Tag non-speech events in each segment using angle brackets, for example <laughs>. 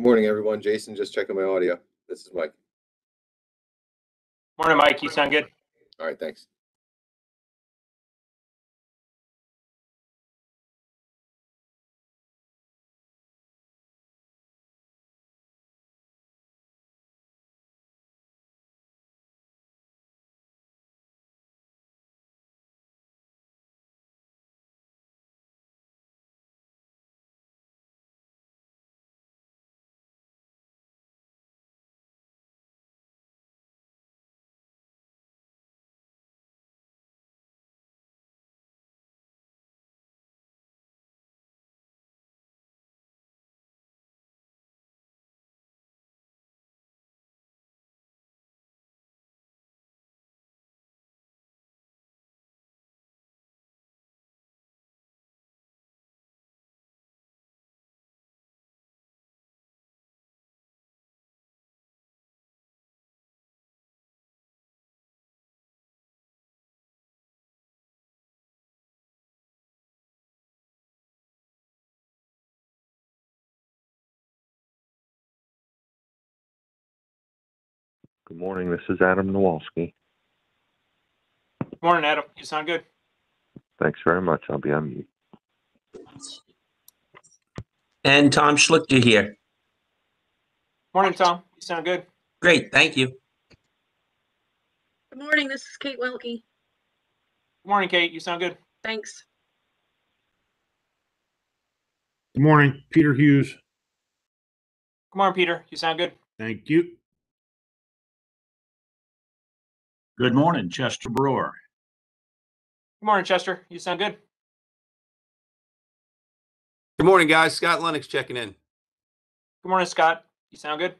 Morning, everyone. Jason, just checking my audio. This is Mike. Morning, Mike. You sound good. All right, thanks. Good morning. This is Adam Nowalsky. Good morning, Adam. You sound good. Thanks very much. I'll be on mute. And Tom Schlichter here. Morning, Tom. You sound good. Great, thank you. Good morning, this is Kate Wilke. Good morning, Kate. You sound good. Thanks. Good morning, Peter Hughes. Good morning, Peter. You sound good. Thank you. Good morning, Chester Brewer. Good morning, Chester. You sound good. Good morning, guys. Scott Lenox checking in. Good morning, Scott. You sound good.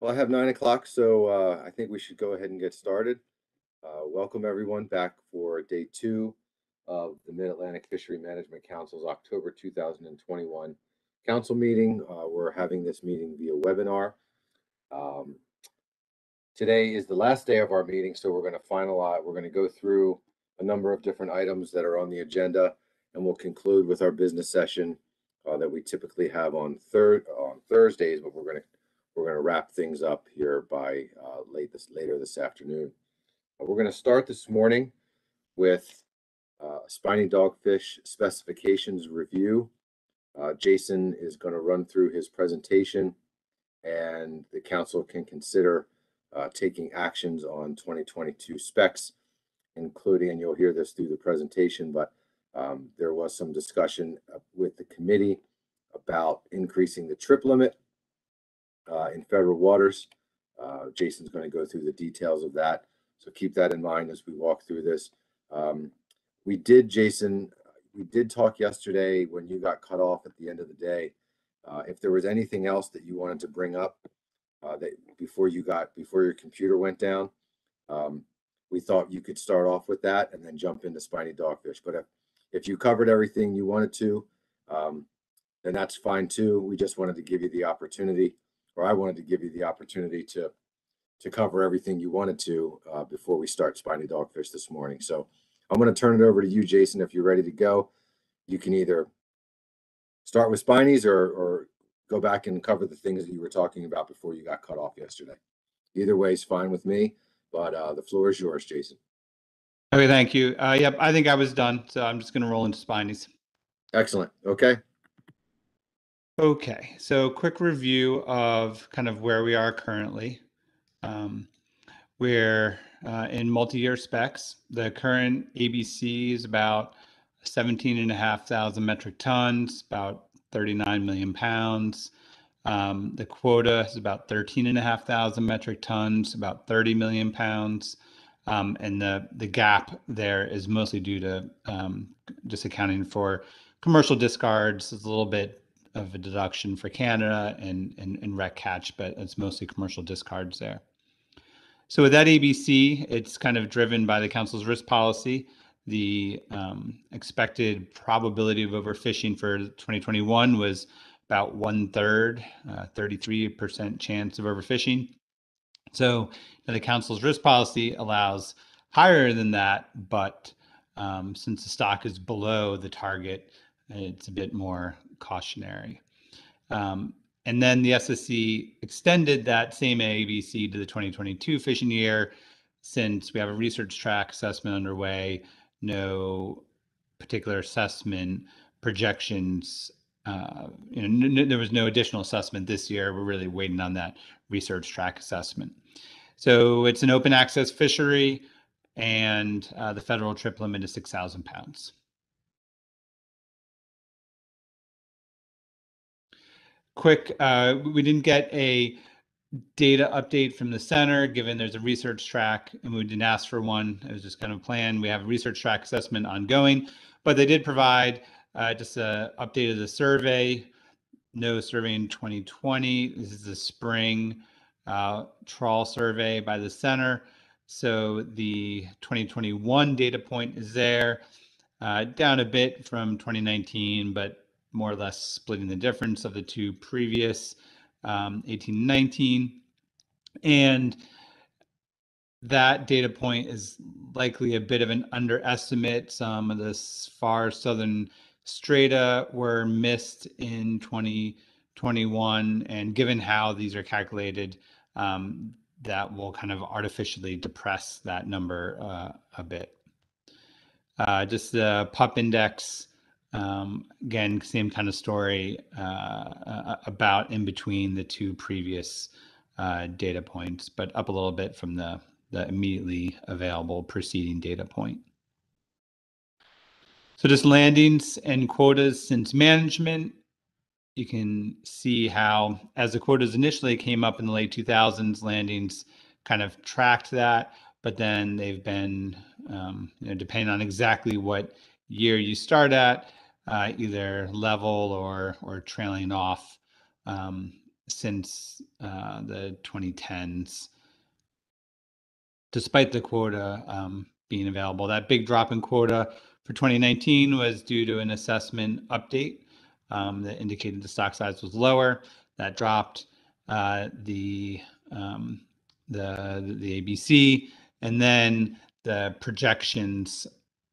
Well, I have nine o'clock, so uh, I think we should go ahead and get started. Uh, Welcome, everyone, back for day two of the Mid-Atlantic Fishery Management Council's October 2021 council meeting. Uh, We're having this meeting via webinar. Um, Today is the last day of our meeting, so we're going to finalize, we're going to go through a number of different items that are on the agenda, and we'll conclude with our business session uh, that we typically have on third, on Thursdays, but we're going to we're going to wrap things up here by uh, late this later this afternoon. Uh, we're going to start this morning with uh, spiny dogfish specifications review. Uh, Jason is going to run through his presentation, and the council can consider uh, taking actions on 2022 specs, including, and you'll hear this through the presentation, but um, there was some discussion uh, with the committee about increasing the trip limit uh, in federal waters. Uh, Jason's going to go through the details of that. So keep that in mind as we walk through this. Um, we did, Jason, we did talk yesterday when you got cut off at the end of the day. Uh, if there was anything else that you wanted to bring up uh, that before you got, before your computer went down, um, we thought you could start off with that and then jump into spiny dogfish. But if, if you covered everything you wanted to, um, then that's fine too. We just wanted to give you the opportunity or I wanted to give you the opportunity to to cover everything you wanted to uh, before we start spiny dogfish this morning. So I'm going to turn it over to you, Jason. If you're ready to go, you can either start with spinies or or go back and cover the things that you were talking about before you got cut off yesterday. Either way is fine with me, but uh, the floor is yours, Jason. Okay, thank you. Uh, yep, I think I was done, so I'm just gonna roll into spinies. Excellent. Okay. Okay, so quick review of kind of where we are currently. Um, we're uh, in multi-year specs. The current ABC is about 17 and a half thousand metric tons, about 39 million pounds. Um, the quota is about 13 and a half thousand metric tons, about 30 million pounds. Um, and the, the gap there is mostly due to um, just accounting for commercial discards. It's a little bit of a deduction for Canada and, and, and rec catch, but it's mostly commercial discards there. So with that ABC, it's kind of driven by the council's risk policy. The um, expected probability of overfishing for 2021 was about one third, uh, 33% chance of overfishing. So the council's risk policy allows higher than that, but um, since the stock is below the target, it's a bit more cautionary. Um, and then the SSC extended that same ABC to the 2022 fishing year since we have a research track assessment underway, no particular assessment projections. Uh, you know, n- n- there was no additional assessment this year. We're really waiting on that research track assessment. So it's an open access fishery, and uh, the federal trip limit is 6,000 pounds. Quick uh, we didn't get a data update from the center given there's a research track and we didn't ask for one. It was just kind of planned we have a research track assessment ongoing but they did provide uh, just a update of the survey. No survey in 2020 this is the spring uh, trawl survey by the center. So the 2021 data point is there uh, down a bit from 2019 but more or less splitting the difference of the two previous um, 18 19 and that data point is likely a bit of an underestimate. Some of the far southern strata were missed in 2021 and given how these are calculated um, that will kind of artificially depress that number uh, a bit. Uh, just the pup index um, again, same kind of story uh, about in between the two previous uh, data points, but up a little bit from the, the immediately available preceding data point. So just landings and quotas since management, you can see how as the quotas initially came up in the late 2000s, landings kind of tracked that, but then they've been, um, you know, depending on exactly what year you start at, uh, either level or or trailing off. Um, since uh, the 2010s, despite the quota um, being available. That big drop in quota for 2019 was due to an assessment update um, that indicated the stock size was lower. That dropped uh, the um, the the ABC, and then the projections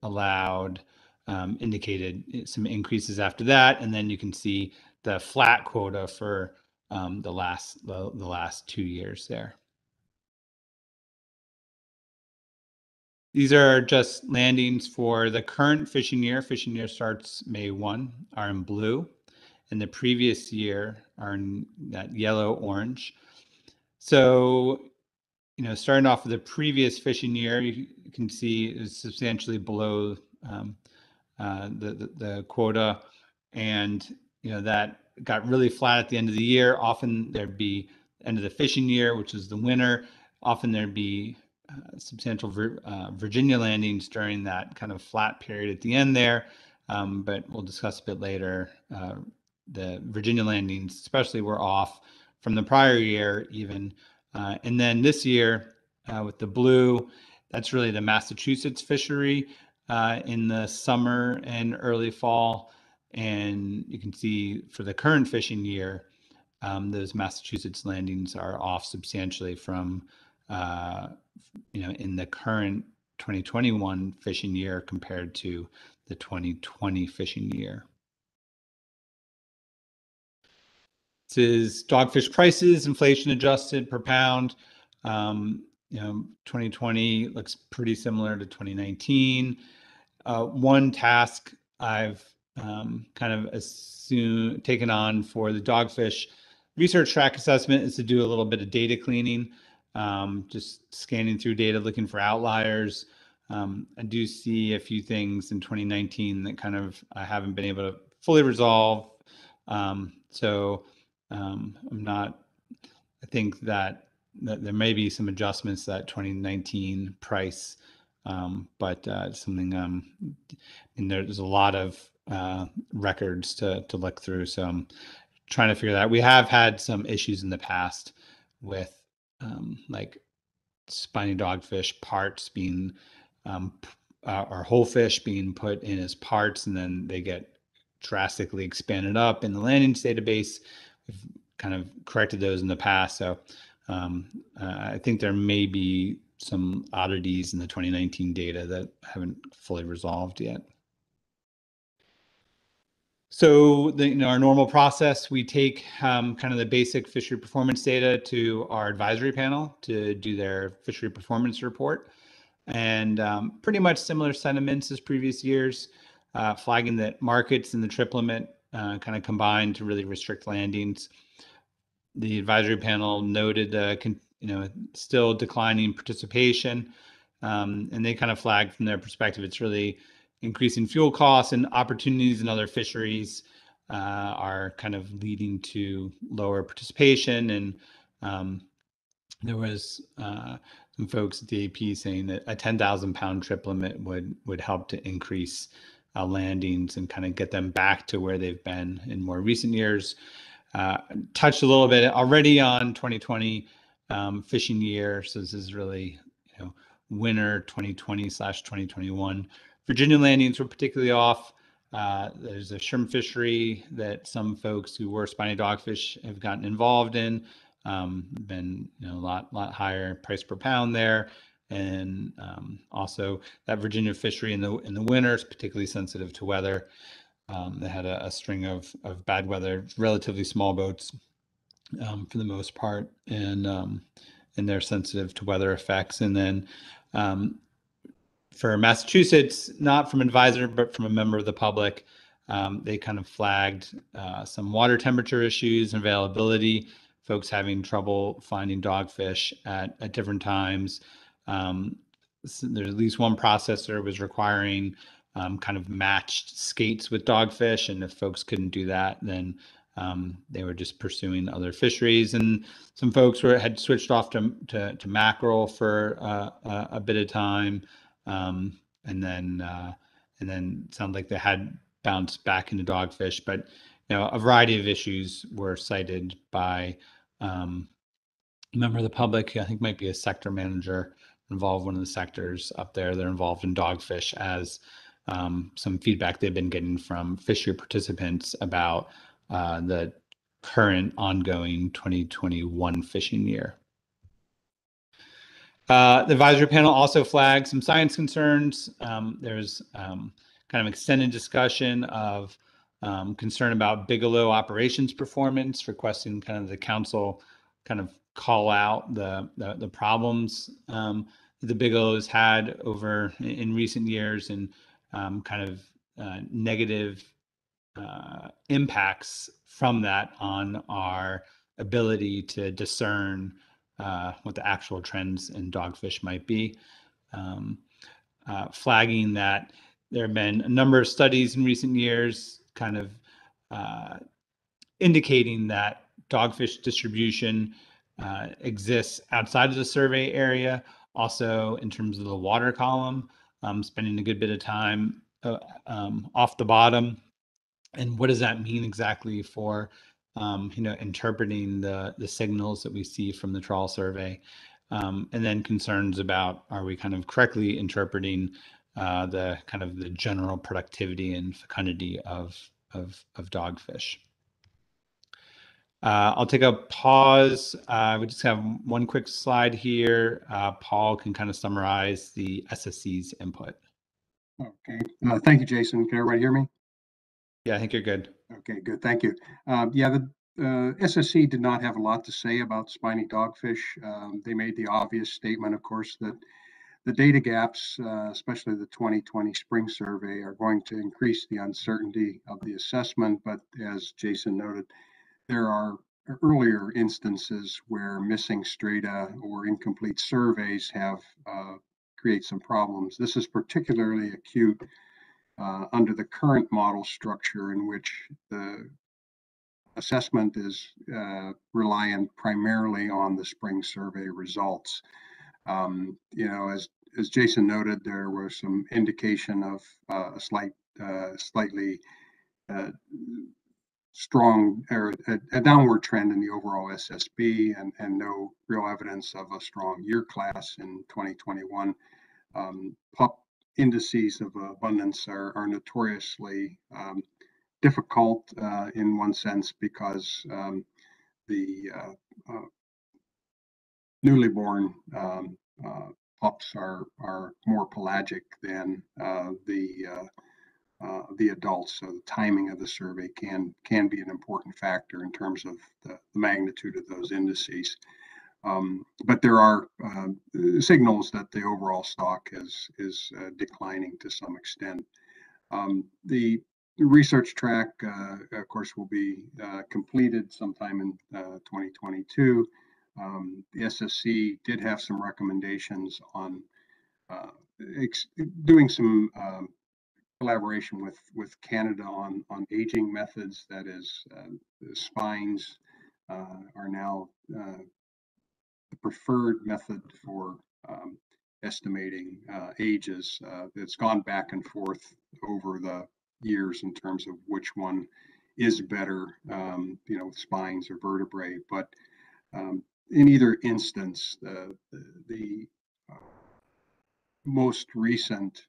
allowed um, indicated some increases after that, and then you can see the flat quota for um, the last the, the last two years there. These are just landings for the current fishing year. Fishing year starts May 1, are in blue, and the previous year are in that yellow orange. So, you know, starting off with the previous fishing year, you can see is substantially below um, uh, the, the quota, and you know that got really flat at the end of the year. Often there'd be end of the fishing year, which is the winter. Often there'd be uh, substantial Vir- uh, Virginia landings during that kind of flat period at the end there. Um, but we'll discuss a bit later. Uh, the Virginia landings, especially, were off from the prior year, even. Uh, and then this year, uh, with the blue, that's really the Massachusetts fishery uh, in the summer and early fall. And you can see for the current fishing year, um, those Massachusetts landings are off substantially from uh, you know, in the current 2021 fishing year compared to the 2020 fishing year. This is dogfish prices, inflation adjusted per pound. Um, you know, 2020 looks pretty similar to 2019. Uh, one task I've um, kind of assumed taken on for the dogfish research track assessment is to do a little bit of data cleaning um, just scanning through data, looking for outliers. Um, I do see a few things in 2019 that kind of I haven't been able to fully resolve. Um, so um, I'm not. I think that, that there may be some adjustments that 2019 price, um, but uh, it's something. Um, and there's a lot of uh, records to to look through, so I'm trying to figure that. We have had some issues in the past with um, like spiny dogfish parts being um, uh, or whole fish being put in as parts and then they get drastically expanded up in the landings database. We've kind of corrected those in the past. So um, uh, I think there may be some oddities in the 2019 data that haven't fully resolved yet. So the, you know, our normal process, we take um, kind of the basic fishery performance data to our advisory panel to do their fishery performance report. And um, pretty much similar sentiments as previous years, uh, flagging that markets and the trip limit uh, kind of combined to really restrict landings. The advisory panel noted, uh, con- you know, still declining participation. Um, and they kind of flag from their perspective, it's really increasing fuel costs and opportunities in other fisheries uh, are kind of leading to lower participation. And um, there was uh, some folks at the AP saying that a 10,000 pound trip limit would would help to increase uh, landings and kind of get them back to where they've been in more recent years. Uh, touched a little bit already on 2020 um, fishing year. So this is really, you know, winter 2020 slash 2021 Virginia landings were particularly off. Uh, there's a shrimp fishery that some folks who were spiny dogfish have gotten involved in. Um, been you know, a lot lot higher price per pound there, and um, also that Virginia fishery in the in the winter is particularly sensitive to weather. Um, they had a, a, string of of bad weather, relatively small boats um, for the most part, and um, and they're sensitive to weather effects. And then um, for Massachusetts, not from advisor, but from a member of the public. Um, they kind of flagged uh, some water temperature issues and availability, folks having trouble finding dogfish at, at different times. Um, so there's at least one processor was requiring um, kind of matched skates with dogfish, and if folks couldn't do that, then um, they were just pursuing other fisheries. And some folks were had switched off to to, to mackerel for uh, a, a bit of time. Um, and then uh, and then it sounded like they had bounced back into dogfish. But you know, a variety of issues were cited by um, a member of the public. I think might be a sector manager involved one of the sectors up there. They're involved in dogfish as um, some feedback they've been getting from fishery participants about uh, the current ongoing 2021 fishing year. Uh, the advisory panel also flagged some science concerns. Um, there's um, kind of extended discussion of um, concern about Bigelow operations performance, requesting kind of the council kind of call out the the, the problems um, the Bigelows had over in, in recent years and um, kind of uh, negative uh, impacts from that on our ability to discern uh, what the actual trends in dogfish might be. Um, uh, flagging that there have been a number of studies in recent years kind of uh, indicating that dogfish distribution uh, exists outside of the survey area, also in terms of the water column, um, spending a good bit of time uh, um, off the bottom. And what does that mean exactly for um, you know, interpreting the the signals that we see from the trawl survey, um, and then concerns about are we kind of correctly interpreting uh, the kind of the general productivity and fecundity of of of dogfish. Uh, I'll take a pause. Uh, we just have one quick slide here. Uh, Paul can kind of summarize the SSC's input. Okay, uh, thank you, Jason. Can everybody hear me? Yeah, I think you're good. Okay, good, thank you. Um, yeah, the uh, SSC did not have a lot to say about spiny dogfish. Um, they made the obvious statement, of course, that the data gaps, uh, especially the 2020 spring survey, are going to increase the uncertainty of the assessment. But as Jason noted, there are earlier instances where missing strata or incomplete surveys have uh, some problems. This is particularly acute uh, under the current model structure in which the assessment is uh, reliant primarily on the spring survey results. Um, you know, as as Jason noted, there was some indication of uh, a slight, uh, slightly uh, strong or a, a, downward trend in the overall SSB, and and no real evidence of a strong year class in 2021. Um, indices of abundance are, are notoriously um, difficult uh, in one sense because um, the uh, uh, newly born um, uh, pups are are more pelagic than uh, the uh, the adults. So the timing of the survey can can be an important factor in terms of the, the magnitude of those indices. Um, but there are uh, signals that the overall stock is is uh, declining to some extent. Um, the research track, uh, of course, will be uh, completed sometime in uh, 2022. Um, the SSC did have some recommendations on uh, doing some um, collaboration with with Canada on on aging methods. That is, spines are now the preferred method for um, estimating uh, ages. Uh, it's gone back and forth over the years in terms of which one is better, um, you know, spines or vertebrae. But um, in either instance, the, the, the uh, most recent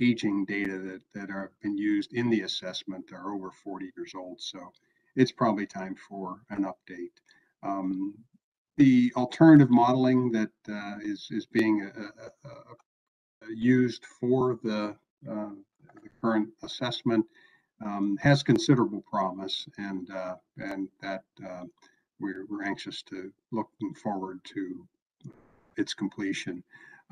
aging data that, that have been used in the assessment are over 40 years old. So it's probably time for an update. Um, the alternative modeling that uh, is is being uh, uh, used for the, the, current assessment um, has considerable promise, and and that we're, we're anxious to looking forward to its completion.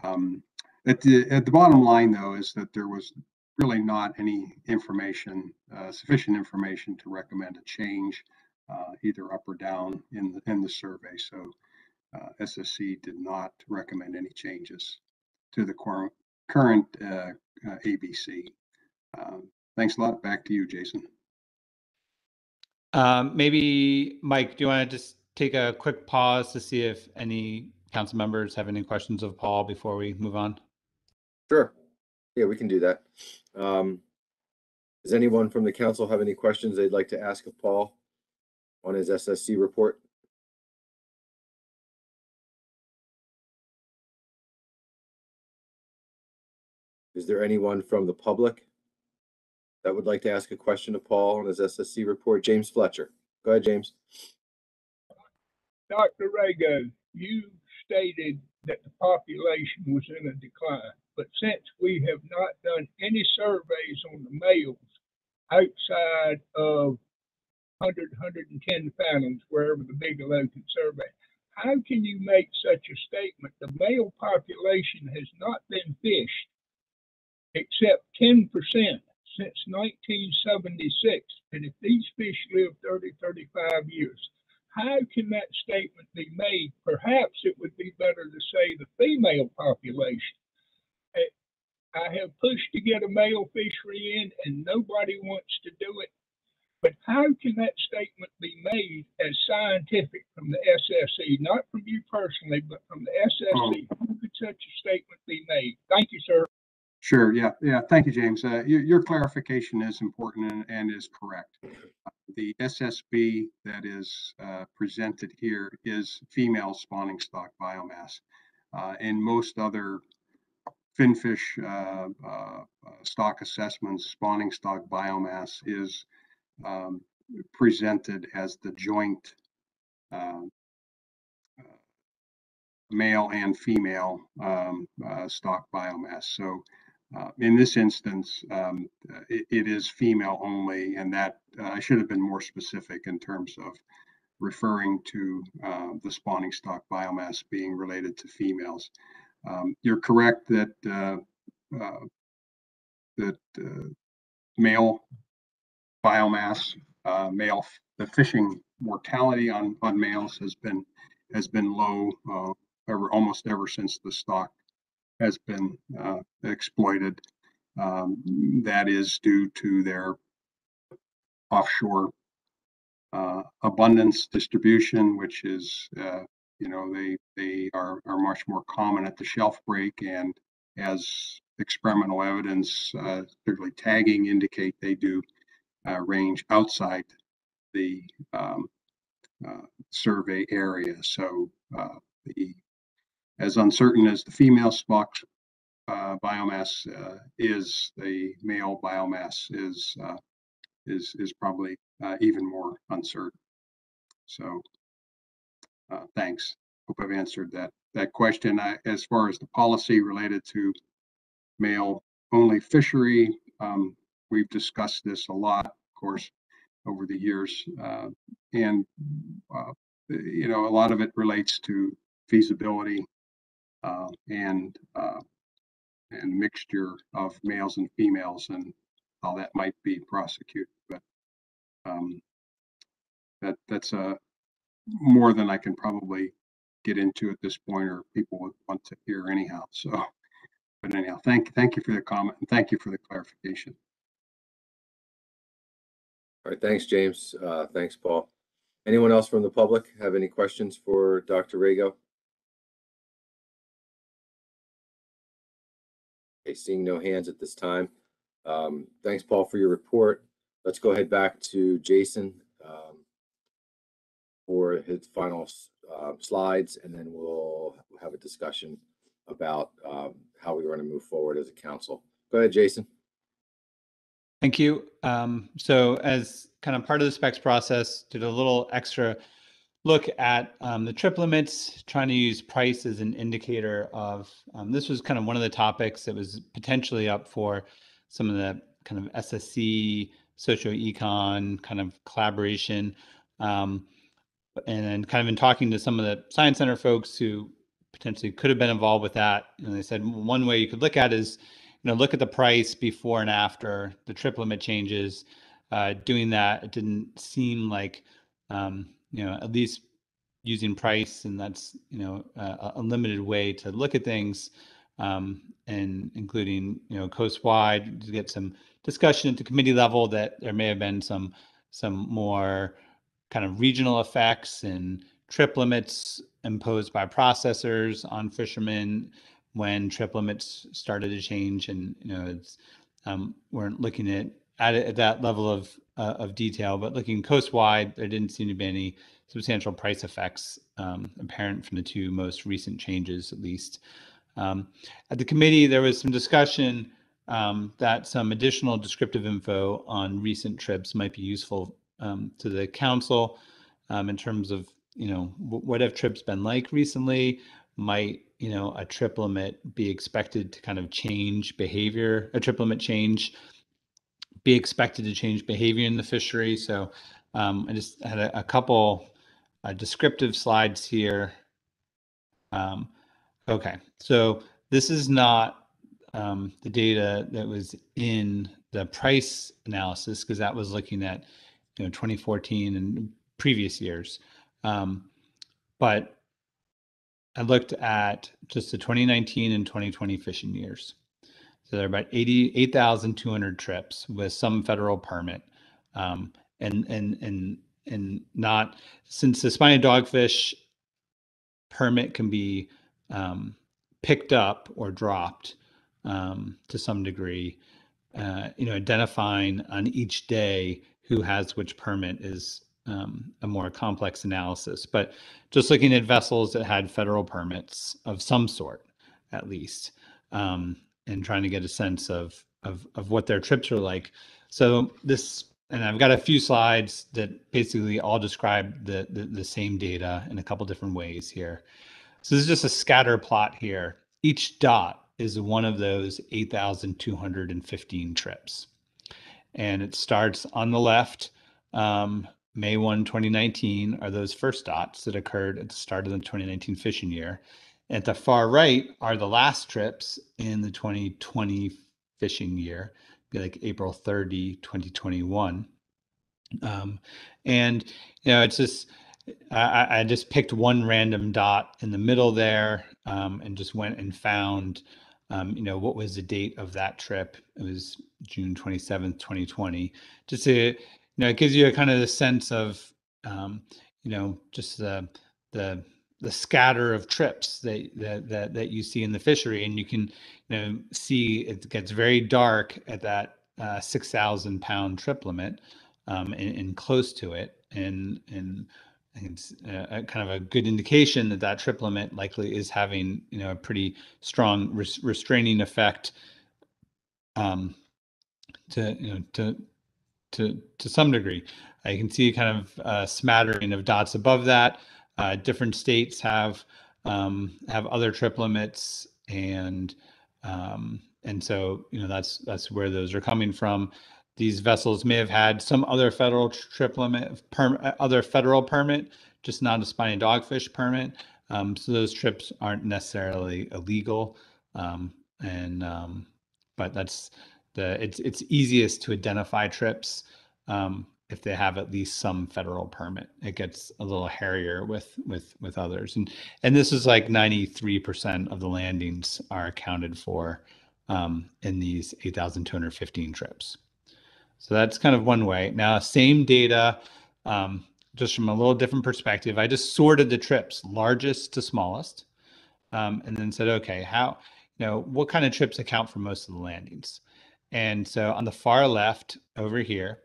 Um, at the at the bottom line, though, is that there was really not any information, uh, sufficient information to recommend a change uh, either up or down in the, in the survey. So uh, SSC did not recommend any changes to the current, current uh, uh, ABC. Um, thanks a lot. Back to you, Jason. Um, maybe Mike, do you want to just take a quick pause to see if any council members have any questions of Paul before we move on? Sure. Yeah, we can do that. Um, Does anyone from the council have any questions they'd like to ask of Paul on his SSC report? Is there anyone from the public that would like to ask a question of Paul on his SSC report? James Fletcher. Go ahead, James. Dr. Rago, you stated that the population was in a decline, but since we have not done any surveys on the males outside of 100, 110 fathoms, wherever the Bigelow can survey, how can you make such a statement? The male population has not been fished except 10% since 1976. And if these fish live 30, 35 years, how can that statement be made? Perhaps it would be better to say the female population. Eh, I have pushed to get a male fishery in and nobody wants to do it. But how can that statement be made as scientific from the SSC, not from you personally, but from the SSC? How could such a statement be made? Thank you, sir. Sure, yeah, yeah. Thank you, James. Uh, your, your clarification is important and, and is correct. Uh, The SSB that is uh, presented here is female spawning stock biomass. Uh, In most other finfish uh, uh, uh, stock assessments, spawning stock biomass is um, presented as the joint um, uh, male and female um, uh, stock biomass. So uh, in this instance, um, uh, it, it is female only, and that I should have been more specific in terms of referring to uh, the spawning stock biomass being related to females. Um, you're correct that uh, uh, that male biomass, uh, male the fishing mortality on on males has been has been low uh, ever almost ever since the stock has been uh, exploited. Um, that is due to their offshore uh, abundance distribution, which is, uh, you know, they they are are much more common at the shelf break, and as experimental evidence, uh, particularly tagging, indicate they do uh, range outside the um, uh, survey area. So uh, the as uncertain as the female stock uh, biomass is, the male biomass is is is probably even more uncertain. So, thanks. Hope I've answered that that question. I, as far as the policy related to male only fishery, um, we've discussed this a lot, of course, over the years, uh, and uh, you know a lot of it relates to feasibility uh, and uh, and mixture of males and females and how that might be prosecuted. But um, that that's uh, more than I can probably get into at this point, or people would want to hear anyhow. So, but anyhow, thank thank you for the comment and thank you for the clarification. All right, thanks, James. Uh, thanks, Paul. Anyone else from the public have any questions for Dr. Rago? Okay, seeing no hands at this time. Um, thanks, Paul, for your report. Let's go ahead back to Jason um, for his final uh, slides, and then we'll have a discussion about um, how we want to move forward as a council. Go ahead, Jason. Thank you. Um, so as kind of part of the specs process, did a little extra look at um, the trip limits, trying to use price as an indicator of, um, this was kind of one of the topics that was potentially up for some of the kind of SSC, socio-econ kind of collaboration. Um, and then kind of in talking to some of the science center folks who potentially could have been involved with that, and they said one way you could look at is, you know, look at the price before and after the trip limit changes. Uh, doing that, it didn't seem like, um, you know, at least using price, and that's you know a, a limited way to look at things, um, and including you know coast-wide to get some discussion at the committee level that there may have been some some more kind of regional effects and trip limits imposed by processors on fishermen when trip limits started to change and you know it's um, we're looking at at, it- at that level of uh, of detail. But looking coastwide, there didn't seem to be any substantial price effects um, apparent from the two most recent changes, at least. Um, at the committee, there was some discussion um, that some additional descriptive info on recent trips might be useful um, to the council um, in terms of, you know, wh- what have trips been like recently? Might, you know, a trip limit be expected to kind of change behavior, a trip limit change be expected to change behavior in the fishery? So um, I just had a, a couple uh, descriptive slides here. Um, okay, so this is not um, the data that was in the price analysis because that was looking at you know 2014 and previous years. Um, but I looked at just the 2019 and 2020 fishing years. So there are about 88,200 trips with some federal permit. Um, and, and, and, and not, since the spiny dogfish permit can be um, picked up or dropped um, to some degree, uh, you know, identifying on each day who has which permit is um, a more complex analysis. But just looking at vessels that had federal permits of some sort, at least, um, and trying to get a sense of, of of what their trips are like. So this, and I've got a few slides that basically all describe the the, the same data in a couple different ways here. So this is just a scatter plot here. Each dot is one of those 8,215 trips. And it starts on the left, um, May 1, 2019 are those first dots that occurred at the start of the 2019 fishing year. At the far right are the last trips in the 2020 fishing year, be like April 30, 2021. Um, and you know, it's just I, I just picked one random dot in the middle there um, and just went and found, um, you know, what was the date of that trip? It was June 27th, 2020. Just to, you know, it gives you a kind of a sense of, um, you know, just the the the scatter of trips that, that that that you see in the fishery, and you can, you know, see it gets very dark at that uh, 6,000 pound trip limit, um, and, and close to it, and and it's kind of a good indication that that trip limit likely is having you know a pretty strong res- restraining effect um, to you know to to to some degree. Uh, you can see kind of a smattering of dots above that. Uh, different states have um, have other trip limits, and um, and so you know that's that's where those are coming from these vessels may have had some other federal trip limit, perm, other federal permit, just not a spiny dogfish permit. Um, so those trips aren't necessarily illegal. Um, and um, but that's the it's it's easiest to identify trips um, if they have at least some federal permit. It gets a little hairier with with with others, and and this is like ninety three percent of the landings are accounted for um, in these eight thousand two hundred fifteen trips. So that's kind of one way. Now, same data, um, just from a little different perspective. I just sorted the trips, largest to smallest, um, and then said, okay, how, you know, what kind of trips account for most of the landings? And so on the far left over here,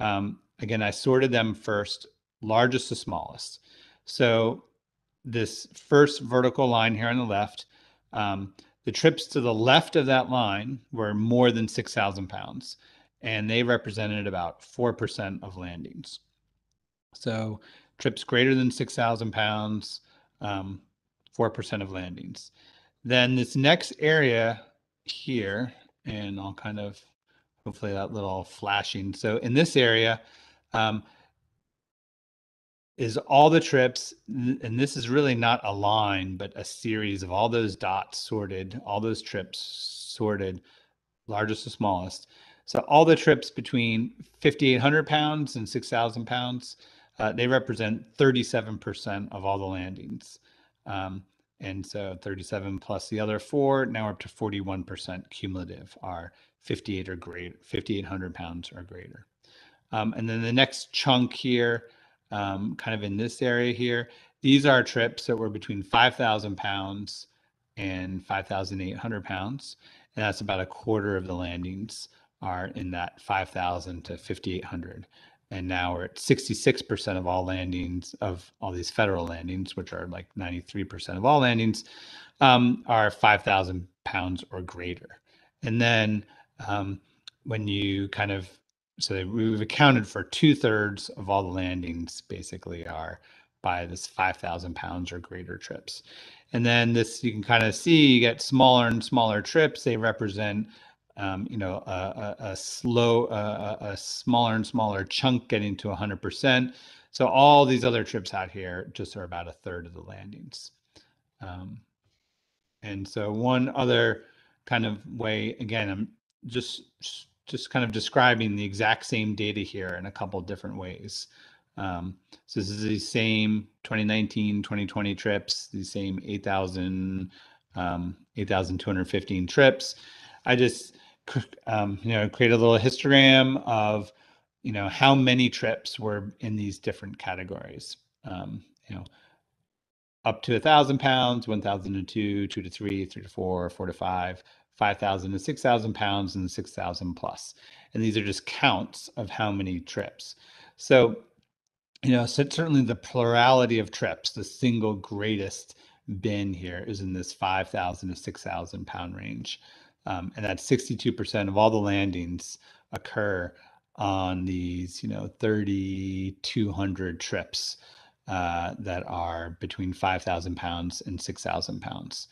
um, again, I sorted them first, largest to smallest. So this first vertical line here on the left, um, the trips to the left of that line were more than 6,000 pounds and they represented about 4% of landings. So trips greater than 6,000 pounds, um, 4% of landings. Then this next area here, and I'll kind of, hopefully that little flashing. So in this area, um, is all the trips, and this is really not a line, but a series of all those dots sorted, all those trips sorted, largest to smallest. So all the trips between 5,800 pounds and 6,000 pounds, uh, they represent 37% of all the landings. Um, and so 37 plus the other four, now we're up to 41% cumulative are 58 or greater, 5,800 pounds or greater. Um, and then the next chunk here, um, kind of in this area here, these are trips that were between 5,000 pounds and 5,800 pounds. And that's about a quarter of the landings are in that 5,000 to 5,800. And now we're at 66% of all landings of all these federal landings, which are like 93% of all landings, um, are 5,000 pounds or greater. And then um, when you kind of, so we've accounted for two thirds of all the landings basically are by this 5,000 pounds or greater trips. And then this, you can kind of see, you get smaller and smaller trips. They represent, um, you know, a, a, a slow, a, a smaller and smaller chunk getting to 100%. So all these other trips out here just are about a third of the landings. Um, and so one other kind of way, again, I'm just just kind of describing the exact same data here in a couple different ways. Um, so this is the same 2019, 2020 trips, the same 8,000, um, 8,215 trips. I just, um, you know, create a little histogram of, you know, how many trips were in these different categories. Um, you know, up to a thousand pounds, 1,000 to two, two to three, three to four, four to five, 5,000 to 6,000 pounds, and 6,000 plus. And these are just counts of how many trips. So you know, so certainly the plurality of trips, the single greatest bin here is in this 5,000 to 6,000 pound range. Um, and that 62% of all the landings occur on these, you know, 3,200 trips uh, that are between 5,000 pounds and 6,000 pounds.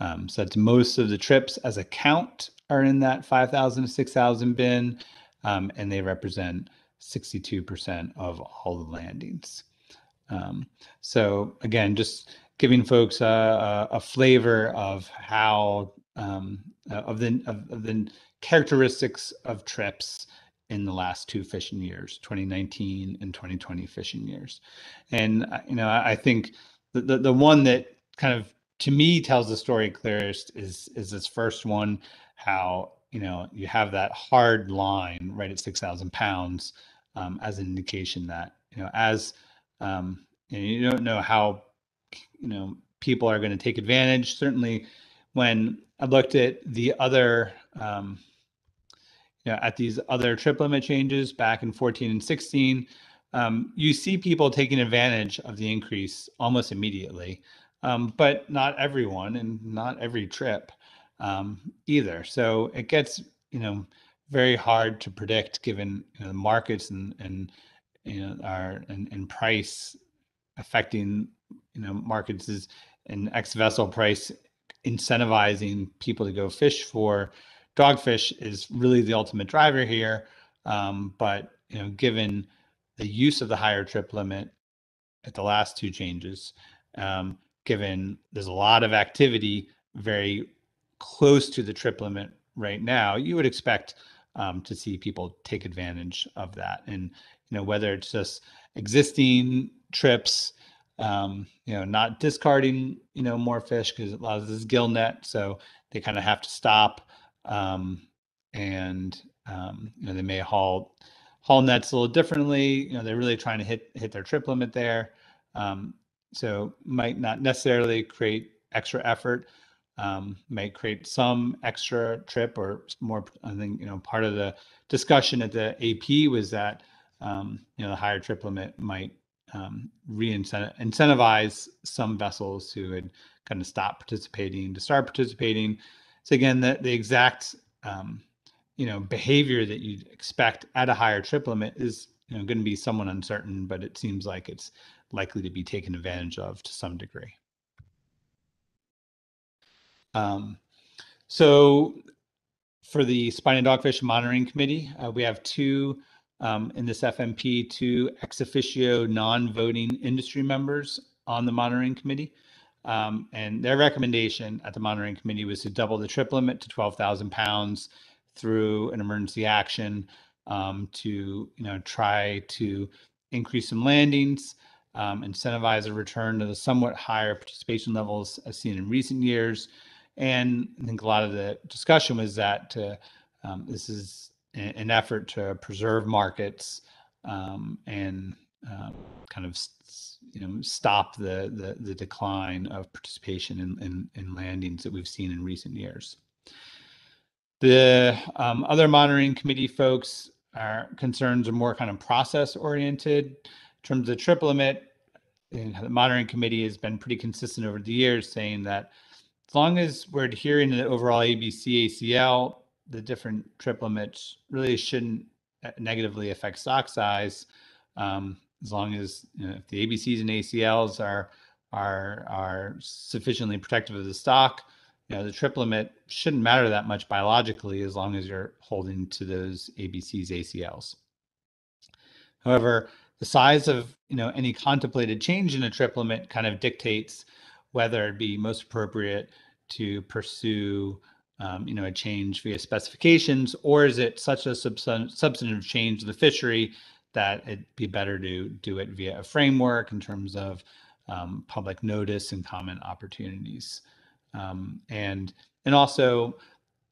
Um, so that's most of the trips as a count are in that 5,000 to 6,000 bin, um, and they represent 62% of all the landings. Um, so again, just giving folks a, a, a flavor of how um, uh, of the of, of, the characteristics of trips in the last two fishing years, 2019 and 2020 fishing years. And uh, you know, I, think the, the the one that kind of to me tells the story clearest is is this first one, how you know you have that hard line right at 6,000 pounds um, as an indication that you know as um, you don't know how you know people are going to take advantage. Certainly, when I looked at the other um, you know at these other trip limit changes back in 14 and 16, um, you see people taking advantage of the increase almost immediately, um, but not everyone and not every trip um, either. So it gets you know very hard to predict given you know, the markets and and you know our and, and price affecting you know markets is and ex vessel price incentivizing people to go fish for dogfish is really the ultimate driver here um, but you know given the use of the higher trip limit at the last two changes um, given there's a lot of activity very close to the trip limit right now you would expect um, to see people take advantage of that. And you know whether it's just existing trips, um, you know, not discarding you know more fish because a lot of this is gill net, so they kind of have to stop, um, and um, you know they may haul haul nets a little differently. You know they're really trying to hit hit their trip limit there, um, so might not necessarily create extra effort um, may create some extra trip or more. I think you know part of the discussion at the AP was that um, you know the higher trip limit might um, re-incentivize some vessels who had kind of stopped participating to start participating. So again, the the exact um, you know behavior that you'd expect at a higher trip limit is you know going to be somewhat uncertain, but it seems like it's likely to be taken advantage of to some degree. Um, so for the Spiny Dogfish Monitoring Committee, uh, we have two um, in this FMP, two ex officio non-voting industry members on the monitoring committee. Um, and their recommendation at the monitoring committee was to double the trip limit to 12,000 pounds through an emergency action um, to, you know, try to increase some landings, um, incentivize a return to the somewhat higher participation levels as seen in recent years, and I think a lot of the discussion was that uh, um, this is an effort to preserve markets um, and um, kind of you know stop the, the, the decline of participation in, in, in landings that we've seen in recent years. The um, other monitoring committee folks are concerns are more kind of process oriented. In terms of trip limit, the monitoring committee has been pretty consistent over the years saying that as long as we're adhering to the overall ABC ACL, the different trip limits really shouldn't uh, negatively affect stock size. Um, as long as you know, if the ABCs and ACLs are are are sufficiently protective of the stock, you know the trip limit shouldn't matter that much biologically as long as you're holding to those ABCs ACLs. However, the size of you know any contemplated change in a trip limit kind of dictates whether it'd be most appropriate to pursue um, you know a change via specifications or is it such a substantive change to the fishery that it'd be better to do it via a framework in terms of um, public notice and comment opportunities um, and and also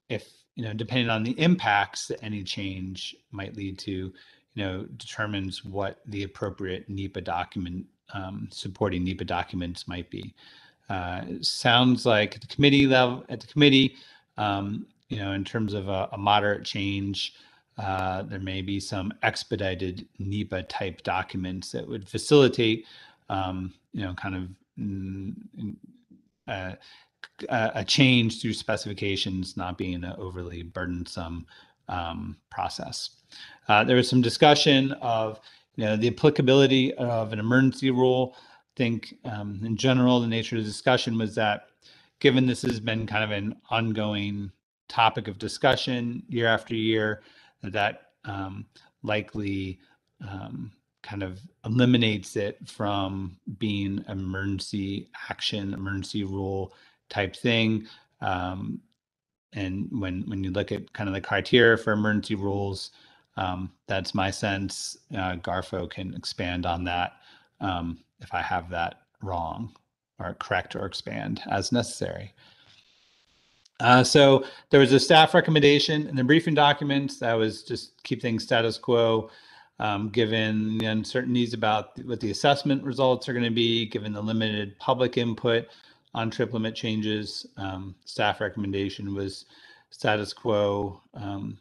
if you know depending on the impacts that any change might lead to you know, determines what the appropriate NEPA document, um, supporting NEPA documents might be. Uh, sounds like at the committee level, at the committee, um, you know, in terms of a, a moderate change, uh, there may be some expedited NEPA type documents that would facilitate, um, you know, kind of mm, uh, a, change through specifications not being an overly burdensome um, process. Uh, there was some discussion of you know the applicability of an emergency rule. I think um, in general the nature of the discussion was that given this has been kind of an ongoing topic of discussion year after year, that um, likely um, kind of eliminates it from being emergency action, emergency rule type thing. Um, and when when you look at kind of the criteria for emergency rules, um, that's my sense. Uh, GARFO can expand on that um, if I have that wrong or correct or expand as necessary. Uh, so there was a staff recommendation in the briefing documents that was just keep things status quo, um, given the uncertainties about what the assessment results are going to be, given the limited public input on trip limit changes. Um, staff recommendation was status quo. Um,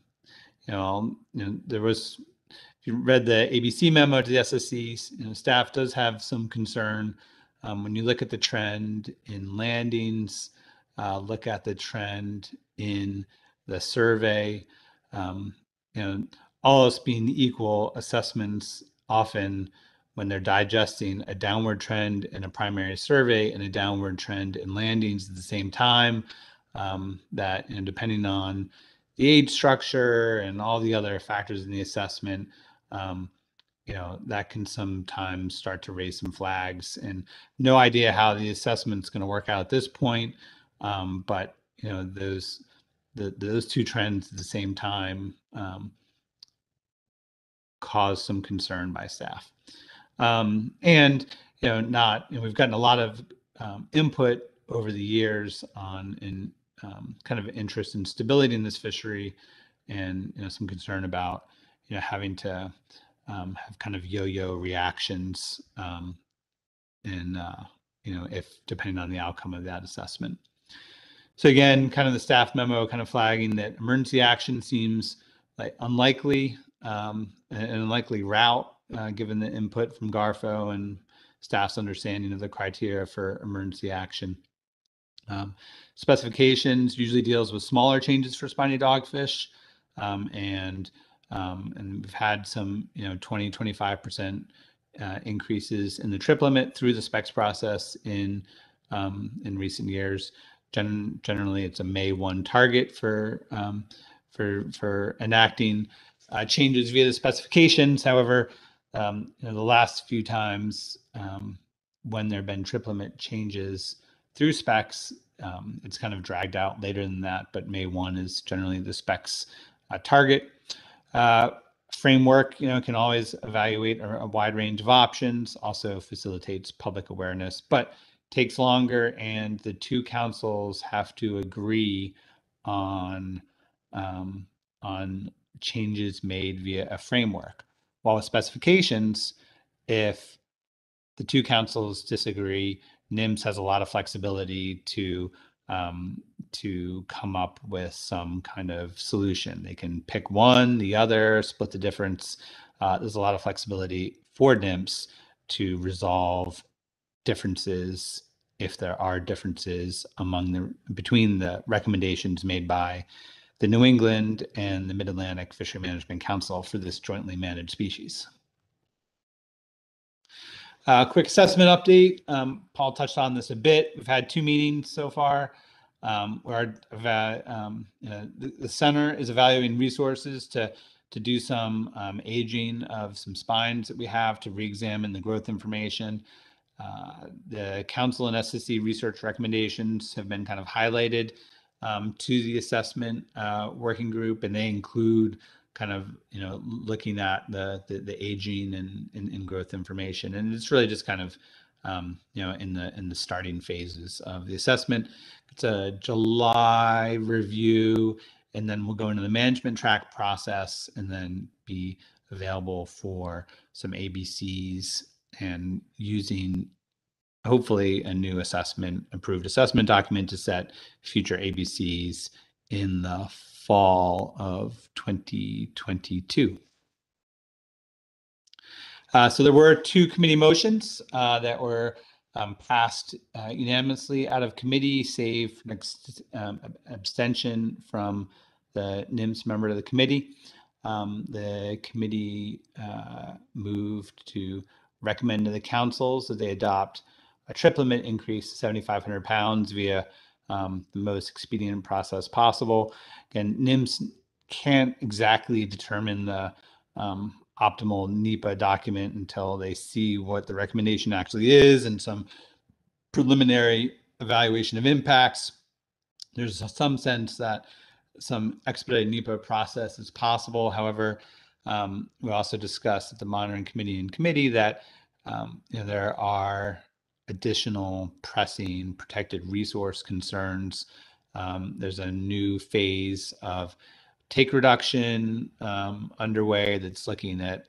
you know, you know, there was, if you read the ABC memo to the SSC, you know, staff does have some concern. Um, when you look at the trend in landings, uh, look at the trend in the survey, um, you know, all else being equal, assessments often when they're digesting a downward trend in a primary survey and a downward trend in landings at the same time, um, that and depending on the age structure and all the other factors in the assessment, um, you know, that can sometimes start to raise some flags and no idea how the assessment's going to work out at this point. Um, but, you know, those, the, those two trends at the same time um, cause some concern by staff. Um, and, you know, not, know, we've gotten a lot of um, input over the years on in um, kind of interest in stability in this fishery and you know some concern about you know having to um, have kind of yo-yo reactions um, and uh, you know if depending on the outcome of that assessment. So again kind of the staff memo kind of flagging that emergency action seems like unlikely um, an unlikely route uh, given the input from GARFO and staff's understanding of the criteria for emergency action. Um, specifications usually deals with smaller changes for spiny dogfish, um, and um, and we've had some you know 20 25 percent uh, increases in the trip limit through the specs process in um, in recent years. Gen- generally, it's a May one target for um, for for enacting uh, changes via the specifications. However, um, you know, the last few times when there have been trip limit changes through specs. Um, it's kind of dragged out later than that, but May 1 is generally the specs uh, target. Uh, framework, you know, can always evaluate a, a, wide range of options, also facilitates public awareness, but takes longer and the two councils have to agree on um, on changes made via a framework. While with specifications, if the two councils disagree, NMFS has a lot of flexibility to um, to come up with some kind of solution. They can pick one, the other, split the difference. Uh, there's a lot of flexibility for NMFS to resolve differences if there are differences among the between the recommendations made by the New England and the Mid Atlantic Fishery Management Council for this jointly managed species. Uh, quick assessment update. Um, Paul touched on this a bit. We've had two meetings so far. Um, where um, you know, the, the, center is evaluating resources to to do some um, aging of some spines that we have to re-examine the growth information. Uh, the council and SSC research recommendations have been kind of highlighted um, to the assessment uh, working group, and they include kind of you know looking at the the, the aging and, and, and, growth information, and it's really just kind of um, you know in the in the starting phases of the assessment. It's a July review, and then we'll go into the management track process, and then be available for some ABCs and using hopefully a new assessment approved assessment document to set future ABCs in the fall of 2022. Uh, so there were two committee motions uh, that were um, passed uh, unanimously out of committee, save an um, abstention from the NMFS member of the committee. Um, the committee uh, moved to recommend to the councils that they adopt a trip limit increase to 7,500 pounds via um, the most expedient process possible. Again, NMFS can't exactly determine the um, optimal NEPA document until they see what the recommendation actually is and some preliminary evaluation of impacts. There's some sense that some expedited NEPA process is possible. However, um, we also discussed at the monitoring committee and committee that um, you know, there are additional pressing protected resource concerns. Um, there's a new phase of take reduction um, underway that's looking at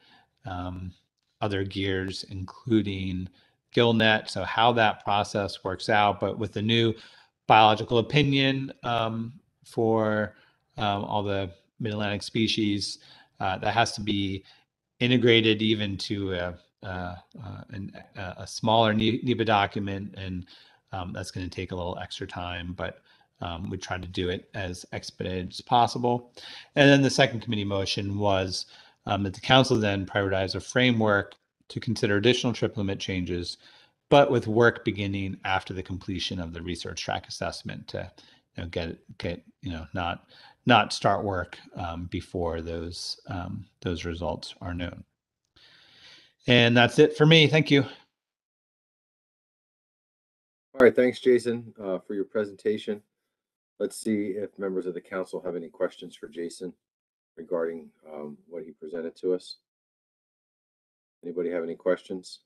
um, other gears, including gillnet. So how that process works out, but with the new biological opinion um, for um, all the mid-Atlantic species, uh, that has to be integrated even to a uh, uh, an, a smaller NEPA document, and um, that's going to take a little extra time, but um, we tried to do it as expedited as possible. And then the second committee motion was um, that the council then prioritize a framework to consider additional trip limit changes, but with work beginning after the completion of the research track assessment to you know, get get you know not not start work um, before those um, those results are known. And that's it for me. Thank you. All right, thanks, Jason, uh, for your presentation. Let's see if members of the council have any questions for Jason regarding um, what he presented to us. Anybody have any questions?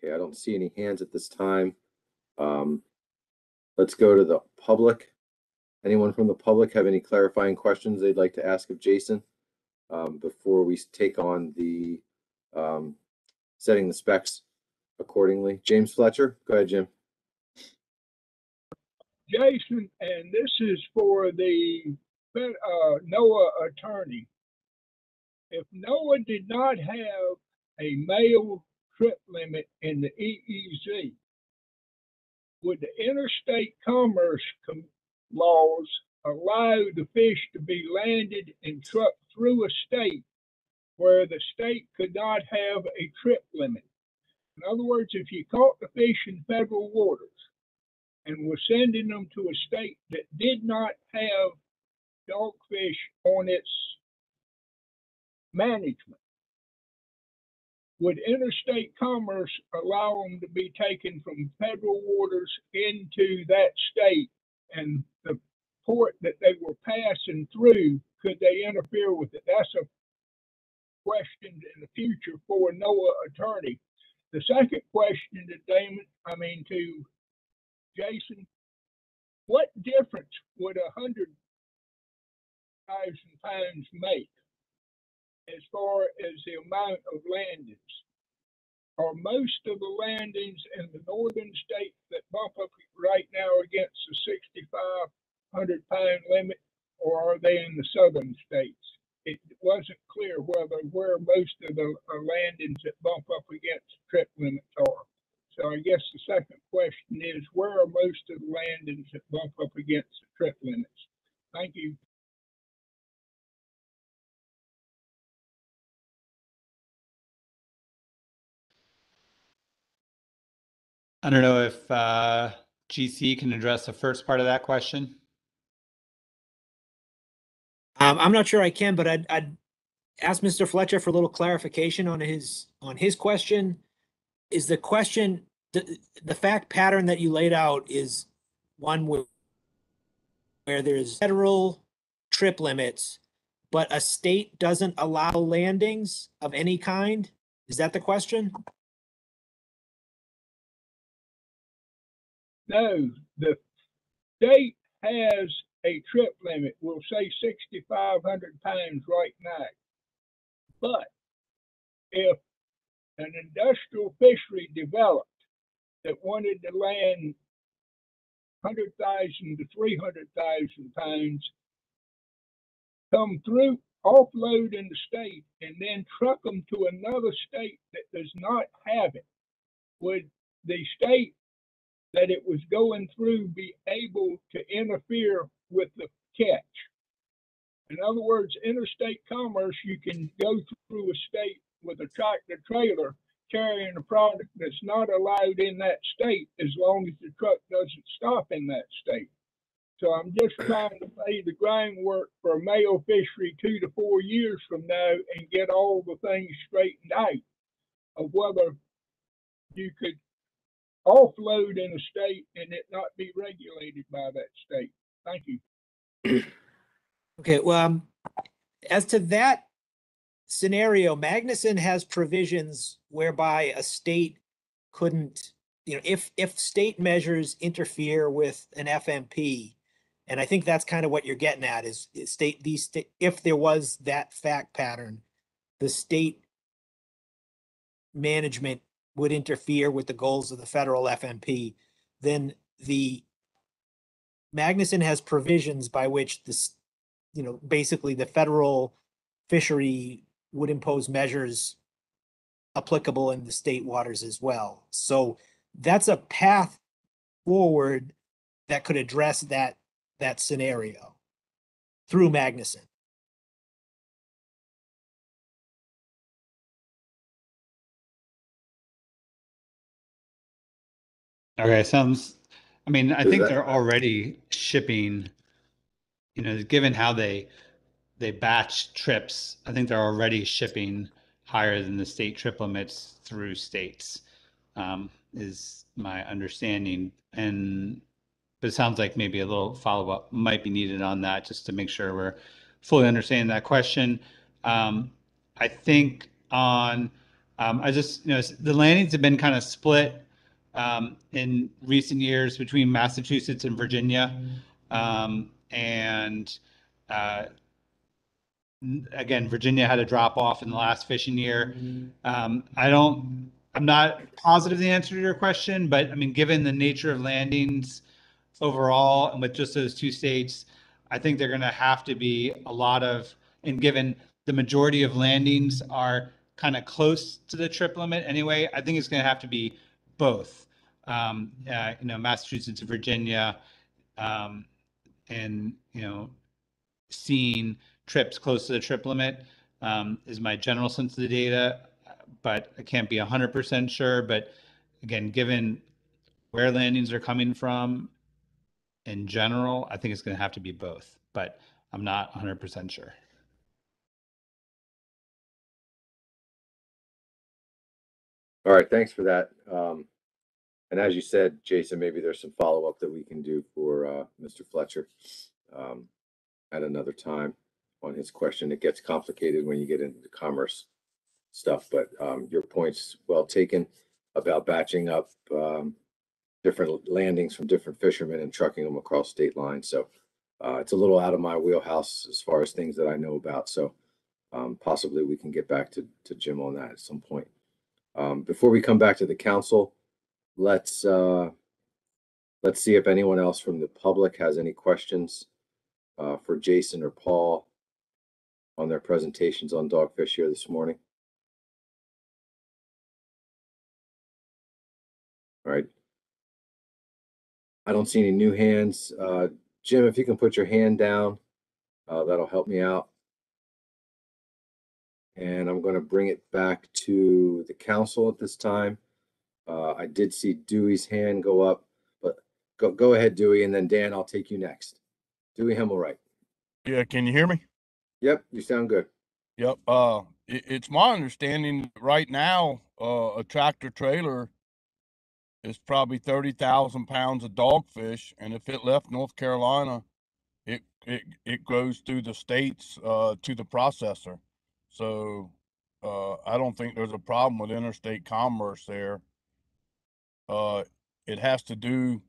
Okay, I don't see any hands at this time. Um, let's go to the public. Anyone from the public have any clarifying questions they'd like to ask of Jason um, before we take on the um, setting the specs accordingly? James Fletcher, go ahead, Jim. Jason, and this is for the uh, NOAA attorney. If NOAA did not have a male trip limit in the EEZ, would the interstate commerce laws allow the fish to be landed and trucked through a state where the state could not have a trip limit. In other words, if you caught the fish in federal waters and were sending them to a state that did not have dogfish on its management, would interstate commerce allow them to be taken from federal waters into that state and the port that they were passing through, could they interfere with it? That's a question in the future for a NOAA attorney. The second question to Damon, I mean to Jason, what difference would a hundred thousand pounds make as far as the amount of landings. Are most of the landings in the northern states that bump up right now against the sixty-five hundred pound limit, or are they in the southern states? It wasn't clear whether where most of the uh, landings that bump up against trip limits are. So I guess the second question is, where are most of the landings that bump up against the trip limits? Thank you. I don't know if uh, GC can address the first part of that question. Um, I'm not sure I can, but I'd, I'd ask Mr. Fletcher for a little clarification on his, on his question. Is the question, the, the fact pattern that you laid out is one where, where there's federal trip limits, but a state doesn't allow landings of any kind? Is that the question? No, the state has a trip limit, we'll say sixty-five hundred pounds right now. But if an industrial fishery developed that wanted to land hundred thousand to three hundred thousand pounds, come through, offload in the state, and then truck them to another state that does not have it, would the state that it was going through be able to interfere with the catch. In other words, interstate commerce, you can go through a state with a tractor trailer carrying a product that's not allowed in that state as long as the truck doesn't stop in that state. So I'm just <clears throat> trying to lay the groundwork for a male fishery two to four years from now and get all the things straightened out of whether you could offload in a state and it not be regulated by that state. Thank you. Okay, well, um, as to that scenario, Magnuson has provisions whereby a state couldn't, you know, if, if state measures interfere with an FMP, and I think that's kind of what you're getting at is, is state, these, sta- if there was that fact pattern, the state management would interfere with the goals of the federal FMP, then the Magnuson has provisions by which this, you know, basically the federal fishery would impose measures applicable in the state waters as well. So that's a path forward that could address that, that scenario through Magnuson. Okay, sounds, I mean, I think that- they're already shipping, you know, given how they, they batch trips, I think they're already shipping higher than the state trip limits through states, um, is my understanding. And, but it sounds like maybe a little follow-up might be needed on that, just to make sure we're fully understanding that question. Um, I think on, um, I just, you know, the landings have been kind of split um, in recent years between Massachusetts and Virginia. Um, and uh, again, Virginia had a drop off in the last fishing year. Um, I don't, I'm not positive the answer to your question, but I mean, given the nature of landings overall and with just those two states, I think they're going to have to be a lot of, and given the majority of landings are kind of close to the trip limit anyway, I think it's going to have to be both. Um, uh, you know, Massachusetts, and Virginia, um, and you know, seeing trips close to the trip limit um, is my general sense of the data, but I can't be hundred percent sure. But again, given where landings are coming from in general, I think it's going to have to be both, but I'm not hundred percent sure. All right, thanks for that. Um, and as you said, Jason, maybe there's some follow-up that we can do for, uh, Mr. Fletcher, um, at another time on his question. It gets complicated when you get into the commerce stuff, but, um, your point's well taken about batching up, um, different landings from different fishermen and trucking them across state lines. So, uh, it's a little out of my wheelhouse as far as things that I know about. So, um, possibly we can get back to, to Jim on that at some point. Um, before we come back to the council, let's, uh, let's see if anyone else from the public has any questions, uh, for Jason or Paul on their presentations on Dogfish here this morning. All right. I don't see any new hands. Uh, Jim, if you can put your hand down, uh, that'll help me out. And I'm going to bring it back to the council at this time. Uh, I did see Dewey's hand go up, but go, go ahead, Dewey, and then Dan, I'll take you next. Dewey Hemilright. Yeah, can you hear me? Yep, you sound good. Yep. Uh, it, it's my understanding right now, uh, a tractor trailer is probably thirty thousand pounds of dogfish, and if it left North Carolina, it it it goes through the states uh, to the processor. So uh, I don't think there's a problem with interstate commerce there. Uh, it has to do,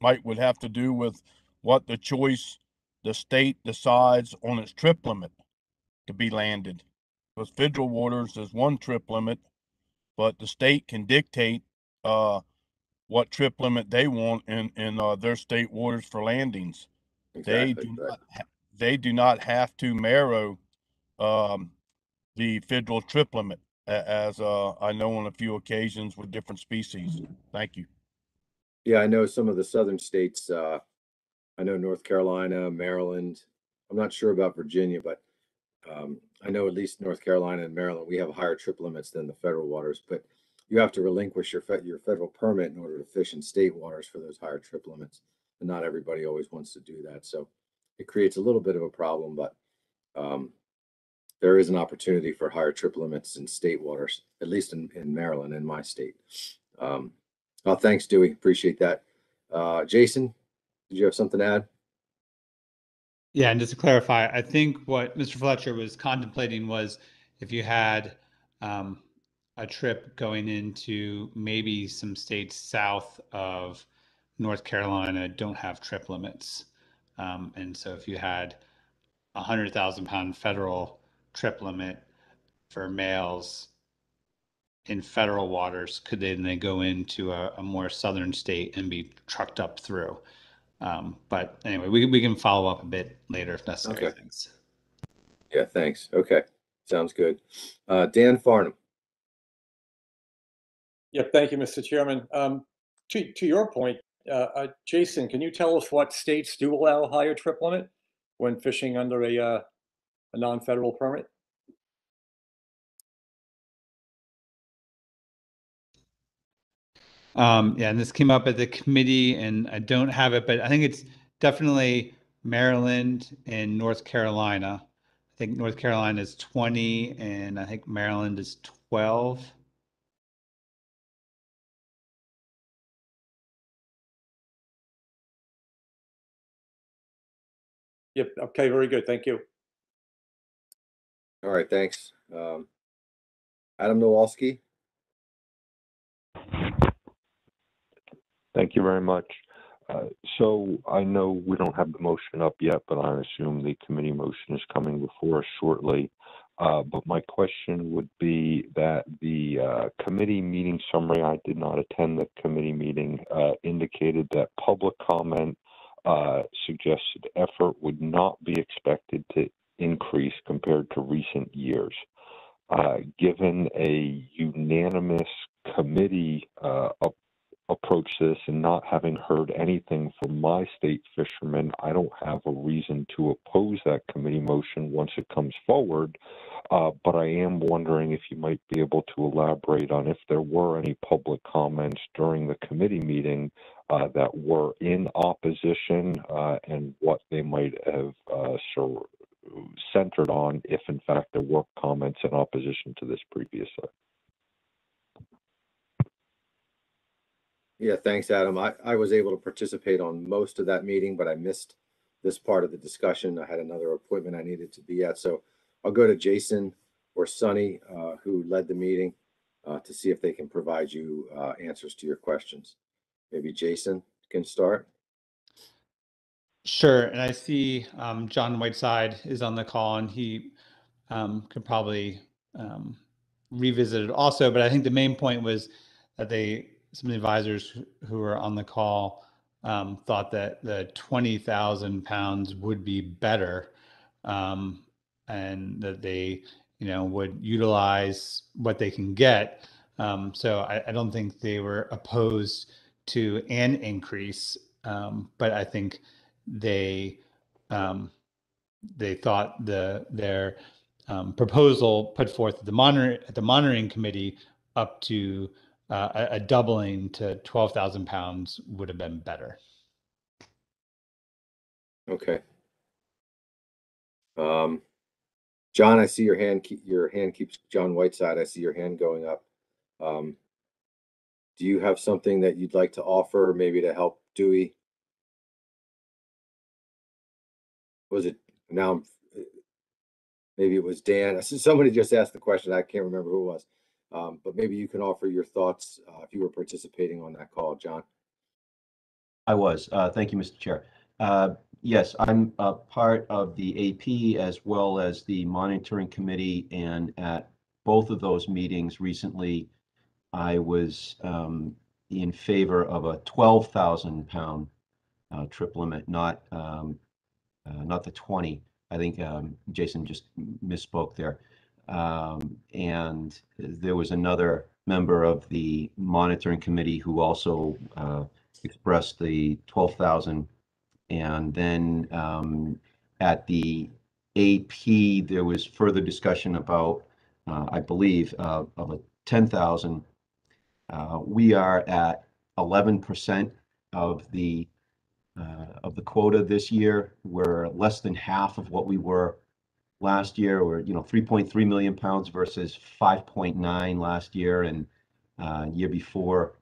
might would have to do with what the choice the state decides on its trip limit to be landed. Because federal waters is one trip limit, but the state can dictate uh, what trip limit they want in in uh, their state waters for landings. They do not they do not have to marrow um, the federal trip limit, as uh, I know on a few occasions with different species. Thank you. Yeah, I know some of the southern states, uh, I know North Carolina, Maryland. I'm not sure about Virginia, but um, I know at least North Carolina and Maryland, we have higher trip limits than the federal waters, but you have to relinquish your fe- your federal permit in order to fish in state waters for those higher trip limits. And not everybody always wants to do that, so it creates a little bit of a problem, but um, there is an opportunity for higher trip limits in state waters, at least in, in Maryland, in my state. Um, Oh, thanks, Dewey. Appreciate that. Uh, Jason, did you have something to add? Yeah, and just to clarify, I think what Mr. Fletcher was contemplating was if you had um, a trip going into maybe some states south of North Carolina don't have trip limits. Um, and so if you had a hundred thousand pound federal trip limit for males in federal waters, could they then go into a, a more southern state and be trucked up through? Um, but anyway, we, we can follow up a bit later if necessary. Okay. Thanks. Yeah, thanks. Okay, sounds good. Uh, Dan Farnham. Yeah, thank you, Mr. Chairman. Um, to, to your point, uh, uh, Jason, can you tell us what states do allow a higher trip limit when fishing under a, uh, a non-federal permit? Um, yeah, and this came up at the committee, and I don't have it, but I think it's definitely Maryland and North Carolina. I think North Carolina is 20, and I think Maryland is 12. Yep, okay, very good, thank you. All right, thanks. Um, Adam Nowalsky. Thank you very much. Uh, So I know we don't have the motion up yet, but I assume the committee motion is coming before us shortly. Uh, But my question would be that the uh, committee meeting summary, I did not attend the committee meeting, uh, indicated that public comment uh, suggested effort would not be expected to increase compared to recent years. Uh, Given a unanimous committee uh, ap- approach this and not having heard anything from my state fishermen, I don't have a reason to oppose that committee motion once it comes forward. Uh, but I am wondering if you might be able to elaborate on if there were any public comments during the committee meeting uh, that were in opposition uh, and what they might have uh, centered on if in fact there were comments in opposition to this previously. Yeah, thanks, Adam. I, I was able to participate on most of that meeting, but I missed this part of the discussion. I had another appointment I needed to be at, so I'll go to Jason or Sunny, uh, who led the meeting, uh, to see if they can provide you, uh, answers to your questions. Maybe Jason can start. Sure, and I see um, John Whiteside is on the call, and he um, could probably um, revisit it also. But I think the main point was that they, some of the advisors who- were on the call um, thought that the 20,000 pounds would be better um, and that they, you know, would utilize what they can get. Um, so I, I don't think they were opposed to an increase, um, but I think they um, they thought the their um, proposal put forth at the monitor at the monitoring committee up to uh, a, a doubling to twelve thousand pounds would have been better. Okay. Um, John, I see your hand, your hand keeps, John Whiteside, I see your hand going up. Um, do you have something that you'd like to offer, maybe to help Dewey? Was it, now, maybe it was Dan, <laughs> somebody just asked the question, I can't remember who it was. Um, but maybe you can offer your thoughts, uh, if you were participating on that call, John. I was. Uh, Thank you, Mr. Chair. Uh, Yes, I'm a part of the AP as well as the monitoring committee, and at both of those meetings recently, I was um, in favor of a 12,000 pound uh, trip limit, not, um, uh, not the 20. I think um, Jason just misspoke there. Um, And there was another member of the monitoring committee who also uh, expressed the 12,000. And then um, at the AP, there was further discussion about, uh, I believe, uh, of a 10,000. Uh, We are at 11% of the, uh, of the quota this year. We're less than half of what we were last year. We're, you know, 3.3 million pounds versus 5.9 last year and uh, year before,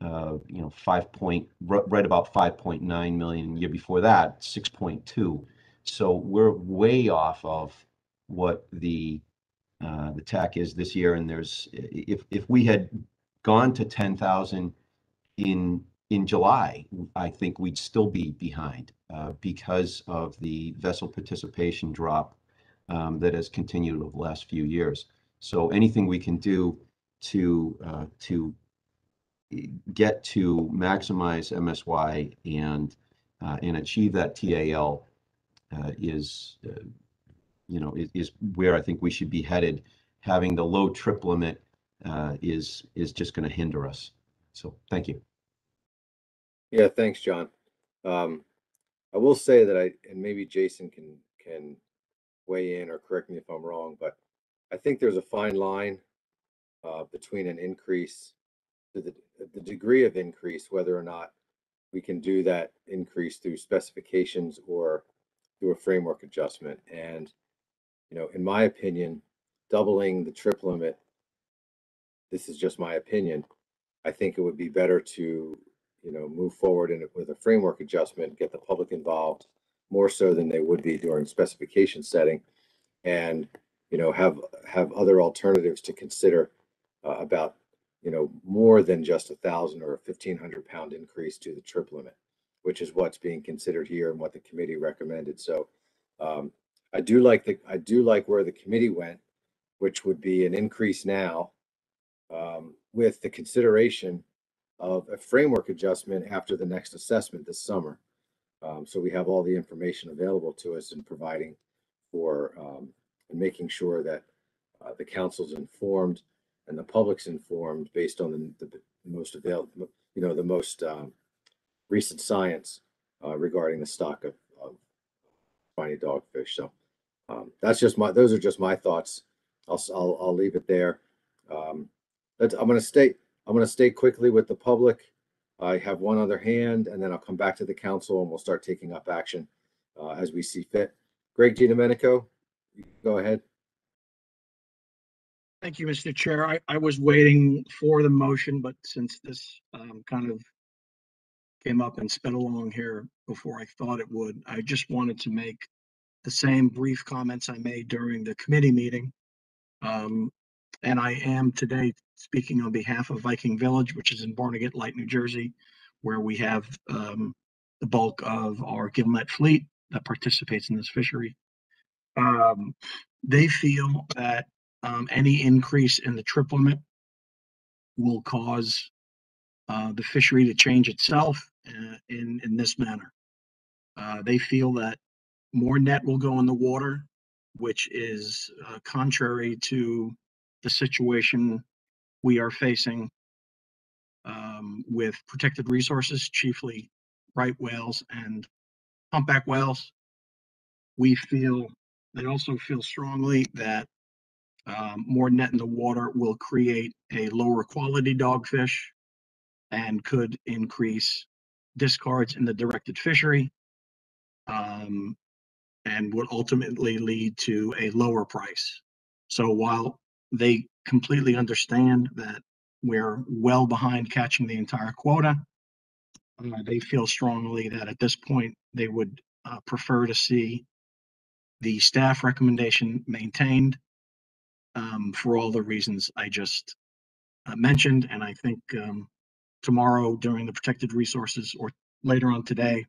uh, you know, 5 point, ri- right about 5.9 million. Year before that, 6.2. So we're way off of what the uh, the TAC is this year. And there's, if if we had gone to 10,000 in in July, I think we'd still be behind uh, because of the vessel participation drop um, that has continued over the last few years. So anything we can do to uh, to get to maximize MSY and uh, and achieve that TAL uh, is uh, you know is, is where I think we should be headed. Having the low trip limit uh, is is just going to hinder us. So thank you. Yeah, thanks, John. Um, I will say that I, and maybe Jason can, can weigh in or correct me if I'm wrong, but I think there's a fine line uh, between an increase to the, the degree of increase, whether or not we can do that increase through specifications or through a framework adjustment. And, you know, in my opinion, doubling the trip limit, this is just my opinion, I think it would be better to, you know, move forward in it with a framework adjustment, get the public involved more so than they would be during specification setting. And, you know, have, have other alternatives to consider uh, about, you know, more than just a thousand or a fifteen hundred pound increase to the trip limit, which is what's being considered here and what the committee recommended. So um, I do like the, I do like where the committee went, which would be an increase now um, with the consideration of a framework adjustment after the next assessment this summer. Um, so we have all the information available to us in providing for, um, and making sure that uh, the council's informed and the public's informed based on the, the most available, you know, the most, um, recent science, uh, regarding the stock of, of dogfish. So, um, that's just my, those are just my thoughts. I'll, I'll, I'll leave it there. Um, I'm gonna I'm gonna stay quickly with the public. I have one other hand and then I'll come back to the council and we'll start taking up action uh, as we see fit. Greg DiDomenico, you go ahead. Thank you, Mr. Chair. I, I was waiting for the motion, but since this um, kind of came up and sped along here before I thought it would, I just wanted to make the same brief comments I made during the committee meeting. Um, and I am today speaking on behalf of Viking Village, which is in Barnegat Light, New Jersey, where we have um, the bulk of our gillnet fleet that participates in this fishery. Um, they feel that, um, any increase in the trip limit will cause, uh, the fishery to change itself, uh, in, in this manner. Uh, they feel that more net will go in the water, which is, uh, contrary to the situation we are facing, um, with protected resources, chiefly right whales and humpback whales. We feel, they also feel strongly that um, more net in the water will create a lower quality dogfish and could increase discards in the directed fishery. Um, and would ultimately lead to a lower price. So while they completely understand that we're well behind catching the entire quota, uh, they feel strongly that at this point, they would uh, prefer to see the staff recommendation maintained um, for all the reasons I just uh, mentioned. And I think um, tomorrow during the protected resources or later on today,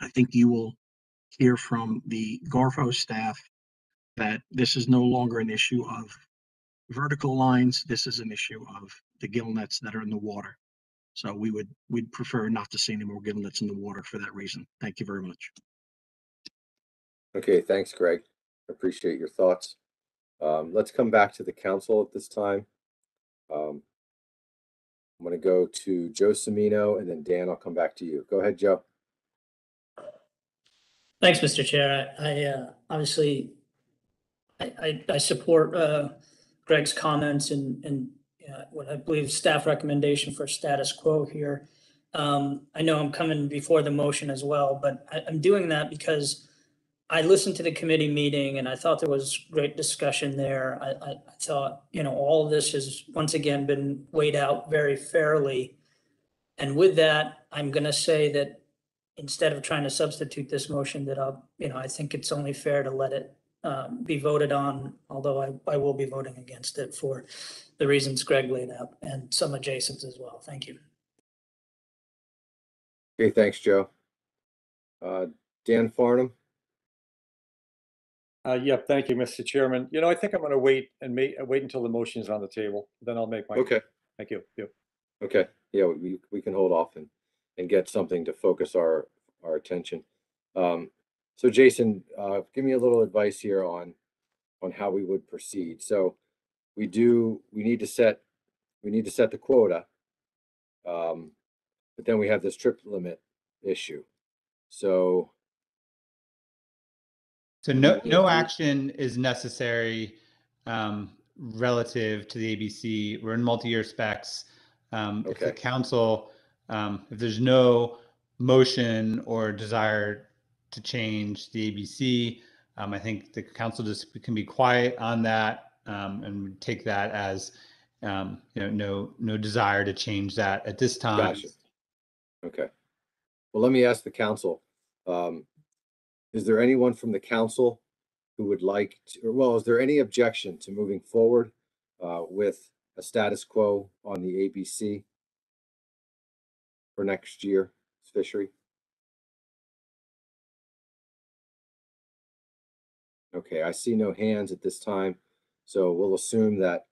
I think you will hear from the GARFO staff that this is no longer an issue of vertical lines. This is an issue of the gill nets that are in the water. So we would, we'd prefer not to see any more gill nets in the water for that reason. Thank you very much. Okay, thanks, Greg. Appreciate your thoughts. Um, let's come back to the council at this time. Um, I'm gonna go to Joe Cimino and then Dan, I'll come back to you. Go ahead, Joe. Thanks, Mr. Chair. I, I, uh, obviously, I, I, I support, uh, Greg's comments and, and, uh, what I believe staff recommendation for status quo here. Um, I know I'm coming before the motion as well, but I, I'm doing that because I listened to the committee meeting and I thought there was great discussion there. I, I, I thought, you know, all of this has once again been weighed out very fairly. And with that, I'm gonna say that instead of trying to substitute this motion that I'll, you know, I think it's only fair to let it um, be voted on, although I, I will be voting against it for the reasons Greg laid out and some adjacents as well. Thank you. Okay, thanks, Joe. Uh, Dan Farnham, Uh, yeah, thank you, Mr. Chairman. You know, I think I'm gonna wait and ma- uh, wait until the motion is on the table, then I'll make my. okay, Thank you. Yeah. okay, yeah, we, we can hold off and, and get something to focus our, our attention. Um, so Jason, uh, give me a little advice here on, on how we would proceed. So we do, we need to set, we need to set the quota. Um, but then we have this trip limit issue. So, So no, no action is necessary um, relative to the ABC. We're in multi-year specs. Um, If the Okay. council, um, if there's no motion or desire to change the ABC, um, I think the council just can be quiet on that um, and take that as, um, you know, no, no desire to change that at this time. Gotcha. okay. Well, let me ask the council. Um, is there anyone from the council who would like, to- or well, is there any objection to moving forward uh, with a status quo on the ABC for next year's fishery? Okay, I see no hands at this time, so we'll assume that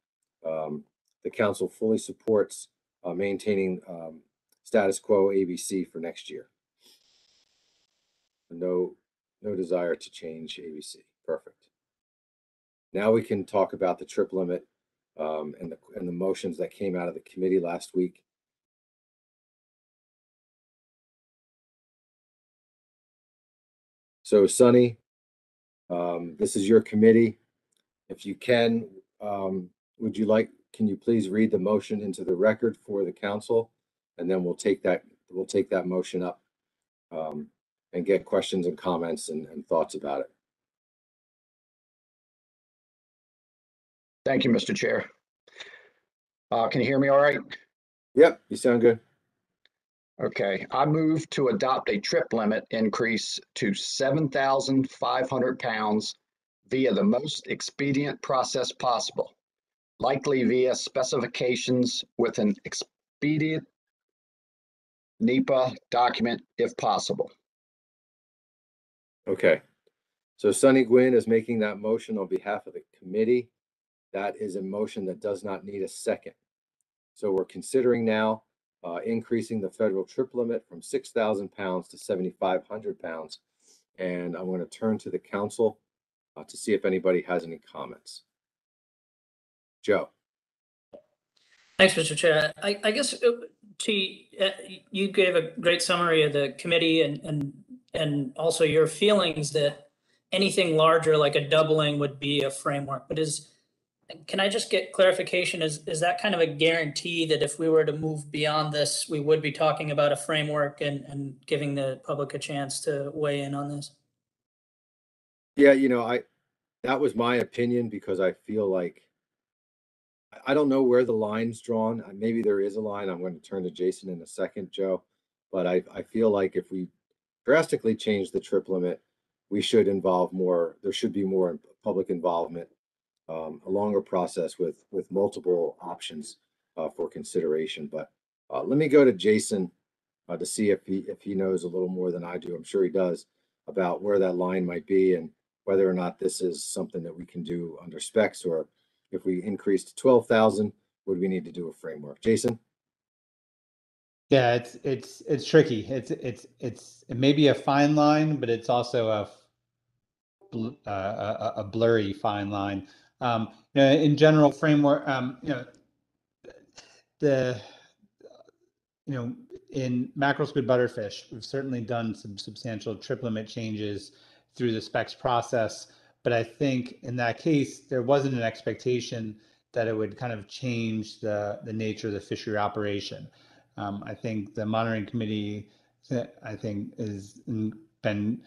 um, the council fully supports uh, maintaining um, status quo ABC for next year. No, no desire to change ABC. Perfect. Now we can talk about the trip limit um, and the, and the motions that came out of the committee last week. So Sunny, um, this is your committee. If you can, um, would you like, can you please read the motion into the record for the council? And then we'll take that, we'll take that motion up um, and get questions and comments and, and thoughts about it. Thank you, Mr. Chair. Uh, can you hear me all right? Yep, you sound good. Okay, I move to adopt a trip limit increase to seven thousand five hundred pounds via the most expedient process possible, likely via specifications with an expedient NEPA document if possible. Okay. So Sonny Gwin is making that motion on behalf of the committee. That is a motion that does not need a second. So we're considering now uh, increasing the federal trip limit from six thousand pounds to seventy-five hundred pounds. And I'm going to turn to the council uh, to see if anybody has any comments. Joe? Thanks, Mr. Chair. I, I guess, uh, T, uh, you gave a great summary of the committee and, and, and also your feelings that anything larger like a doubling would be a framework, but is, can I just get clarification? Is, is that kind of a guarantee that if we were to move beyond this, we would be talking about a framework and, and giving the public a chance to weigh in on this? Yeah, you know, I, that was my opinion because I feel like I- don't know where the line's drawn. Maybe there is a line. I'm going to turn to Jason in a second, Joe. But I, I feel like if we drastically change the trip limit, we should involve more, there should be more public involvement. Um, a longer process with, with multiple options, uh, for consideration. But, uh, let me go to Jason, uh, to see if he, if he knows a little more than I do. I'm sure he does about where that line might be and whether or not this is something that we can do under specs or if we increase to twelve thousand, would we need to do a framework? Jason? Yeah, it's it's it's tricky. It's it's it's it may be a fine line, but it's also a uh, a a blurry fine line. Um, you know, in general framework, um, you know, the you know in mackerel squid butterfish, we've certainly done some substantial trip limit changes through the specs process. But I think in that case, there wasn't an expectation that it would kind of change the the nature of the fishery operation. Um, I think the monitoring committee, I think, has been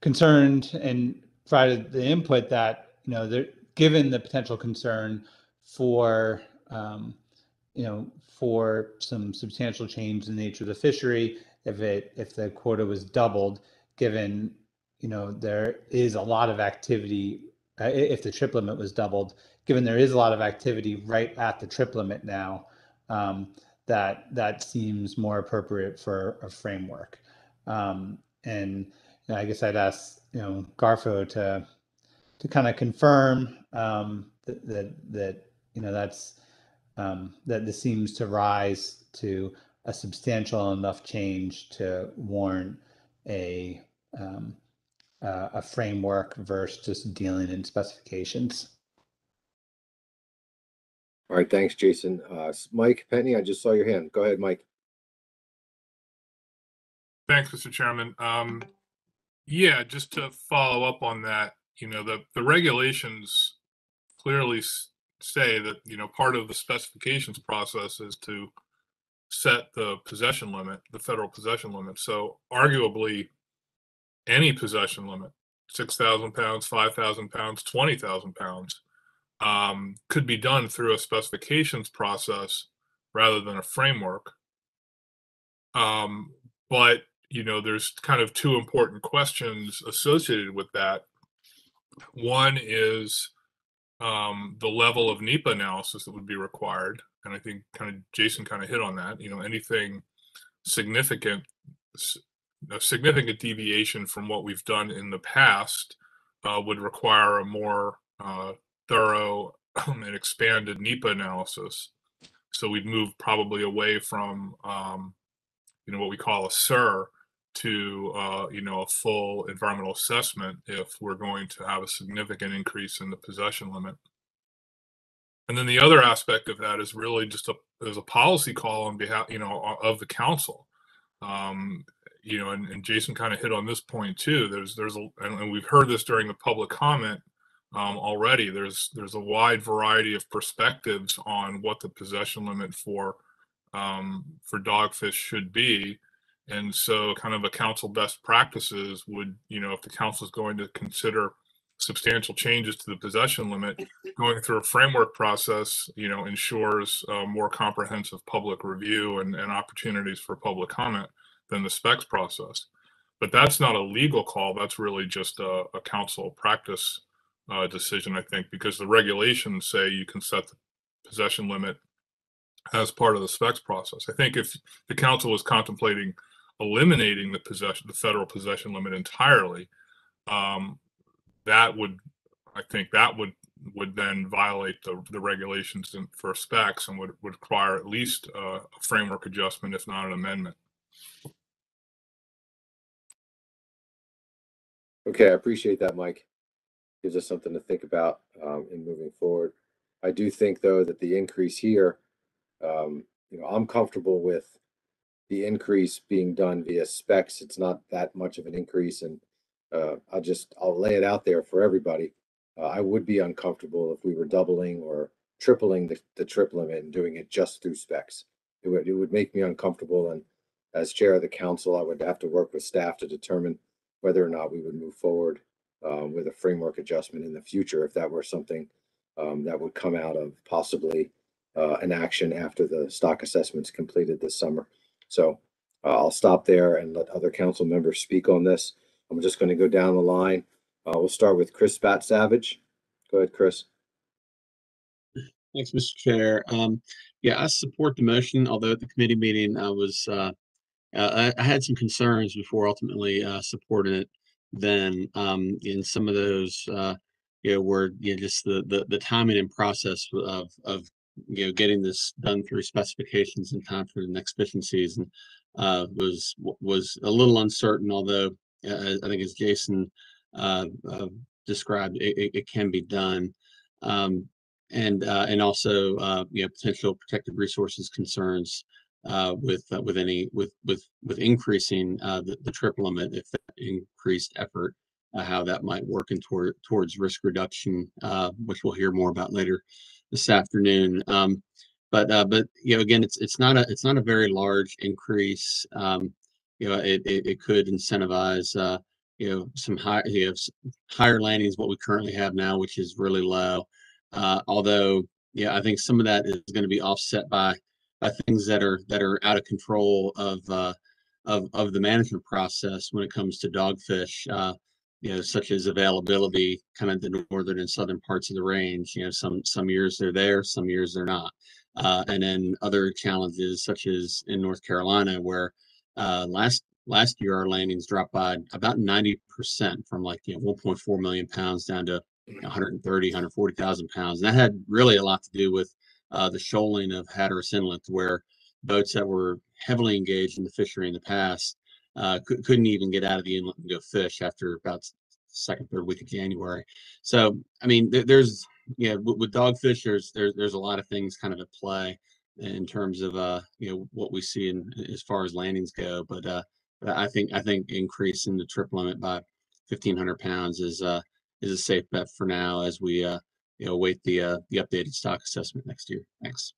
concerned and provided the input that you know, there, given the potential concern for um, you know, for some substantial change in the nature of the fishery, if it if the quota was doubled, given you know there is a lot of activity, uh, if the trip limit was doubled, given there is a lot of activity right at the trip limit now. Um, that that seems more appropriate for a framework. Um, and you know, I guess I'd ask you know GARFO to to kind of confirm um, that, that that you know that's um, that this seems to rise to a substantial enough change to warrant a um, uh, a framework versus just dealing in specifications. All right, thanks, Jason. Uh, Mike Pentony, I just saw your hand. Go ahead, Mike. Thanks, Mr. Chairman. Um, yeah, just to follow up on that, you know, the, the regulations clearly say that, you know, part of the specifications process is to set the possession limit, the federal possession limit. So arguably, any possession limit, six thousand pounds, five thousand pounds, twenty thousand pounds, um, could be done through a specifications process rather than a framework. Um, but you know, there's kind of two important questions associated with that. One is um, the level of NEPA analysis that would be required, and I think kind of Jason kind of hit on that. You know, anything significant, a significant deviation from what we've done in the past uh, would require a more uh, thorough and expanded NEPA analysis. So we'd move probably away from um, you know what we call a SIR to uh, you know a full environmental assessment if we're going to have a significant increase in the possession limit. And then the other aspect of that is really just a there's a policy call on behalf you know of the council. Um, you know, and, and Jason kind of hit on this point too. There's there's a and we've heard this during the public comment um, already. There's there's a wide variety of perspectives on what the possession limit for um, for dogfish should be. And so kind of a council best practices would, you know, if the council is going to consider substantial changes to the possession limit, going through a framework process, you know, ensures a more comprehensive public review and, and opportunities for public comment than the specs process. But that's not a legal call. That's really just a, a council practice uh, decision, I think, because the regulations say you can set the possession limit as part of the specs process. I think if the council was contemplating eliminating the possession, the federal possession limit entirely, um, that would, I think that would, would then violate the, the regulations in- for specs and would, would require at least a framework adjustment, if not an amendment. Okay, I appreciate that, Mike. Gives us something to think about um, in moving forward. I do think, though, that the increase here, um, you know, I'm comfortable with the increase being done via specs. It's not that much of an increase, and uh, I'll just I'll lay it out there for everybody. Uh, I would be uncomfortable if we were doubling or tripling the, the trip limit and doing it just through specs. It would it would make me uncomfortable, and as chair of the council, I would have to work with staff to determine whether or not we would move forward um, with a framework adjustment in the future if that were something um, that would come out of possibly uh, an action after the stock assessment's completed this summer. So uh, I'll stop there and let other council members speak on this. I'm just going to go down the line. Uh, we'll start with Chris Batsavage. Go ahead, Chris. Thanks, Mr. Chair. Um, yeah, I support the motion, although at the committee meeting, I was, uh, uh, I, I had some concerns before ultimately, uh, supporting it. Then, um, in some of those, uh, you know, were, you know, just the, the, the timing and process of, of, you know, getting this done through specifications in time for the next fishing season, uh, was, was a little uncertain, although, uh, I think as Jason, uh, uh, described, it, it, can be done. Um, and uh, and also uh, you know potential protected resources concerns with with any with with with increasing the, the trip limit if that increased effort how that might work in toward towards risk reduction which we'll hear more about later this afternoon um, but uh, but you know again it's it's not a it's not a very large increase um, you know it, it, it could incentivize uh, you know some high you know, higher landings what we currently have now which is really low uh, although, yeah, I think some of that is going to be offset by by things that are that are out of control of uh, of of the management process when it comes to dogfish. Uh, you know, such as availability, kind of the northern and southern parts of the range. You know, some some years they're there, some years they're not. Uh, and then other challenges, such as in North Carolina, where uh, last last year our landings dropped by about 90% from like you know 1.4 million pounds down to 130, 140,000 pounds. And that had really a lot to do with uh, the shoaling of Hatteras Inlet, where boats that were heavily engaged in the fishery in the past uh, cou- couldn't even get out of the inlet and go fish after about second, third week of January. So, I mean, there, there's, yeah, with, with dogfish, there's, there's, there's a lot of things kind of at play in terms of, uh, you know, what we see in, as far as landings go. But, uh, I think, I think increasing the trip limit by 1500 pounds is, uh, is a safe bet for now as we, uh, you know, wait the, uh, the updated stock assessment next year. Thanks.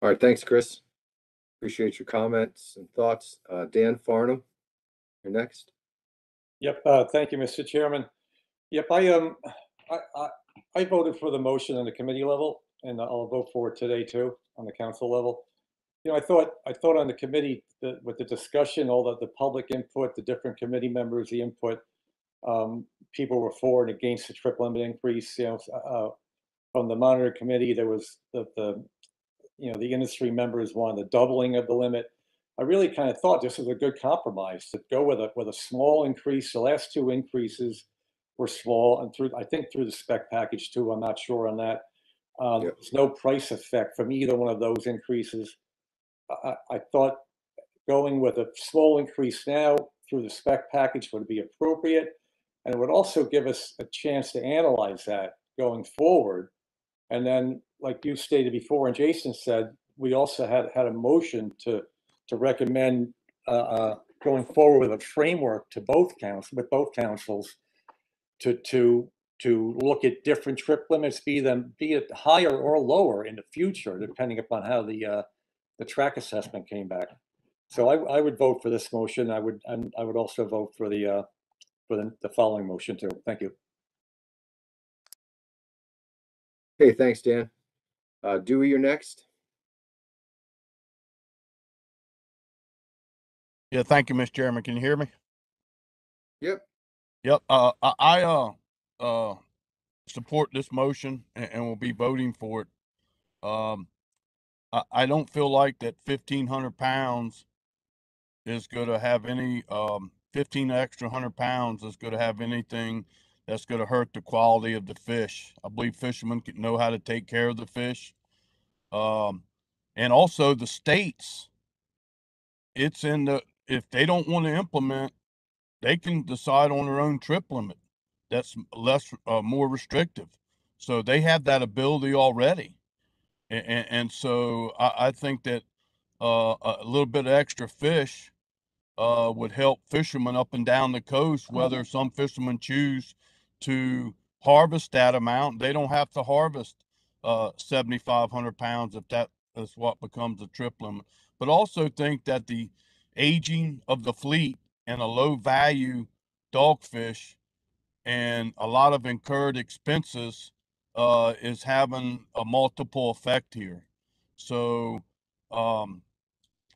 All right, thanks, Chris. Appreciate your comments and thoughts. Uh, Dan Farnham, you're next. Yep, uh, thank you, Mr. Chairman. Yep, I, um, I, I, I voted for the motion on the committee level, and I'll vote for it today too, on the council level. You know, I thought, I thought on the committee, that with the discussion, all the, the public input, the different committee members, the input, um, people were for and against the trip limit increase, you know, uh, from the monitor committee, there was the, the, you know, the industry members wanted the doubling of the limit. I really kind of thought this was a good compromise to go with a, with a small increase. The last two increases were small and through, I think through the spec package too, I'm not sure on that. Uh, there's no price effect from either one of those increases. I, I- I thought going with a small increase now through the spec package would be appropriate. And it would also give us a chance to analyze that going forward. And then, like you stated before, and Jason said, we also had, had a motion to, to recommend uh, uh, going forward with a framework to both councils, with both councils to, to, to look at different trip limits, be them, be it higher or lower in the future, depending upon how the, uh, the track assessment came back. So I, I would vote for this motion. I would, and I would also vote for the, uh, for the, the following motion too. Thank you. Okay, thanks, Dan. Uh, Dewey, you're next. Yeah, thank you, Mr. Chairman. Can you hear me? Yep. Yep. Uh, I, I uh, uh, support this motion and, and will be voting for it. Um, I, I don't feel like that fifteen hundred pounds is going to have any um fifteen extra hundred pounds is gonna have anything that's gonna hurt the quality of the fish. I believe fishermen can know how to take care of the fish. Um, and also the states, it's in the, if they don't want to implement, they can decide on their own trip limit. That's less, uh, more restrictive. So they have that ability already. And, and, and so I, I think that, uh, a little bit of extra fish, uh, would help fishermen up and down the coast, whether some fishermen choose to harvest that amount. They don't have to harvest, uh, seventy-five hundred pounds if that is what becomes a trip limit. But also think that the aging of the fleet and a low value dogfish and a lot of incurred expenses uh, is having a multiple effect here. So, um,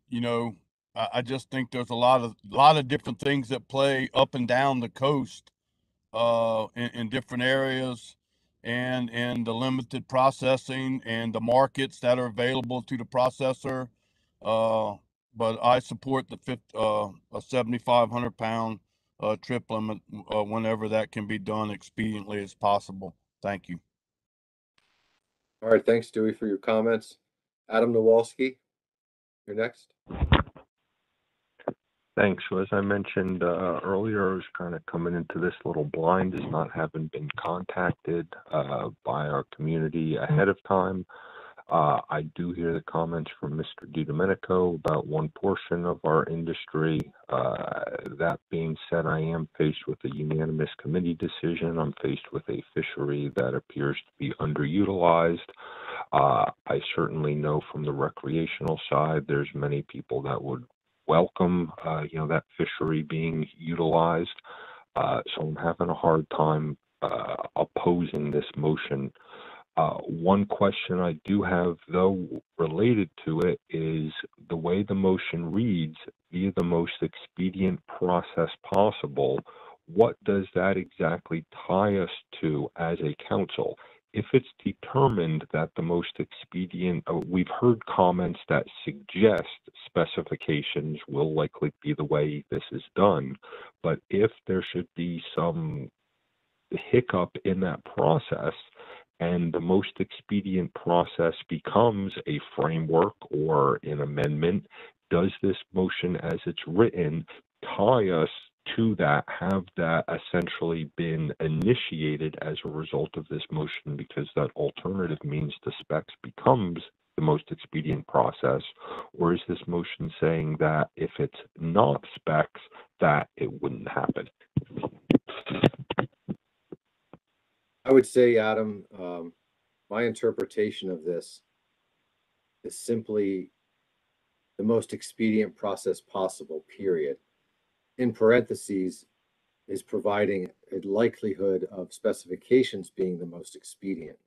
you know, I, I just think there's a lot of lot of different things that play up and down the coast uh, in, in different areas and in the limited processing and the markets that are available to the processor. Uh, but I support the uh, a 7,500 pound uh, trip limit uh, whenever that can be done expediently as possible. Thank you. All right, thanks Dewey for your comments. Adam Nowalsky, you're next. Thanks. As I mentioned uh, earlier, I was kind of coming into this little blind as not having been contacted uh, by our community ahead of time. Uh, I do hear the comments from Mr. DiDomenico about one portion of our industry. That being said, I am faced with a unanimous committee decision. I'm faced with a fishery that appears to be underutilized. I certainly know from the recreational side, there's many people that would welcome, uh, you know, that fishery being utilized. Uh, so I'm having a hard time uh, opposing this motion. Uh, one question I do have, though, related to it is the way the motion reads via the most expedient process possible. What does that exactly tie us to as a council? If it's determined that the most expedient, uh, we've heard comments that suggest specifications will likely be the way this is done. But if there should be some hiccup in that process, and the most expedient process becomes a framework or an amendment, does this motion as it's written tie us to that, have that essentially been initiated as a result of this motion because that alternative means the specs becomes the most expedient process? Or is this motion saying that if it's not specs, that it wouldn't happen? I would say, Adam, um, my interpretation of this is simply the most expedient process possible, period. In parentheses, is providing a likelihood of specifications being the most expedient.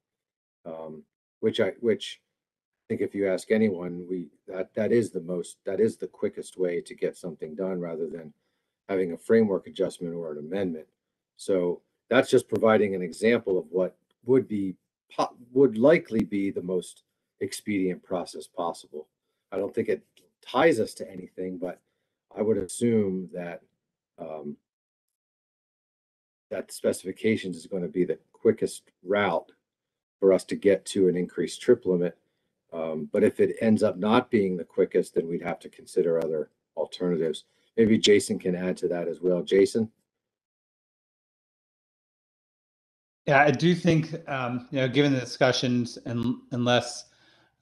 Um, which I, which I think if you ask anyone, we, that, that is the most, that is the quickest way to get something done rather than having a framework adjustment or an amendment. So that's just providing an example of what would be, would likely be the most expedient process possible. I don't think it ties us to anything, but I would assume that, um, that specifications is going to be the quickest route for us to get to an increased trip limit. Um, but if it ends up not being the quickest, then we'd have to consider other alternatives. Maybe Jason can add to that as well. Jason? Yeah, I do think, um, you know, given the discussions and unless,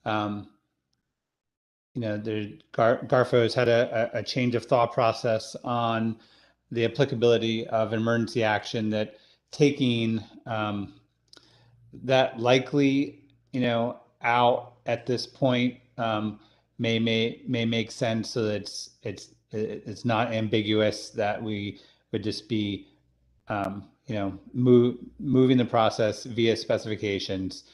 um, you know, there, Gar, GARFO's had a, a change of thought process on the applicability of emergency action that taking, um, that likely, you know, out at this point, um, may, may, may make sense so that it's, it's, it's not ambiguous that we would just be, um, you know, move, moving the process via specifications.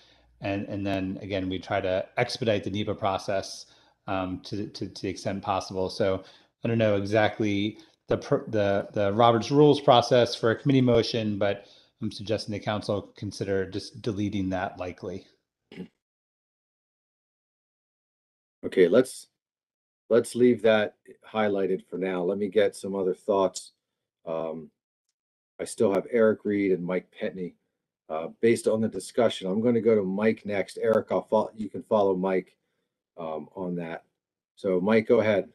And, and then again, we try to expedite the NEPA process, um, to, to, to the extent possible. So I don't know exactly the, the, the Roberts Rules process for a committee motion, but I'm suggesting the council consider just deleting that likely. Okay, let's, let's leave that highlighted for now. Let me get some other thoughts Um, I still have Eric Reid and Mike Pentony. Uh, based on the discussion, I'm going to go to Mike next. Eric, I'll follow, you can follow Mike um, on that. So Mike, go ahead.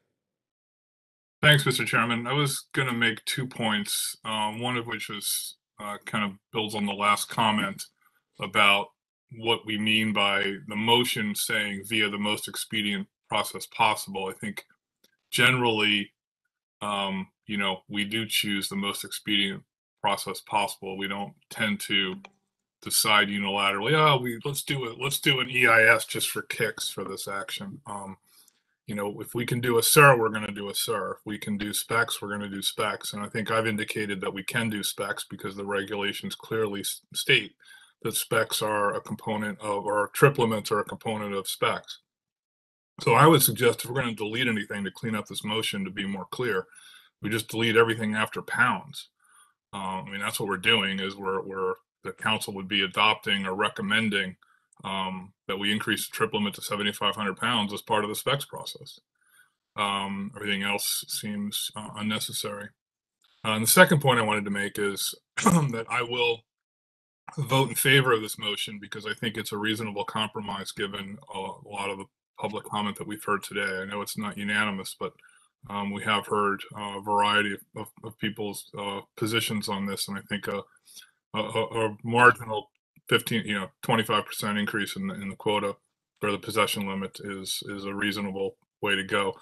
Thanks, Mr. Chairman. I was going to make two points, um, one of which is uh, kind of builds on the last comment about what we mean by the motion saying via the most expedient process possible. I think generally, um, you know, we do choose the most expedient process possible. We don't tend to decide unilaterally, oh, we let's do it. Let's do an EIS just for kicks for this action. Um, you know, if we can do a SIR, we're going to do a SIR. If we can do specs, we're going to do specs. And I think I've indicated that we can do specs because the regulations clearly state that specs are a component of, or trip limits are a component of specs. So I would suggest if we're going to delete anything to clean up this motion to be more clear, we just delete everything after pounds. Um, I mean, that's what we're doing is we're, we're, the council would be adopting or recommending um, that we increase the trip limit to 7,500 pounds as part of the specs process. Um, everything else seems uh, unnecessary. Uh, and the second point I wanted to make is <clears throat> that I will vote in favor of this motion because I think it's a reasonable compromise given a, a lot of the public comment that we've heard today. I know it's not unanimous, but um, we have heard uh, a variety of, of, of people's uh, positions on this, and I think a, a marginal 15, you know, 25% increase in the, in the quota for the possession limit is is a reasonable way to go.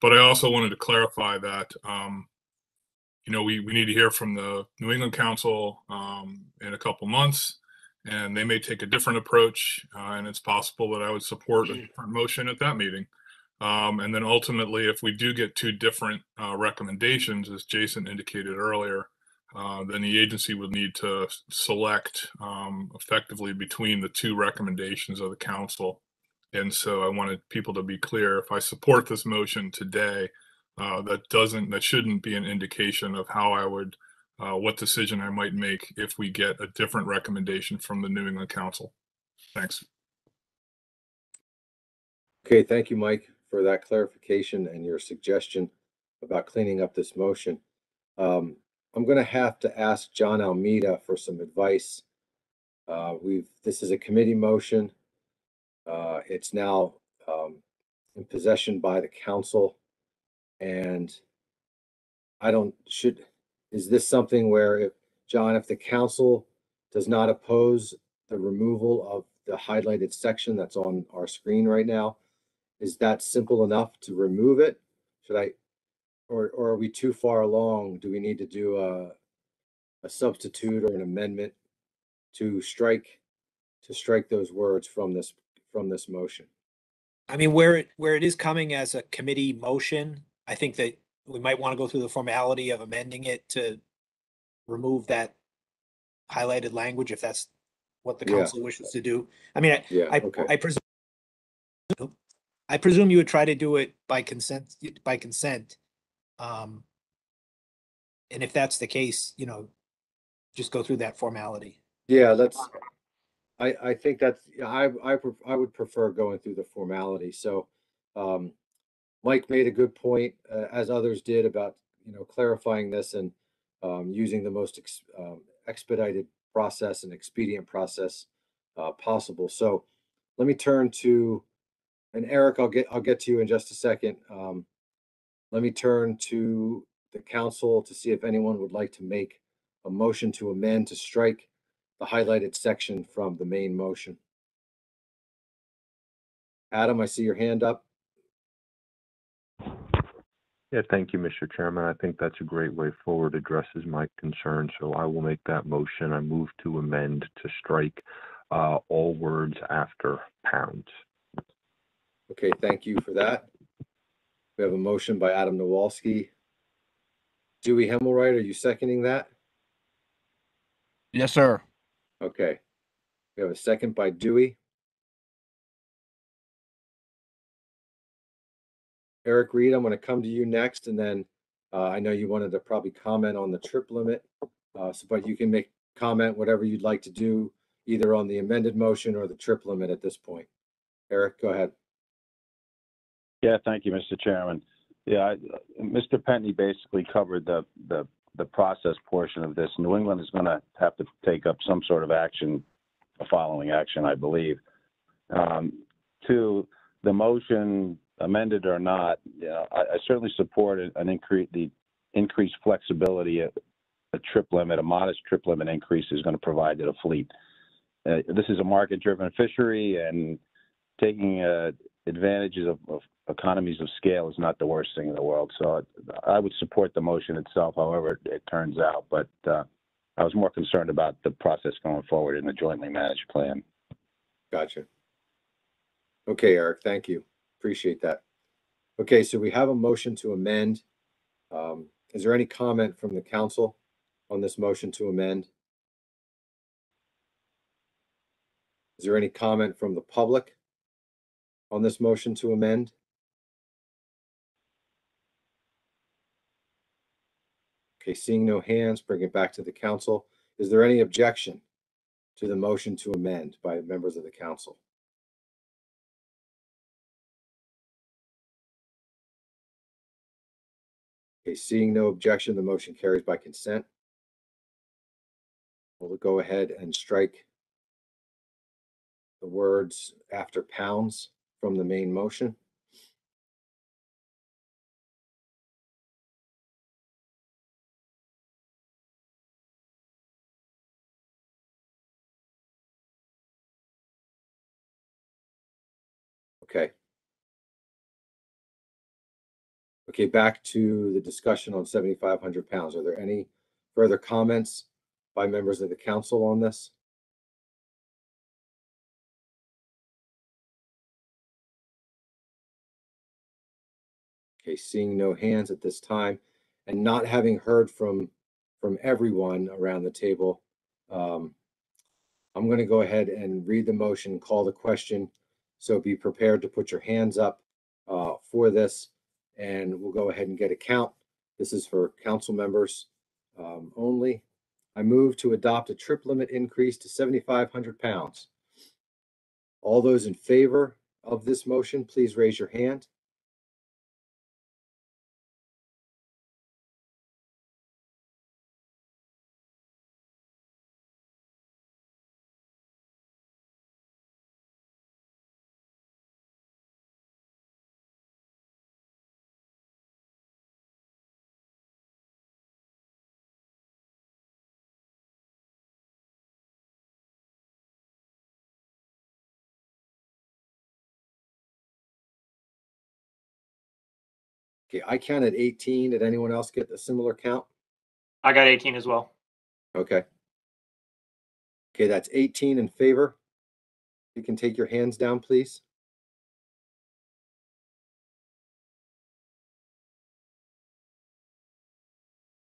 But I also wanted to clarify that um, you know we we need to hear from the New England Council um, in a couple months, and they may take a different approach, uh, and it's possible that I would support a different motion at that meeting. Um, and then ultimately, if we do get two different uh, recommendations, as Jason indicated earlier, uh, then the agency would need to select um, effectively between the two recommendations of the council. And so I wanted people to be clear, if I support this motion today, uh, that doesn't, that shouldn't be an indication of how I would, uh, what decision I might make if we get a different recommendation from the New England Council. Thanks. Okay, thank you, Mike, for that clarification and your suggestion about cleaning up this motion. Um, I'm gonna have to ask John Almeida for some advice. Uh, we've, this is a committee motion. Uh, it's now, um, in possession by the council. And I don't, should, is this something where if, John, if the council does not oppose the removal of the highlighted section that's on our screen right now, is that simple enough to remove it? Should I, or, or are we too far along? Do we need to do a, a substitute or an amendment to strike, to strike those words from this, from this motion? I mean, where it, where it is coming as a committee motion, I think that we might want to go through the formality of amending it to remove that highlighted language if that's what the Yeah. council wishes to do. I mean, I, Yeah, I, okay. I presume, I presume you would try to do it by consent, by consent. Um, and if that's the case, you know, just go through that formality. Yeah, let's, I, I think that's, I, I, I would prefer going through the formality, so, um, Mike made a good point, uh, as others did about, you know, clarifying this and, um, using the most ex- um, expedited process and expedient process, uh, possible, so let me turn to, and Eric, I'll get, I'll get to you in just a second, um, let me turn to the council to see if anyone would like to make a motion to amend to strike the highlighted section from the main motion. Adam, I see your hand up. Yeah, thank you, Mr. Chairman. I think that's a great way forward, addresses my concern, so I will make that motion. I move to amend to strike uh, all words after pounds. Okay, thank you for that. We have a motion by Adam Nowalsky. Dewey Hemilright, are you seconding that? Yes, sir. Okay. We have a second by Dewey. Eric Reid, I'm going to come to you next, and then uh, I know you wanted to probably comment on the trip limit. Uh, so, but you can make comment whatever you'd like to do, either on the amended motion or the trip limit at this point. Eric, go ahead. Yeah, thank you, Mr. Chairman. Yeah, I- Mr. Pentony basically covered the, the the process portion of this. New England is going to have to take up some sort of action, a following action, I believe. Um, the motion amended or not, I, I certainly support an- an increase, the increased flexibility. A, a trip limit, a modest trip limit increase is going to provide to the fleet. Uh, this is a market-driven fishery, and taking uh, advantages of, of economies of scale is not the worst thing in the world. So I would support the motion itself, however it turns out. But uh, I was more concerned about the process going forward in the jointly managed plan. Gotcha. Okay, Eric, thank you. Appreciate that. Okay, so we have a motion to amend. Um, is there any comment from the council on this motion to amend? Is there any comment from the public on this motion to amend? Okay, seeing no hands, bring it back to the council. Is there any objection to the motion to amend by members of the council? Okay, seeing no objection, the motion carries by consent. We'll go ahead and strike the words after pounds from the main motion. Okay. Okay, back to the discussion on seventy-five hundred pounds. Are there any further comments by members of the council on this? Okay, seeing no hands at this time and not having heard from, from everyone around the table, um, I'm going to go ahead and read the motion, call the question. So be prepared to put your hands up uh, for this, and we'll go ahead and get a count. This is for council members um, only. I move to adopt a trip limit increase to 7,500 pounds. All those in favor of this motion, please raise your hand. Okay, I counted 18. Did anyone else get a similar count? I got 18 as well. Okay. Okay, that's 18 in favor. You can take your hands down, please.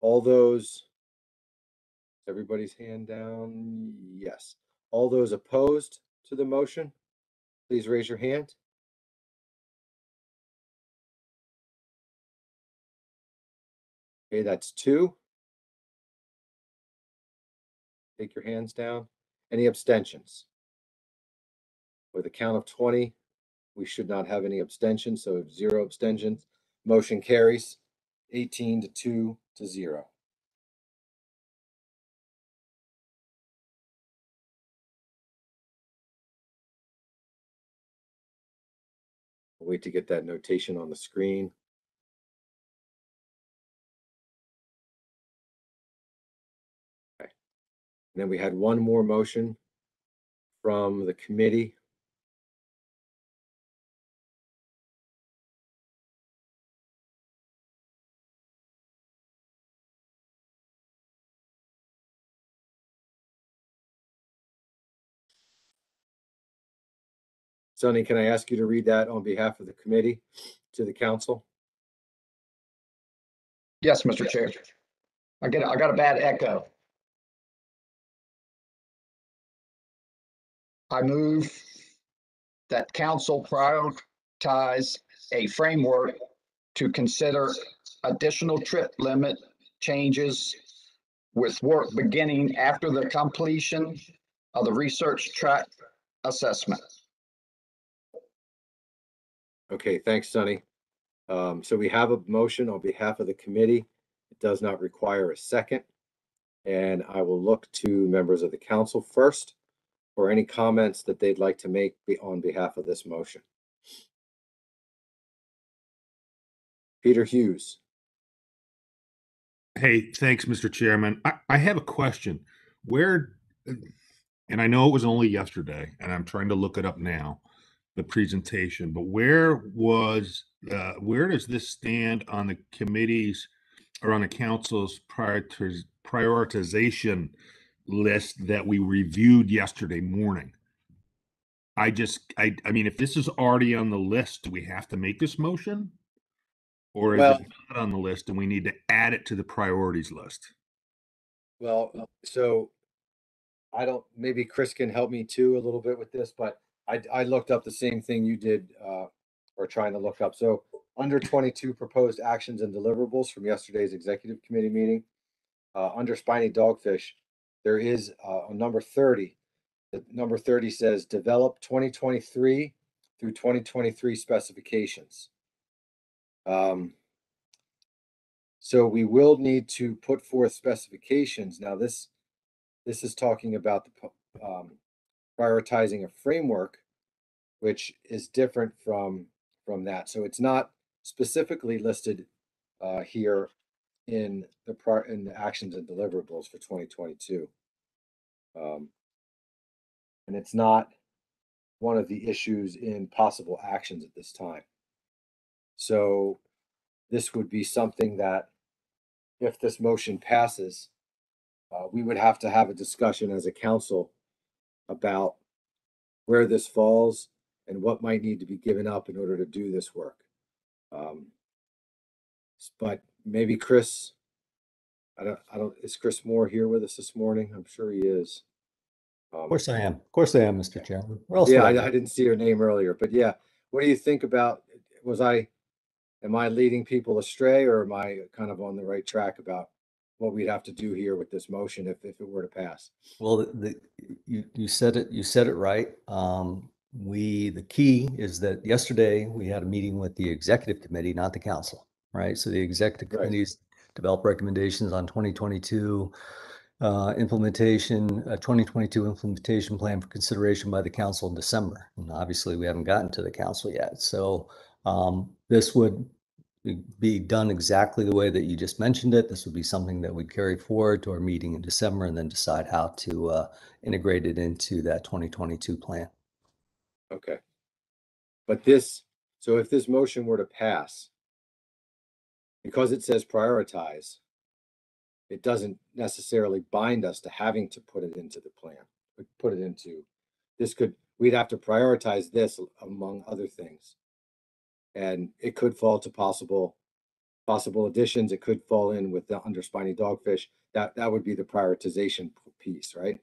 All those, everybody's hand down? Yes. All those opposed to the motion, please raise your hand. Okay, that's two. Take your hands down. Any abstentions? With a count of 20, we should not have any abstentions, so zero abstentions. Motion carries 18 to 2 to 0. Wait to get that notation on the screen. And then we had one more motion from the committee. Sonny, can I ask you to read that on behalf of the committee to the council? Yes, Mr. Chair. I get, I got a bad echo. I move that council prioritize a framework to consider additional trip limit changes with work beginning after the completion of the research track assessment. Okay, thanks, Sonny. Um, so we have a motion on behalf of the committee. It does not require a second. And I will look to members of the council first for any comments that they'd like to make on behalf of this motion. Peter Hughes. Hey, thanks, Mr. Chairman. I, I have a question. Where, and I know it was only yesterday, and I'm trying to look it up now, the presentation, but where was, uh, where does this stand on the committees or on the council's prioritiz- prioritization list that we reviewed yesterday morning? I just, I, I mean, if this is already on the list, do we have to make this motion? Or is Well- it not on the list and we need to add it to the priorities list? Well, so I don't, maybe Chris can help me too a little bit with this, but I, I looked up the same thing you did, uh, or trying to look up. So under twenty-two proposed actions and deliverables from yesterday's executive committee meeting, uh, under spiny dogfish, there is, uh, a number thirty. The number thirty says develop twenty twenty-three through twenty twenty-three specifications. Um, so we will need to put forth specifications. Now, this, this is talking about the, um, prioritizing a framework, which is different from, from that. So it's not specifically listed, uh, here in the in the actions and deliverables for twenty twenty-two. Um, and it's not one of the issues in possible actions at this time. So this would be something that if this motion passes, uh, we would have to have a discussion as a council about where this falls and what might need to be given up in order to do this work. Um, but maybe Chris, I don't, I don't, is Chris Moore here with us this morning? I'm sure he is. Um, Of course I am. Of course I am, Mr. Chairman. Where else yeah, would I, I didn't see your name earlier, but yeah, what do you think about, was I, am I leading people astray or am I kind of on the right track about what we'd have to do here with this motion if, if it were to pass? Well, the, the, you, you said it, you said it right. Um, we, the key is that yesterday we had a meeting with the executive committee, not the council, right? So the executive Right. committees develop recommendations on twenty twenty-two uh, implementation, twenty twenty-two implementation plan for consideration by the council in December. And obviously, we haven't gotten to the council yet. So um, this would be- be done exactly the way that you just mentioned it. This would be something that we'd carry forward to our meeting in December and then decide how to uh, integrate it into that 2022 plan. Okay. But this, so if this motion were to pass, because it says prioritize, it doesn't necessarily bind us to having to put it into the plan, but put it into, this could, we'd have to prioritize this among other things. And it could fall to possible, possible additions. It could fall in with the under spiny dogfish. That, that would be the prioritization piece, right?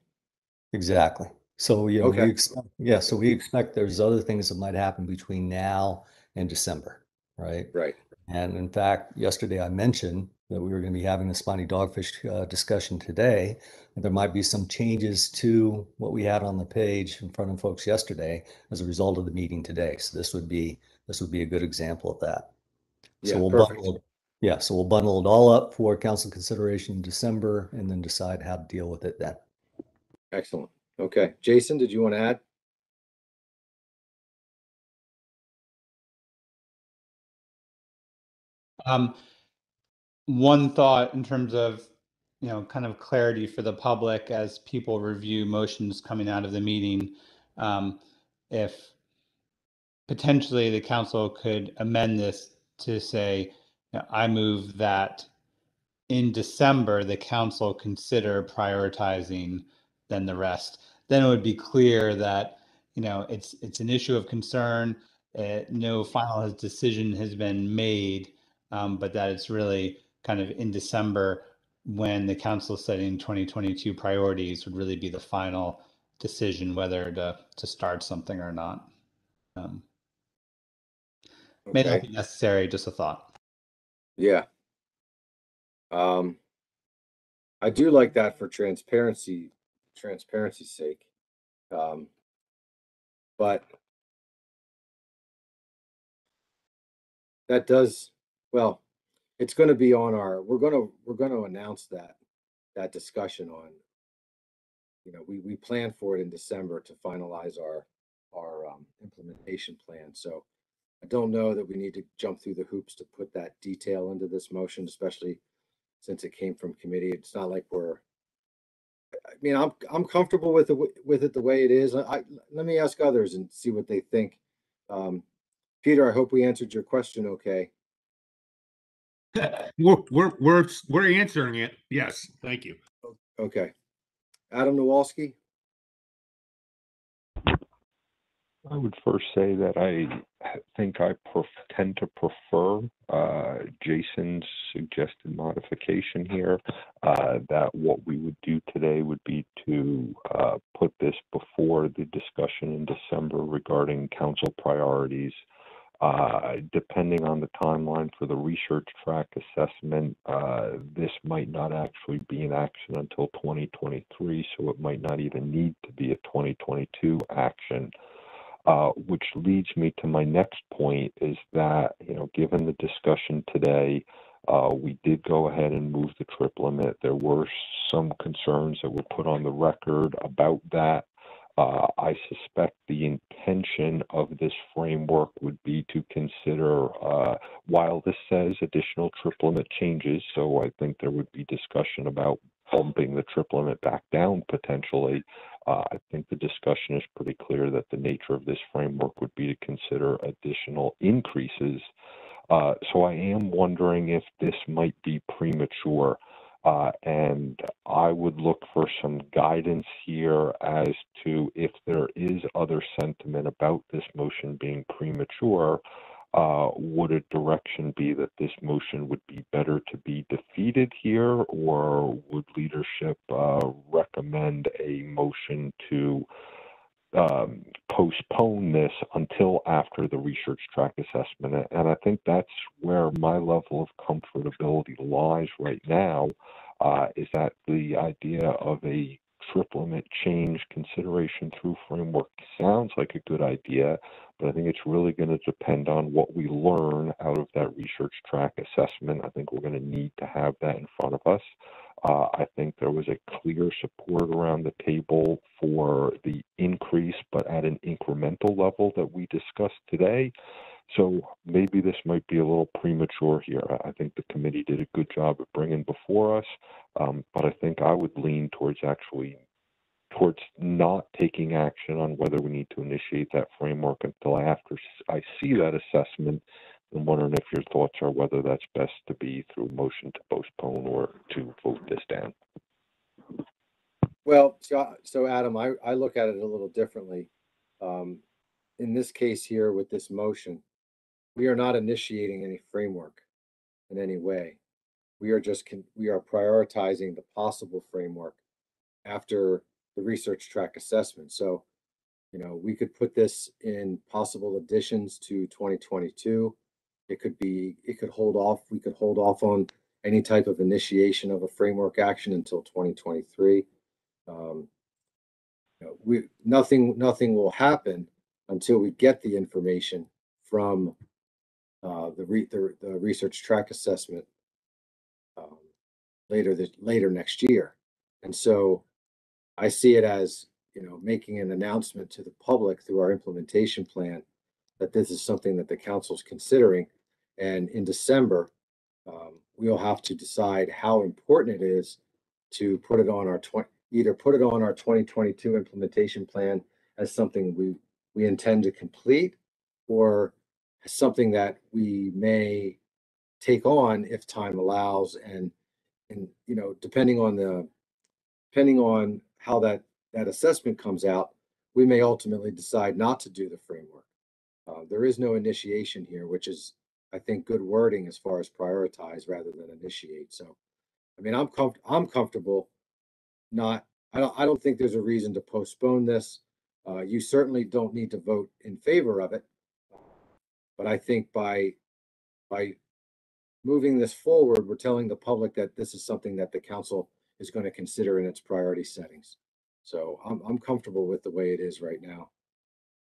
Exactly. So, you know, we Okay. expect, yeah, so we expect there's other things that might happen between now and December, right? Right. And in fact, yesterday I mentioned that we were going to be having the spiny dogfish uh, discussion today. and There might be some changes to what we had on the page in front of folks yesterday as a result of the meeting today. So this would be, this would be a good example of that. So Yeah, we'll perfect. bundle, it- yeah, so we'll bundle it all up for council consideration in December and then decide how to deal with it then. Excellent. Okay. Jason, did you want to add? Um, one thought in terms of, you know, kind of clarity for the public as people review motions coming out of the meeting. Um, if potentially the council could amend this to say, you know, I move that in December, the council consider prioritizing than the rest. Then it would be clear that, you know, it's, it's an issue of concern. Uh, no final decision has been made, um, but that it's really kind of in December when the council setting 2022 priorities would really be the final decision whether to, to start something or not. Um, May not be necessary, just a thought. Yeah. Um, I do like that for transparency, transparency's sake. Um, but that does, well, it's gonna be on our, we're gonna, we're gonna announce that, that discussion on, you know, we, we plan for it in December to finalize our, our, um, implementation plan, so I don't know that we need to jump through the hoops to put that detail into this motion, especially since it came from committee. It's not like we're, I mean, I'm, I'm comfortable with it, with it the way it is. I, I- let me ask others and see what they think. Um, Peter, I hope we answered your question okay. <laughs> We're, we're, we're, we're answering it. Yes, thank you. Okay. Adam Nowalsky? I would first say that I think I pref- tend to prefer uh, Jason's suggested modification here. Uh, that what we would do today would be to uh, put this before the discussion in December regarding council priorities. Uh, depending on the timeline for the research track assessment, uh, this might not actually be in action until 2023, so it might not even need to be a 2022 action. Uh, which leads me to my next point is that, you know, given the discussion today, uh, we did go ahead and move the trip limit. There were some concerns that were put on the record about that. Uh, I suspect the intention of this framework would be to consider, uh, while this says additional trip limit changes, so I think there would be discussion about bumping the trip limit back down potentially. Uh, I think the discussion is pretty clear that the nature of this framework would be to consider additional increases. Uh, so I am wondering if this might be premature. Uh, and I would look for some guidance here as to if there is other sentiment about this motion being premature. Uh, would a direction be that this motion would be better to be defeated here, or would leadership uh, recommend a motion to um, postpone this until after the research track assessment? And I think that's where my level of comfortability lies right now, uh, is that the idea of a trip limit change consideration through framework sounds like a good idea, but I think it's really going to depend on what we learn out of that research track assessment. I think we're going to need to have that in front of us. Uh, I think there was a clear support around the table for the increase, but at an incremental level that we discussed today. So maybe this might be a little premature here. I think the committee did a good job of bringing before us, um, but I think I would lean towards actually towards not taking action on whether we need to initiate that framework until after I see that assessment. I'm wondering if your thoughts are whether that's best to be through motion to postpone or to vote this down. Well, so, so Adam, I, I look at it a little differently. Um, in this case here with this motion, we are not initiating any framework in any way. We are just, con- we are prioritizing the possible framework after the research track assessment. So, you know, we could put this in possible additions to twenty twenty-two. It could be, it could hold off, we could hold off on any type of initiation of a framework action until twenty twenty-three. Um, you know, we, nothing, nothing will happen until we get the information from uh, the re, the, the research track assessment um, later this, later next year. And so I see it as, you know, making an announcement to the public through our implementation plan that this is something that the council's considering. And in December, um, we'll have to decide how important it is to put it on our twenty, either put it on our twenty twenty-two implementation plan as something we, we intend to complete or as something that we may take on if time allows and, and, you know, depending on the, depending on how that, that assessment comes out, we may ultimately decide not to do the framework. Uh, there is no initiation here, which is, I think, good wording as far as prioritize rather than initiate. So, I mean, I'm comf- I'm comfortable not, I don't, I don't think there's a reason to postpone this. Uh, you certainly don't need to vote in favor of it. But I think by, by moving this forward, we're telling the public that this is something that the council is going to consider in its priority settings. So I'm, I'm comfortable with the way it is right now.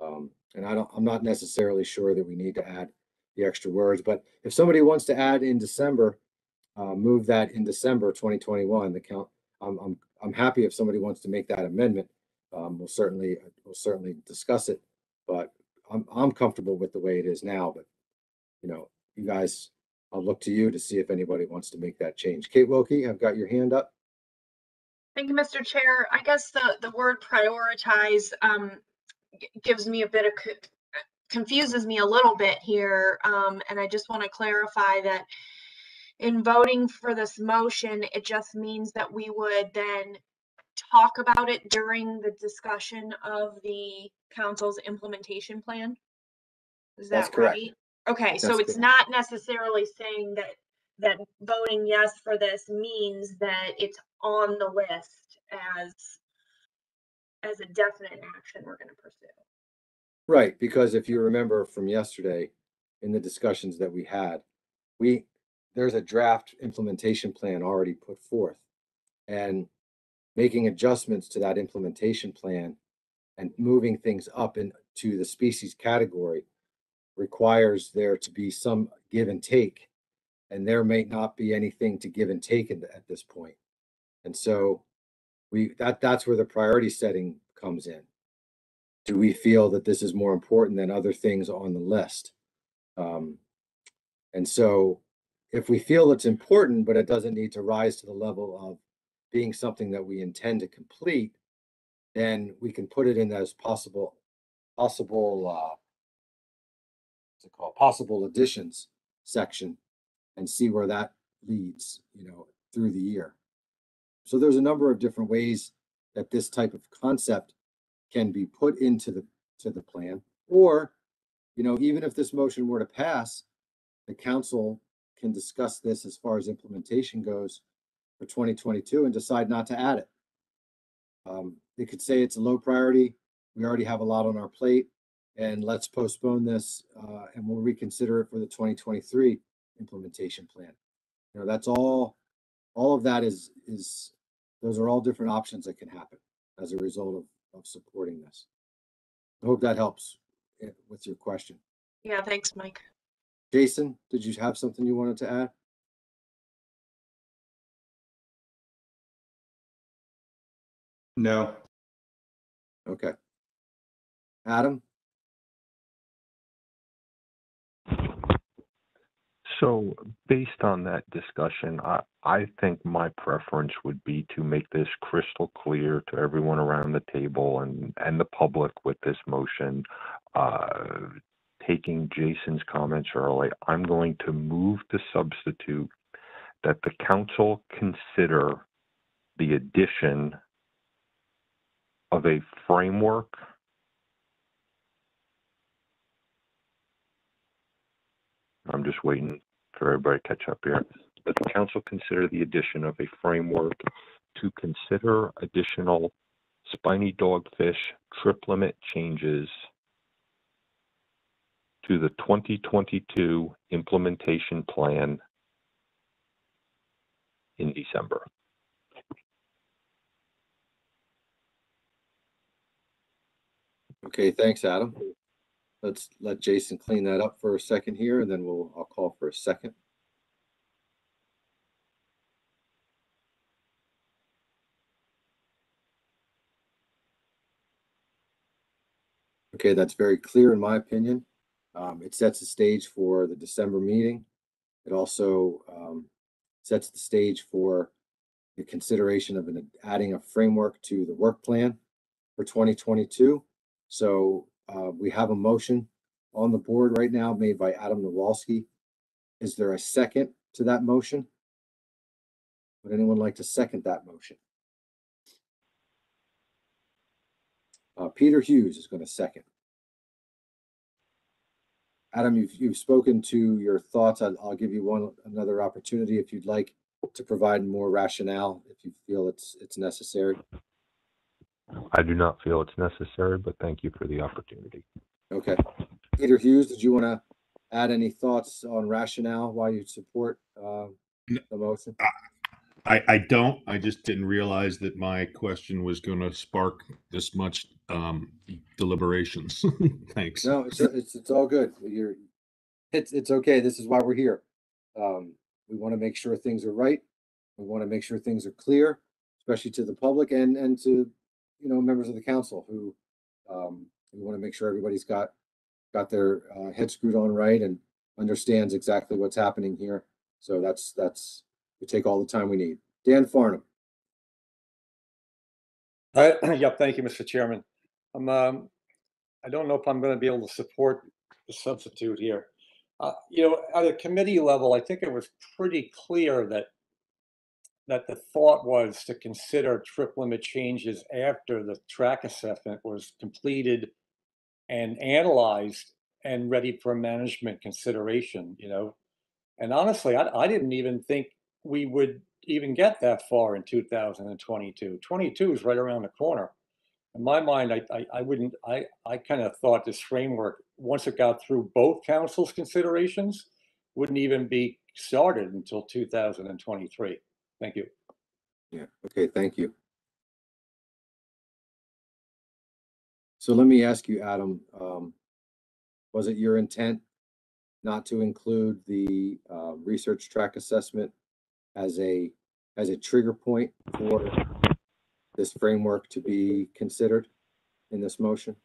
Um, and I don't, I'm not necessarily sure that we need to add the extra words, but if somebody wants to add in December uh, move that in December twenty twenty-one, the count, I'm, I'm, I'm happy if somebody wants to make that amendment. Um, we'll certainly, we'll certainly discuss it, but I'm, I'm comfortable with the way it is now, but you know, you guys, I'll look to you to see if anybody wants to make that change. Kate Wilke, I've got your hand up. Thank you, Mr. Chair. I guess the, the word prioritize um, gives me a bit of, confuses me a little bit here. Um, and I just want to clarify that in voting for this motion, it just means that we would then talk about it during the discussion of the council's implementation plan? Is That's that correct. right? Okay, so it's correct. not necessarily saying that, that voting yes for this means that it's on the list as, as a definite action we're gonna pursue. Right, because if you remember from yesterday, in the discussions that we had, we, there's a draft implementation plan already put forth. And making adjustments to that implementation plan and moving things up into the species category requires there to be some give and take. And there may not be anything to give and take at this point. And so we, that, that's where the priority setting comes in do we feel that this is more important than other things on the list? Um, and so if we feel it's important, but it doesn't need to rise to the level of being something that we intend to complete, then we can put it in as possible, possible, uh, what's it called, possible additions section and see where that leads, you know, through the year. So there's a number of different ways that this type of concept can be put into the, to the plan. Or, you know, even if this motion were to pass, the council can discuss this as far as implementation goes for twenty twenty-two and decide not to add it. Um, they could say it's a low priority, we already have a lot on our plate, and let's postpone this, uh, and we'll reconsider it for the twenty twenty-three implementation plan. You know, that's all, all of that is, is, those are all different options that can happen as a result of, of supporting this. I hope that helps eh, with your question. Yeah, thanks, Mike. Jason, did you have something you wanted to add? No. Okay. Adam? So based on that discussion, I, I think my preference would be to make this crystal clear to everyone around the table and, and the public with this motion. Uh, taking Jason's comments early, I'm going to move to substitute that the council consider the addition of a framework I'm just waiting for everybody to catch up here. That the council consider the addition of a framework to consider additional spiny dogfish trip limit changes to the 2022 implementation plan in December. Okay, thanks, Adam. Let's let Jason clean that up for a second here, and then we'll, I'll call for a second. Okay, that's very clear in my opinion. Um, it sets the stage for the December meeting. It also, um, sets the stage for the consideration of an, adding a framework to the work plan for twenty twenty-two. So, uh, we have a motion on the board right now made by Adam Nowalsky. Is there a second to that motion? Would anyone like to second that motion? Uh, Peter Hughes is going to second. Adam, you've, you've spoken to your thoughts. I'll, I'll give you one, another opportunity if you'd like to provide more rationale, if you feel it's, it's necessary. I do not feel it's necessary, but thank you for the opportunity. Okay. Peter Hughes, did you want to add any thoughts on rationale why you support, uh, the motion? I, I don't, I just didn't realize that my question was gonna spark this much, um, deliberations. <laughs> Thanks. No, it's, it's, it's all good. You're, it's, it's okay. This is why we're here. Um, We want to make sure things are right. We want to make sure things are clear, especially to the public and, and to, you know, members of the council who, um, we want to make sure everybody's got, got their, uh, head screwed on right and understands exactly what's happening here. So that's, that's, we take all the time we need. Dan Farnham. Uh, <clears throat> Yep, thank you, Mr. Chairman. I'm, um, I don't know if I'm gonna be able to support the substitute here. Uh, you know, at a committee level, I think it was pretty clear that that the thought was to consider trip limit changes after the track assessment was completed and analyzed and ready for management consideration, you know? And honestly, I, I didn't even think we would even get that far in 2022. 22 is right around the corner. In my mind, I, I, I wouldn't, I, I kind of thought this framework, once it got through both councils' considerations, wouldn't even be started until 2023. Thank you. Yeah, okay, thank you. So let me ask you, Adam, um, was it your intent not to include the, uh, research track assessment as a, as a trigger point for this framework to be considered in this motion?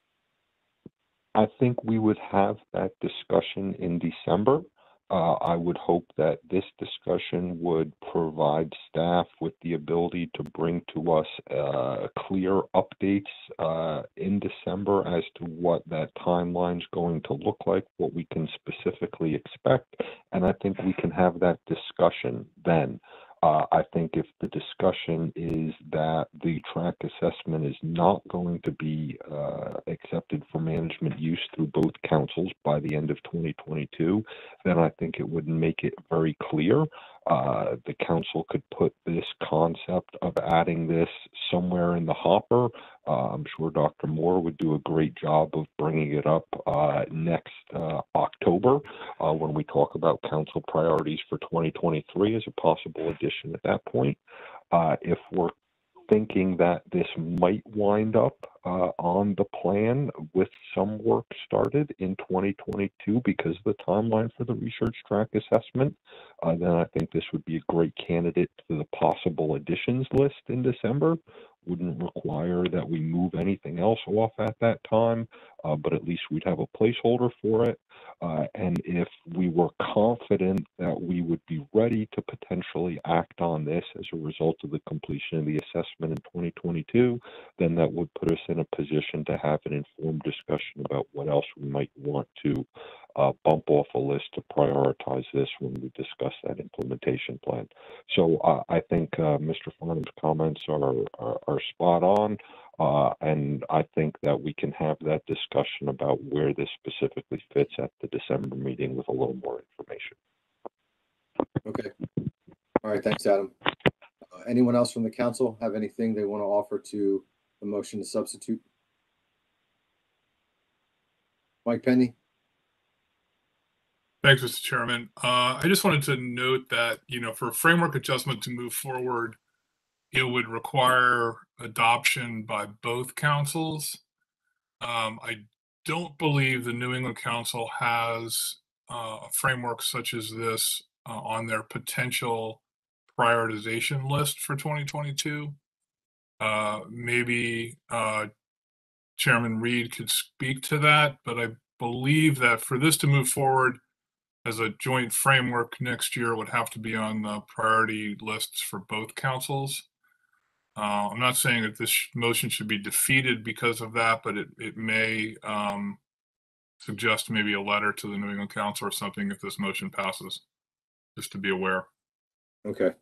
I think we would have that discussion in December. Uh, I would hope that this discussion would provide staff with the ability to bring to us, uh, clear updates, uh, in December as to what that timeline's going to look like, what we can specifically expect. And I think we can have that discussion then. Uh, I think if the discussion is that the track assessment is not going to be uh, accepted for management use through both councils by the end of 2022, then I think it would make it very clear. Uh, the council could put this concept of adding this somewhere in the hopper. Uh, I'm sure Dr. Moore would do a great job of bringing it up uh, next uh, October uh, when we talk about council priorities for 2023 as a possible addition at that point. If we're thinking that this might wind up uh, on the plan with some work started in 2022 because of the timeline for the research track assessment, uh, then I think this would be a great candidate to the possible additions list in December. Wouldn't require that we move anything else off at that time, uh, but at least we'd have a placeholder for it. Uh, and if we were confident that we would be ready to potentially act on this as a result of the completion of the assessment in 2022, then that would put us in a position to have an informed discussion about what else we might want to uh, bump off a list to prioritize this when we discuss that implementation plan. So uh, I think uh, Mr. Farnham's comments are, are, are spot on. Uh, and I think that we can have that discussion about where this specifically fits at the December meeting with a little more information. Okay. All right, thanks, Adam. Uh, Anyone else from the council have anything they want to offer to the motion to substitute? Mike Pentony? Thanks, Mr. Chairman. Uh, I just wanted to note that, you know, for a framework adjustment to move forward, it would require adoption by both councils. Um, I don't believe the New England Council has uh, a framework such as this uh, on their potential prioritization list for 2022. Uh, maybe uh, Chairman Reid could speak to that, but I believe that for this to move forward as a joint framework next year, would have to be on the priority lists for both councils. Uh, I'm not saying that this motion should be defeated because of that, but it, it may, um, suggest maybe a letter to the New England Council or something if this motion passes, just to be aware. Okay.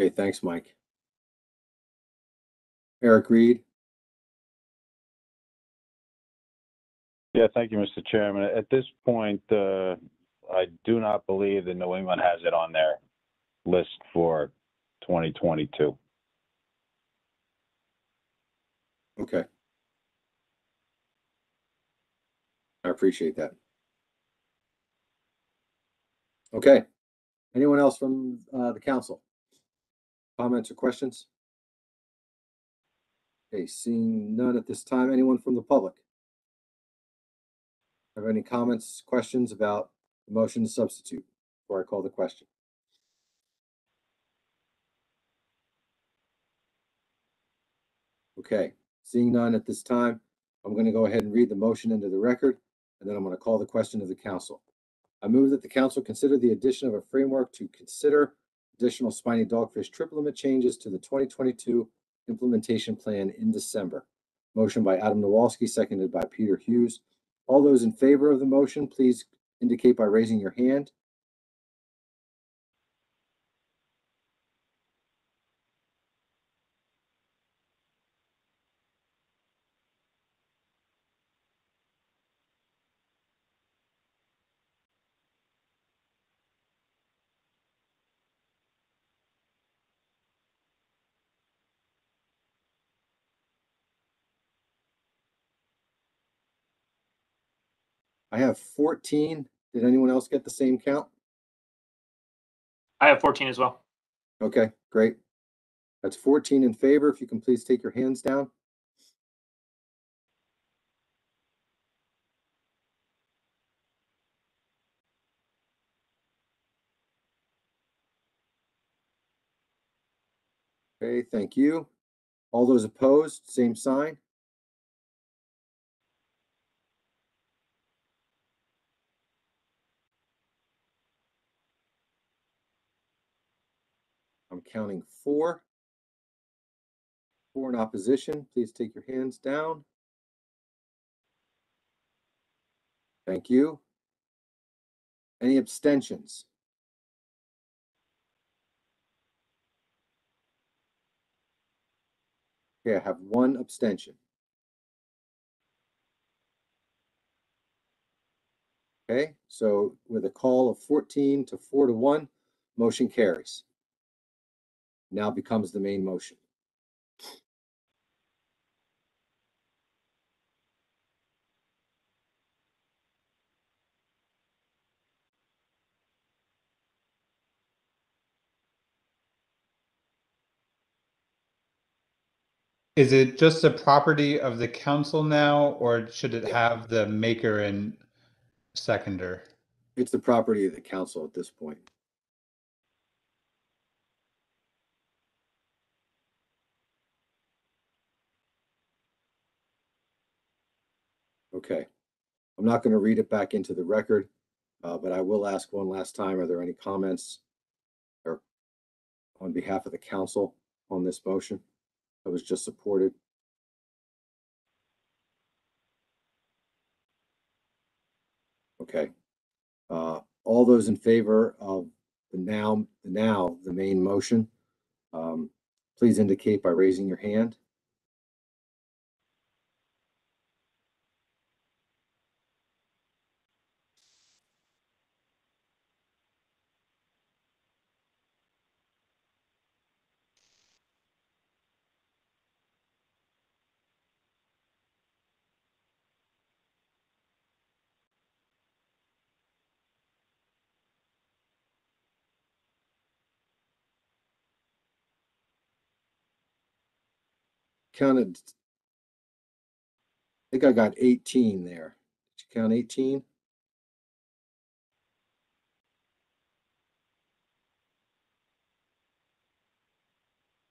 Okay, thanks, Mike. Eric Reid? Yeah, thank you, Mr. Chairman. At this point, uh, I do not believe that New England has it on their list for 2022. Okay. I appreciate that. Okay. Anyone else from uh, the council? Comments or questions? Okay, seeing none at this time. Anyone from the public? Have any comments, questions about the motion to substitute? before I call the question? Okay, seeing none at this time, I'm going to go ahead and read the motion into the record, and then I'm going to call the question of the council. I move that the council consider the addition of a framework to consider additional spiny dogfish trip limit changes to the 2022 implementation plan in December. Motion by Adam Nowalsky, seconded by Peter Hughes. All those in favor of the motion, please indicate by raising your hand. I have 14. Did anyone else get the same count? I have 14 as well. Okay, great. That's 14 in favor. If you can please take your hands down. Okay, thank you. All those opposed, same sign. I'm counting four. Four in opposition. Please take your hands down. Thank you. Any abstentions? Okay, I have one abstention. Okay, so with a call of 14 to 4 to 1, motion carries now becomes the main motion. Is it just a property of the council now, or should it have the maker and seconder? It's the property of the council at this point. Okay. I'm not going to read it back into the record, uh, but I will ask one last time, are there any comments or on behalf of the council on this motion that was just supported? Okay. Uh, all those in favor of the now, the now, the main motion, um, please indicate by raising your hand. Counted. I think I got eighteen there. Did you count eighteen?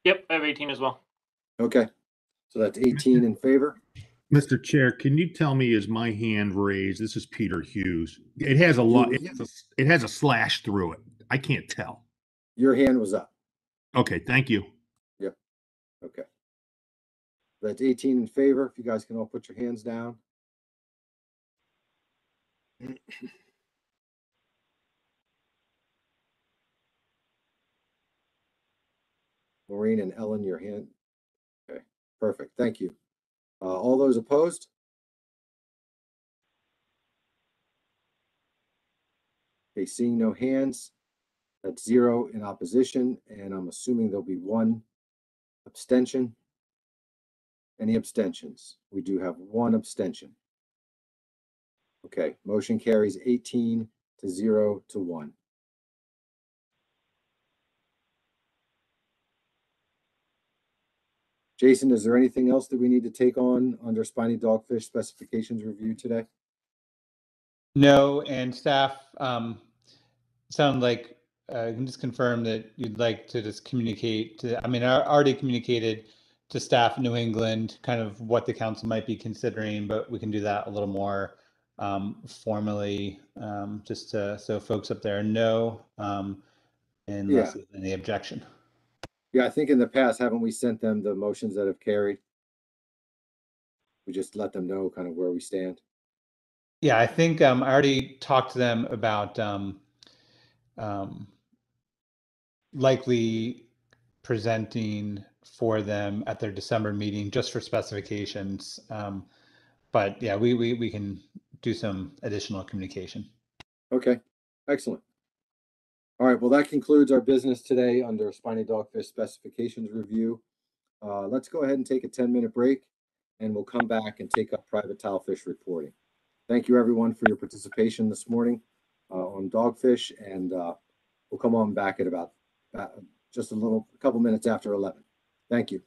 Yep, I have 18 as well. Okay, so that's eighteen in favor. Mr. Chair, can you tell me, is my hand raised? This is Peter Hughes. It has a lot, it has a, it has a slash through it. I can't tell. Your hand was up. Okay, thank you. Yep. Okay. That's eighteen in favor. If you guys can all put your hands down. <coughs> Maureen and Ellen, your hand. Okay, perfect. Thank you. Uh, all those opposed? Okay, seeing no hands, that's zero in opposition, and I'm assuming there'll be one abstention. Any abstentions? We do have one abstention. Okay, motion carries eighteen to zero to one. Jason, is there anything else that we need to take on under spiny dogfish specifications review today? No, and staff, um, sound like, uh, you can just confirm that you'd like to just communicate to, I mean, I already communicated to staff New England, kind of what the council might be considering, but we can do that a little more um, formally, um, just to, so folks up there know, um, unless there's any objection. Yeah, I think in the past, haven't we sent them the motions that have carried? We just let them know kind of where we stand. Yeah, I think um, I already talked to them about um, um, likely presenting for them at their December meeting just for specifications. Um, but yeah, we, we we can do some additional communication. Okay, excellent. All right, well, that concludes our business today under spiny dogfish specifications review. Uh, let's go ahead and take a ten-minute break and we'll come back and take up private tilefish reporting. Thank you, everyone, for your participation this morning uh, on dogfish and uh, we'll come on back at about uh, just a little, a couple minutes after eleven. Thank you.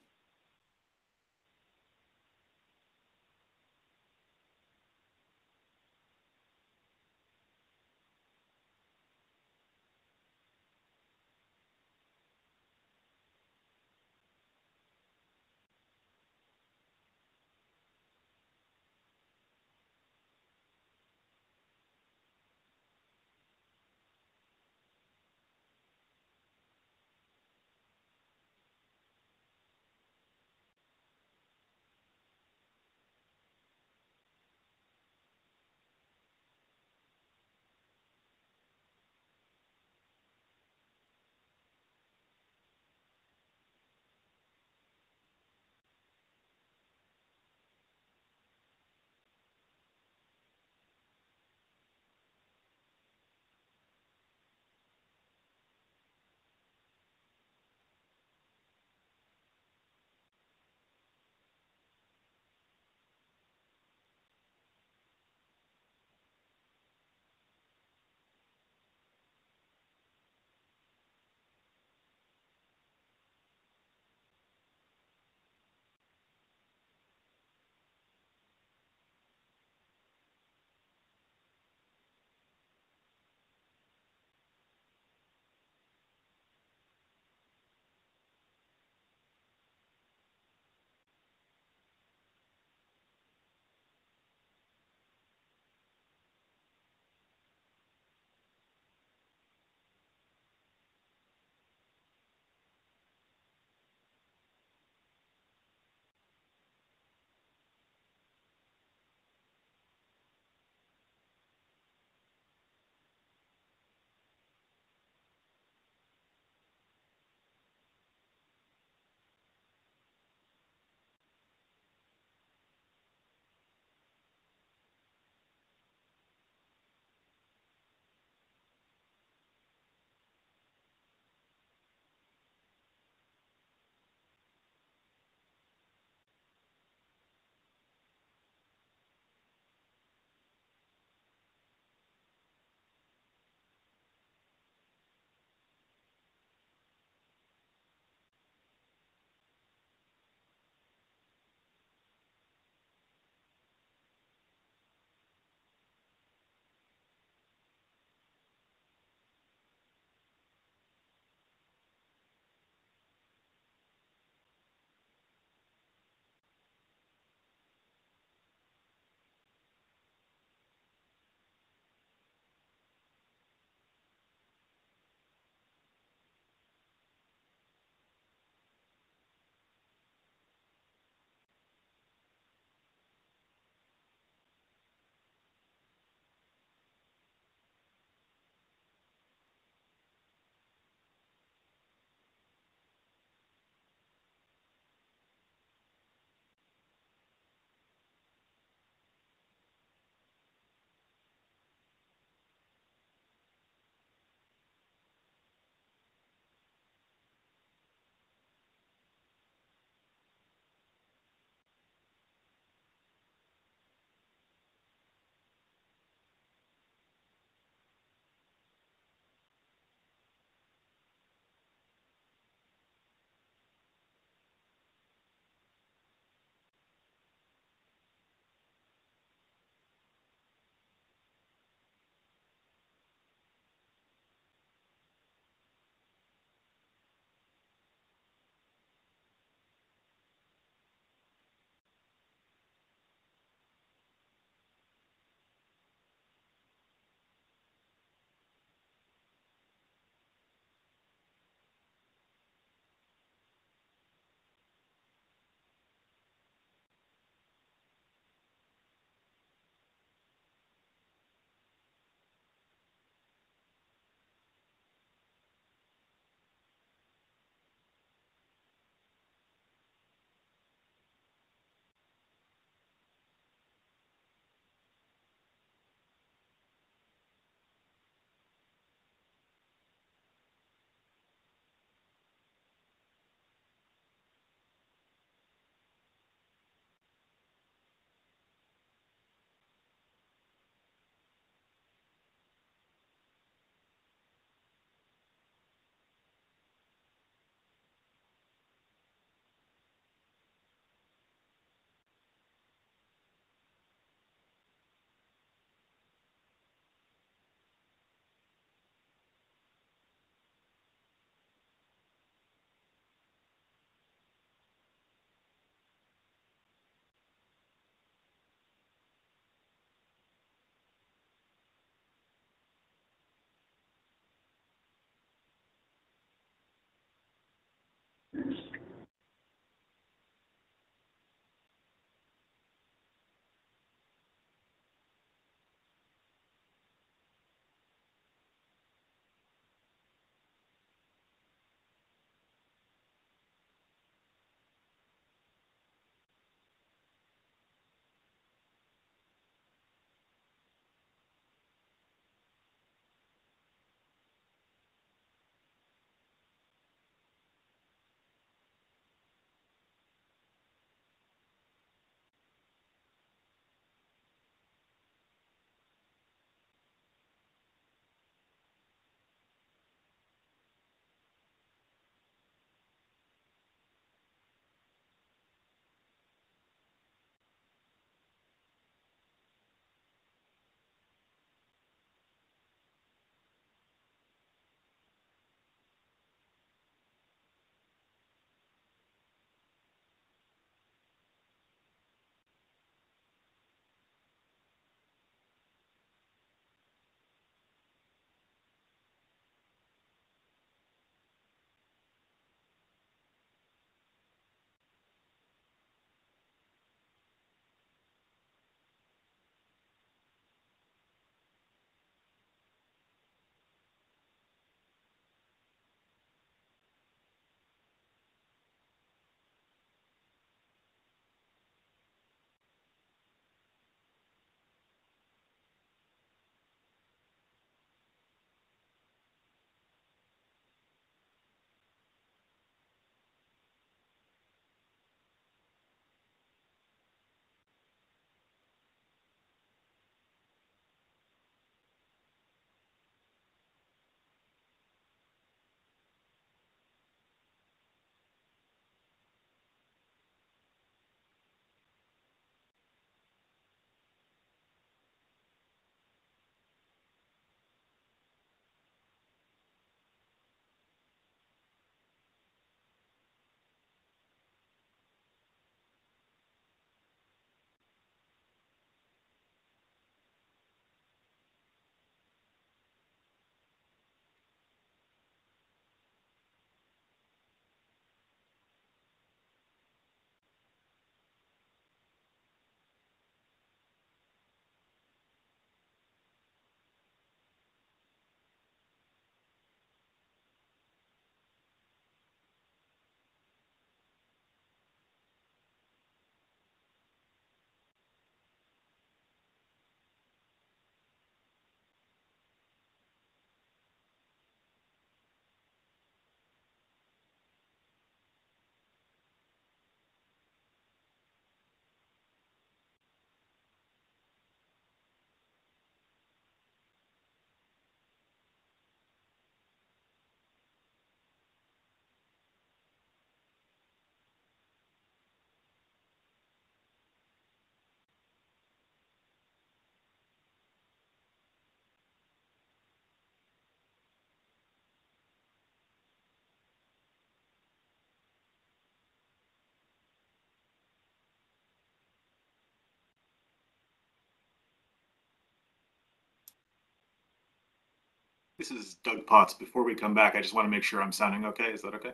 This is Doug Potts. Before we come back, I just want to make sure I'm sounding okay. Is that okay?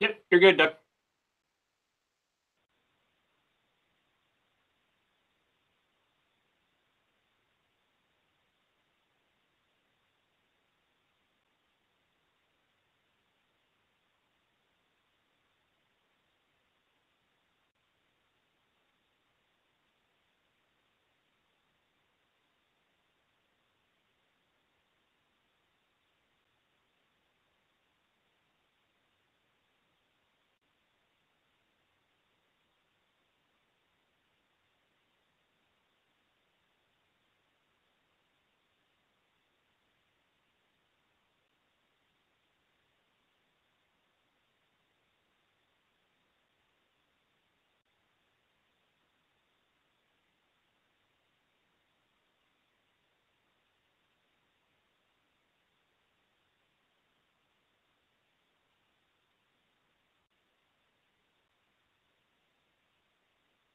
Yep, you're good, Doug.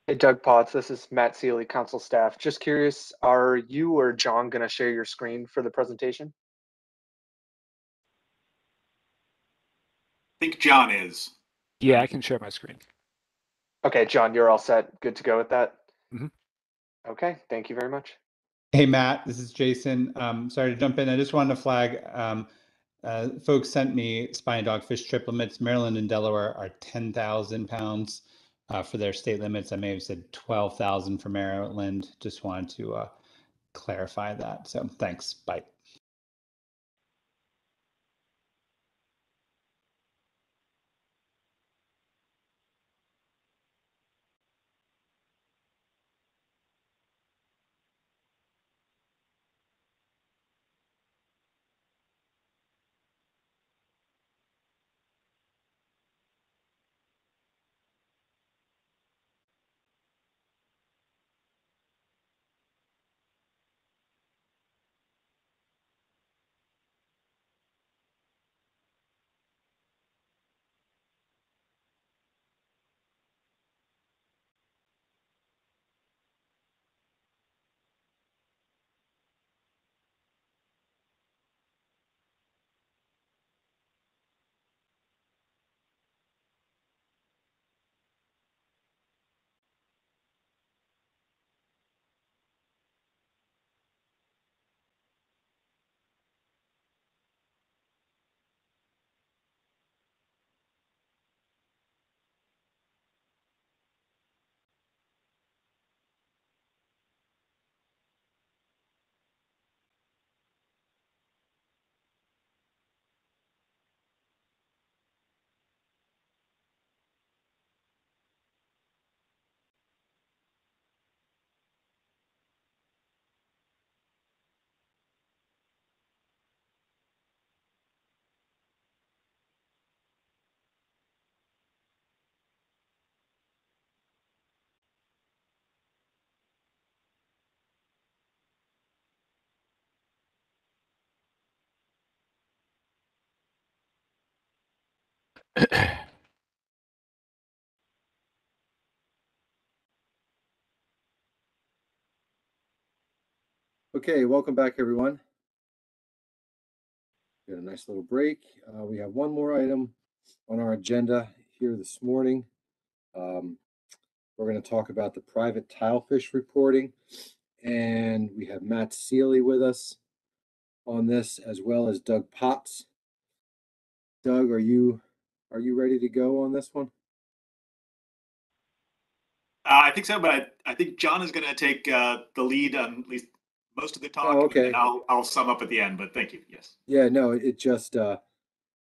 Hey Doug Potts, this is Matt Seeley, council staff. Just curious, are you or John gonna share your screen for the presentation? I think John is. Yeah, I can share my screen. Okay, John, you're all set. Good to go with that? Mhm. Okay, thank you very much. Hey, Matt, this is Jason. Um, sorry to jump in. I just wanted to flag, um, uh, folks sent me spiny dogfish trip limits. Maryland and Delaware are ten thousand pounds uh, for their state limits. I may have said twelve thousand for Maryland. Just wanted to uh, clarify that. So thanks. Bye. Okay, welcome back, everyone. Got a nice little break. Uh, we have one more item on our agenda here this morning. Um, we're going to talk about the private tilefish reporting, and we have Matt Seeley with us on this, as well as Doug Potts. Doug, are you are you ready to go on this one? Uh, I think so, but I, I think John is going to take uh, the lead on at least most of the talk. Oh, okay. And I'll, I'll sum up at the end, but thank you. Yes. Yeah, no, it just uh,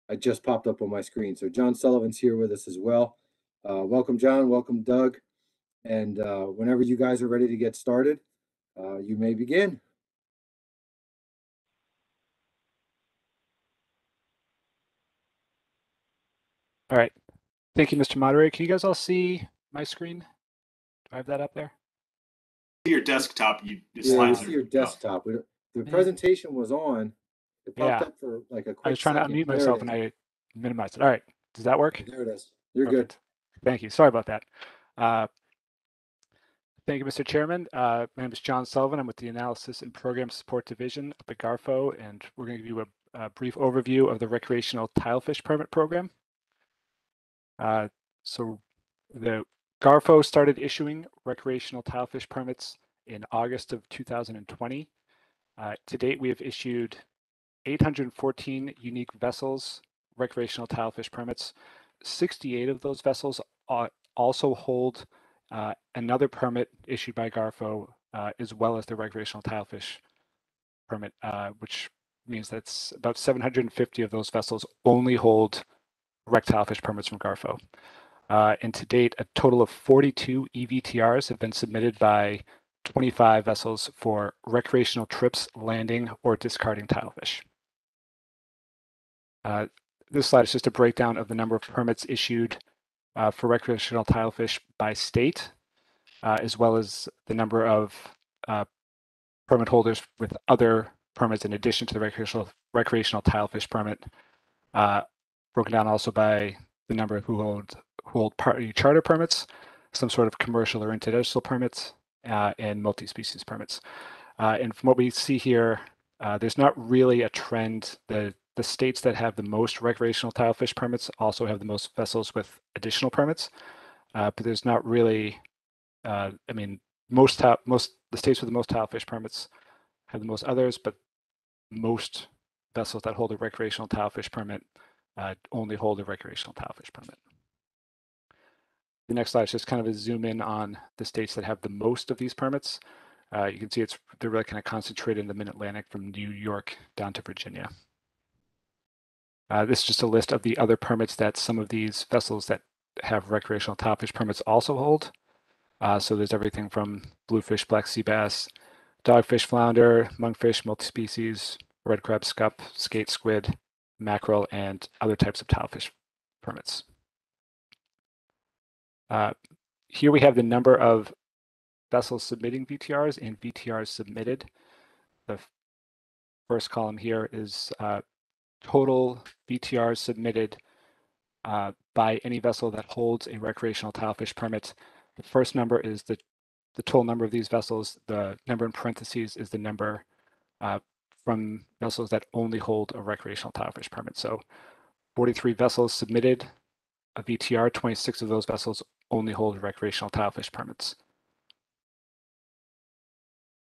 I just popped up on my screen. So John Sullivan's here with us as well. Uh, welcome, John. Welcome, Doug. And uh, whenever you guys are ready to get started, uh, you may begin. All right. Thank you, Mr. Moderator. Can you guys all see my screen? Do I have that up there? Your desktop, you the Yeah, you see your desktop. We- The presentation was on. It Yeah. popped up for like a quick I was trying to second. unmute There myself and I minimized it. All right. Does that work? There it is. You're good. Thank you. Sorry about that. Uh, Thank you, Mr. Chairman. Uh, my name is John Sullivan. I'm with the Analysis and Program Support Division up at GARFO, and we're going to give you a, a brief overview of the recreational tilefish permit program. Uh, so the GARFO started issuing recreational tilefish permits in August of 2020. Uh, to date, we have issued 814 unique vessels recreational tilefish permits. 68 of those vessels also hold uh, another permit issued by GARFO, uh, as well as the recreational tilefish permit, uh, which means that's about 750 of those vessels only hold rec fish permits from GARFO. Uh, and to date, a total of 42 EVTRs have been submitted by 25 vessels for recreational trips, landing, or discarding tilefish. Uh, this slide is just a breakdown of the number of permits issued uh, for recreational tilefish by state, uh, as well as the number of uh, permit holders with other permits in addition to the recreational recreational tilefish permit, uh, broken down also by the number of who hold who hold party charter permits, some sort of commercial or international permits, uh, and multi-species permits. Uh, and from what we see here, there's not really a trend. The the states that have the most recreational tilefish permits also have the most vessels with additional permits, uh, but there's not really. Uh, I mean, most most the states with the most tilefish permits have the most others, but most vessels that hold a recreational tilefish permit uh, only hold a recreational tilefish permit. The next slide is just kind of a zoom in on the states that have the most of these permits. Uh, you can see it's they're really kind of concentrated in the Mid-Atlantic from New York down to Virginia. Uh, this is just a list of the other permits that some of these vessels that have recreational tilefish permits also hold. Uh, so there's everything from bluefish, black sea bass, dogfish, flounder, monkfish, multi-species, red crab, scup, skate squid, mackerel, and other types of tilefish permits. Uh, here we have the number of vessels submitting VTRs and VTRs submitted. The first column here is uh, total VTRs submitted uh, by any vessel that holds a recreational tilefish permit. The first number is the, the total number of these vessels. The number in parentheses is the number uh, from vessels that only hold a recreational tilefish permit. So 43 vessels submitted a VTR, 26 of those vessels only hold recreational tilefish permits.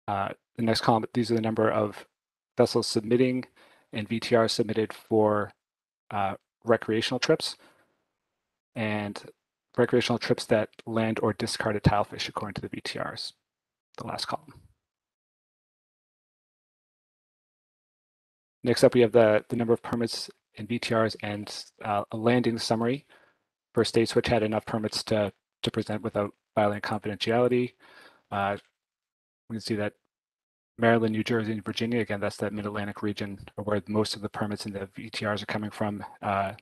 Uh, the next column, these are the number of vessels submitting and VTR submitted for uh, recreational trips and recreational trips that land or discard discarded tilefish according to the VTRs, the last column. Next up, we have the, the number of permits and VTRs and uh, a landing summary for states which had enough permits to, to present without violating confidentiality. Uh, we can see that Maryland, New Jersey, and Virginia. Again, that's that mid-Atlantic region where most of the permits and the VTRs are coming from. Uh,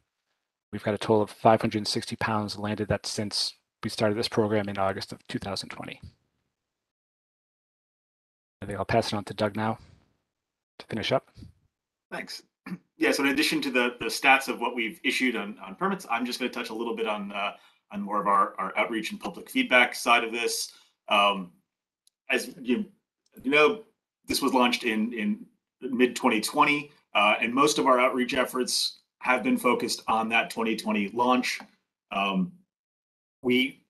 we've got a total of 560 pounds landed that since we started this program in August of 2020. I think I'll pass it on to Doug now to finish up. Thanks. <clears throat> Yeah, so in addition to the, the stats of what we've issued on, on permits, I'm just going to touch a little bit on uh, on more of our, our outreach and public feedback side of this. Um, as you, you know, this was launched in in mid 2020, uh, and most of our outreach efforts have been focused on that 2020 launch. Um, we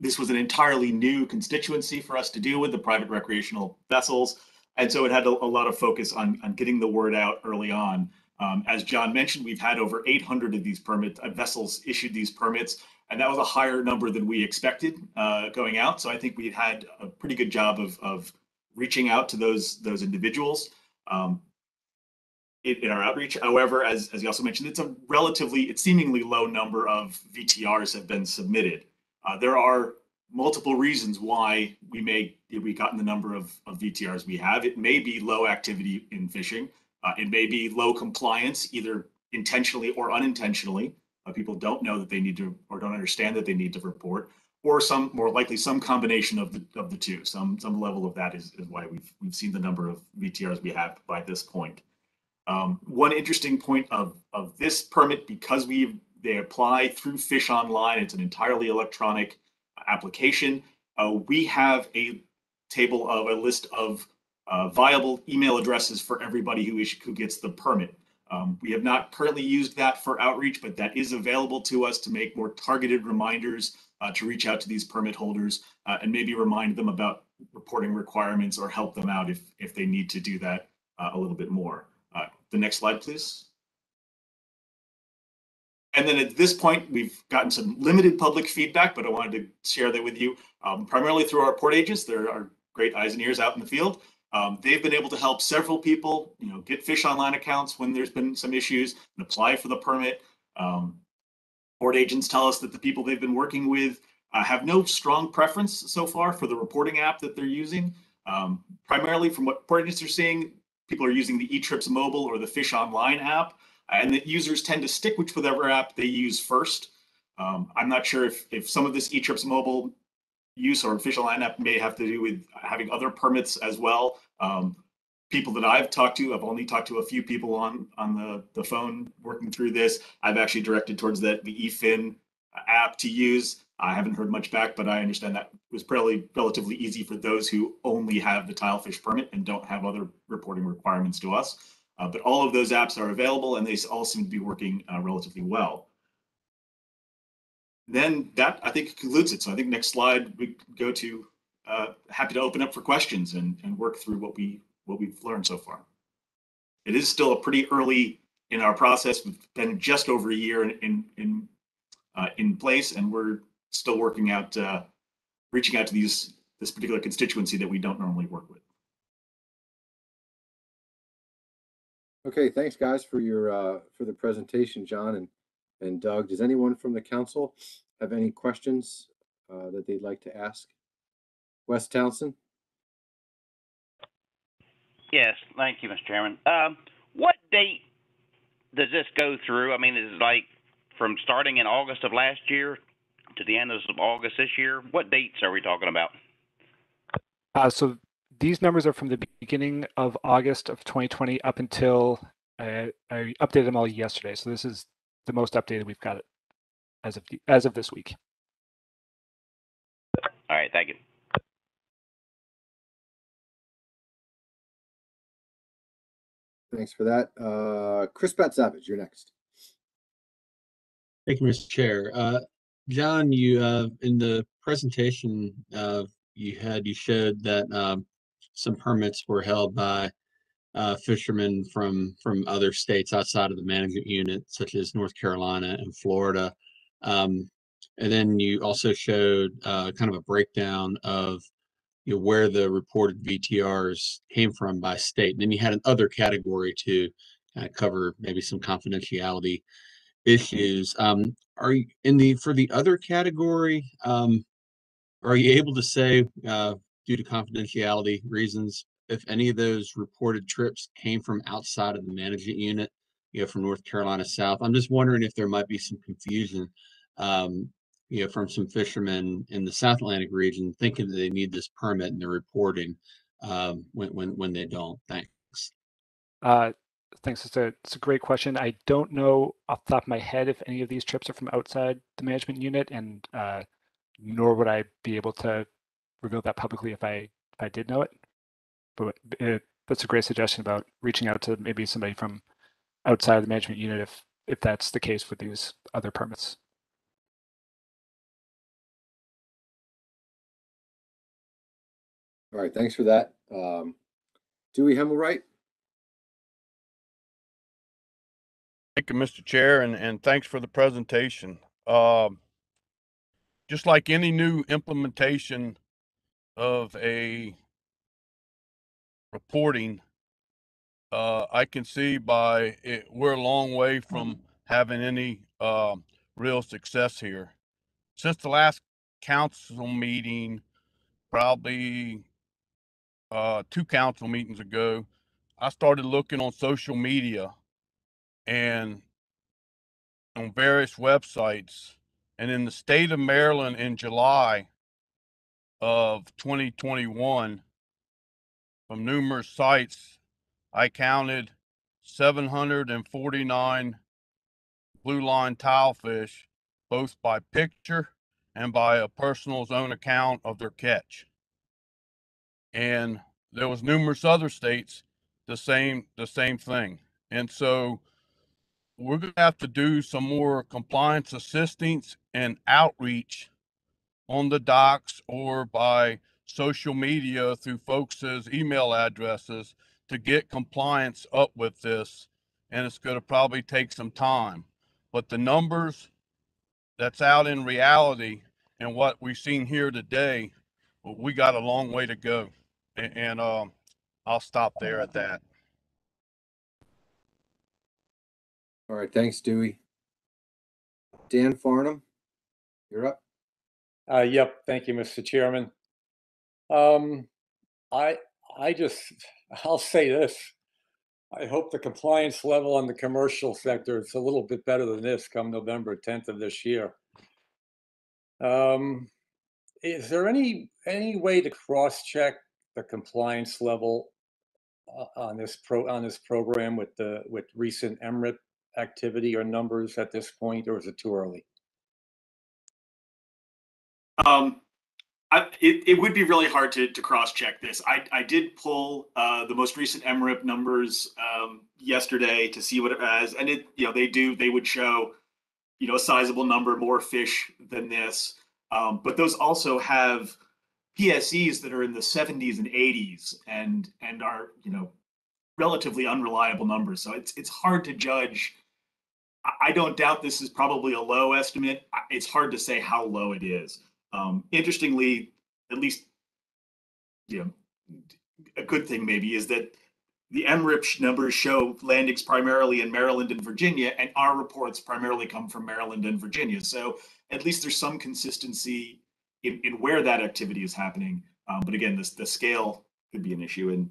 this was an entirely new constituency for us to deal with the private recreational vessels, and so it had a, a lot of focus on on getting the word out early on. Um, as John mentioned, we've had over 800 of these permit uh, vessels issued these permits, and that was a higher number than we expected uh, going out. So I think we've had a pretty good job of of reaching out to those those individuals um, in, in, our outreach. However, as as you also mentioned, it's a relatively, it's seemingly low number of VTRs have been submitted. Uh, there are multiple reasons why we may we gotten the number of, of VTRs we have. It may be low activity in fishing. Uh, it may be low compliance, either intentionally or unintentionally. Uh, people don't know that they need to or don't understand that they need to report or some more likely some combination of the of the two. Some some level of that is, is why we've we've seen the number of VTRs we have by this point. Um, one interesting point of of this permit because we they apply through Fish Online. It's an entirely electronic application. uh, we have a table of a list of uh, viable email addresses for everybody who is, who gets the permit. Um, we have not currently used that for outreach, but that is available to us to make more targeted reminders uh, to reach out to these permit holders uh, and maybe remind them about reporting requirements or help them out if if they need to do that uh, a little bit more. Uh, the next slide, please. And then at this point, we've gotten some limited public feedback, but I wanted to share that with you, um, primarily through our port agents. There are great eyes and ears out in the field. Um, they've been able to help several people, you know, get fish online accounts when there's been some issues and apply for the permit. Um, port agents tell us that the people they've been working with uh, have no strong preference so far for the reporting app that they're using. Um, primarily from what port agents are seeing, people are using the eTrips mobile or the Fish Online app, and that users tend to stick with whatever app they use first. Um, I'm not sure if, if some of this eTrips mobile use or official Online app may have to do with having other permits as well. Um, people that I've talked to, I've only talked to a few people on on the, the phone working through this. I've actually directed towards that the eFin app to use. I haven't heard much back, but I understand that was probably relatively easy for those who only have the tilefish permit and don't have other reporting requirements to us. Uh, but all of those apps are available and they all seem to be working uh, relatively well. Then that I think concludes it. So I think next slide we go to uh, happy to open up for questions and, and work through what we what we've learned so far. It is still a pretty early in our process. We've been just over a year in in in, uh, in place, and we're still working out, uh, reaching out to these this particular constituency that we don't normally work with. Okay, thanks guys for your, uh, for the presentation, John and, and Doug. Does anyone from the council have any questions, uh, that they'd like to ask? Wes Townsend? Yes, thank you, Mr. Chairman. Um, what date does this go through? I mean, is it like from starting in August of last year to the end of August this year? What dates are we talking about? Uh, so these numbers are from the beginning of August of 2020 up until uh, I updated them all yesterday. So this is the most updated we've got as of as of this week. All right, thank you. Thanks for that. Uh, Chris Batsavage, you're next. Thank you, Mr. Chair. Uh, John, you, uh, in the presentation, uh, you had, you showed that, um, some permits were held by, uh, fishermen from, from other states outside of the management unit, such as North Carolina and Florida. Um, and then you also showed, uh, kind of a breakdown of, you know, where the reported VTRs came from by state. And then you had an other category to kind of cover maybe some confidentiality issues. Um, are you in the for the other category? Um, are you able to say, uh, due to confidentiality reasons, if any of those reported trips came from outside of the management unit, you know, from North Carolina South? I'm just wondering if there might be some confusion, um, you know, from some fishermen in the South Atlantic region thinking that they need this permit and they're reporting um, when when when they don't. Thanks. Uh, thanks. It's a it's a great question. I don't know off the top of my head if any of these trips are from outside the management unit, and uh, nor would I be able to reveal that publicly if I if I did know it. But it, that's a great suggestion about reaching out to maybe somebody from outside the management unit if if that's the case with these other permits. All right, thanks for that. Um, Dewey Hemilright? Thank you, Mr. Chair, and, and thanks for the presentation. Um, just like any new implementation of a reporting, uh, I can see by it, we're a long way from having any uh, real success here. Since the last council meeting, probably uh, two council meetings ago, I started looking on social media and on various websites. And in the state of Maryland in July of 2021, from numerous sites, I counted 749 blue line tilefish, both by picture and by a personal's own account of their catch. And there was numerous other states the same the same thing. And so we're going to have to do some more compliance assistance and outreach on the docks or by social media through folks' email addresses to get compliance up with this. And it's going to probably take some time. But the numbers that's out in reality and what we've seen here today, we got a long way to go. And, and um, I'll stop there at that. All right, thanks, Dewey. Dan Farnham, you're up. Uh, yep, thank you, Mr. Chairman. Um, I, I just, <laughs> I'll say this. I hope the compliance level on the commercial sector is a little bit better than this come November tenth of this year. Um, is there any, any way to cross-check the compliance level uh, on this pro, on this program with the, with recent MRIP activity or numbers at this point, or is it too early? Um, I, it, it would be really hard to, to cross-check this. I, I did pull uh, the most recent MRIP numbers um, yesterday to see what it has, and it, you know, they do, they would show, you know, a sizable number more fish than this. Um, but those also have PSEs that are in the 70s and 80s and and are, you know, relatively unreliable numbers. So it's it's hard to judge. I don't doubt this is probably a low estimate. It's hard to say how low it is. Um, interestingly, at least, you know, a good thing maybe is that the MRIP numbers show landings primarily in Maryland and Virginia, and our reports primarily come from Maryland and Virginia. So at least there's some consistency in, in where that activity is happening. Um, but again, this the scale could be an issue, and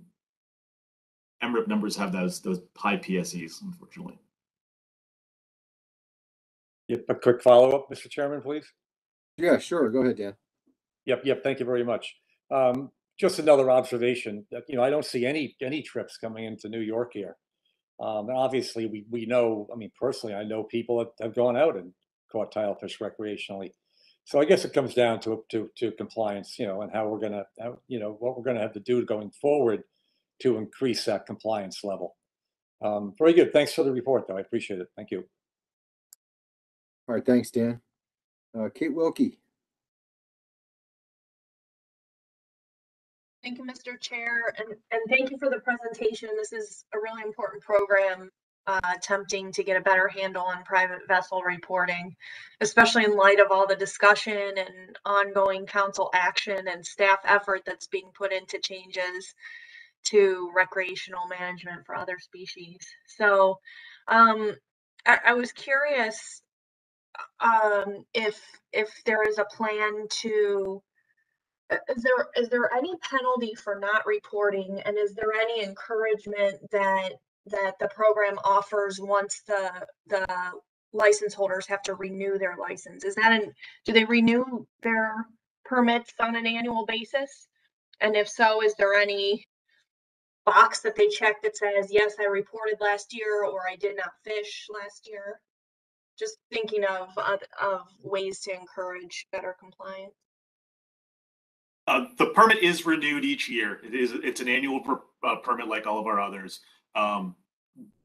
MRIP numbers have those those high PSEs, unfortunately. Yep, a quick follow-up, Mr. Chairman, please? Yeah, sure. Go ahead, Dan. Yep, yep, thank you very much. Um, just another observation that, you know, I don't see any, any trips coming into New York here. Um, and obviously, we, we know, I mean, personally, I know people that have gone out and caught tilefish recreationally. So I guess it comes down to, to, to compliance, you know, and how we're gonna, how, you know, what we're gonna have to do going forward to increase that compliance level. Um, very good. Thanks for the report, though. I appreciate it. Thank you. All right, thanks, Dan. Uh, Kate Wilke. Thank you, Mr. Chair, and, and thank you for the presentation. This is a really important program, uh, attempting to get a better handle on private vessel reporting, especially in light of all the discussion and ongoing council action and staff effort that's being put into changes to recreational management for other species. So, um, I, I was curious, um, if, if there is a plan to uh, is there is there any penalty for not reporting? And is there any encouragement that that the program offers once the the license holders have to renew their license? Is that an do they renew their permits on an annual basis? And if so is there any box that they check that says yes i reported last year or i did not fish last year just thinking of of, ways to encourage better compliance Uh, the permit is renewed each year. It is, it's an annual per, uh, permit like all of our others. Um,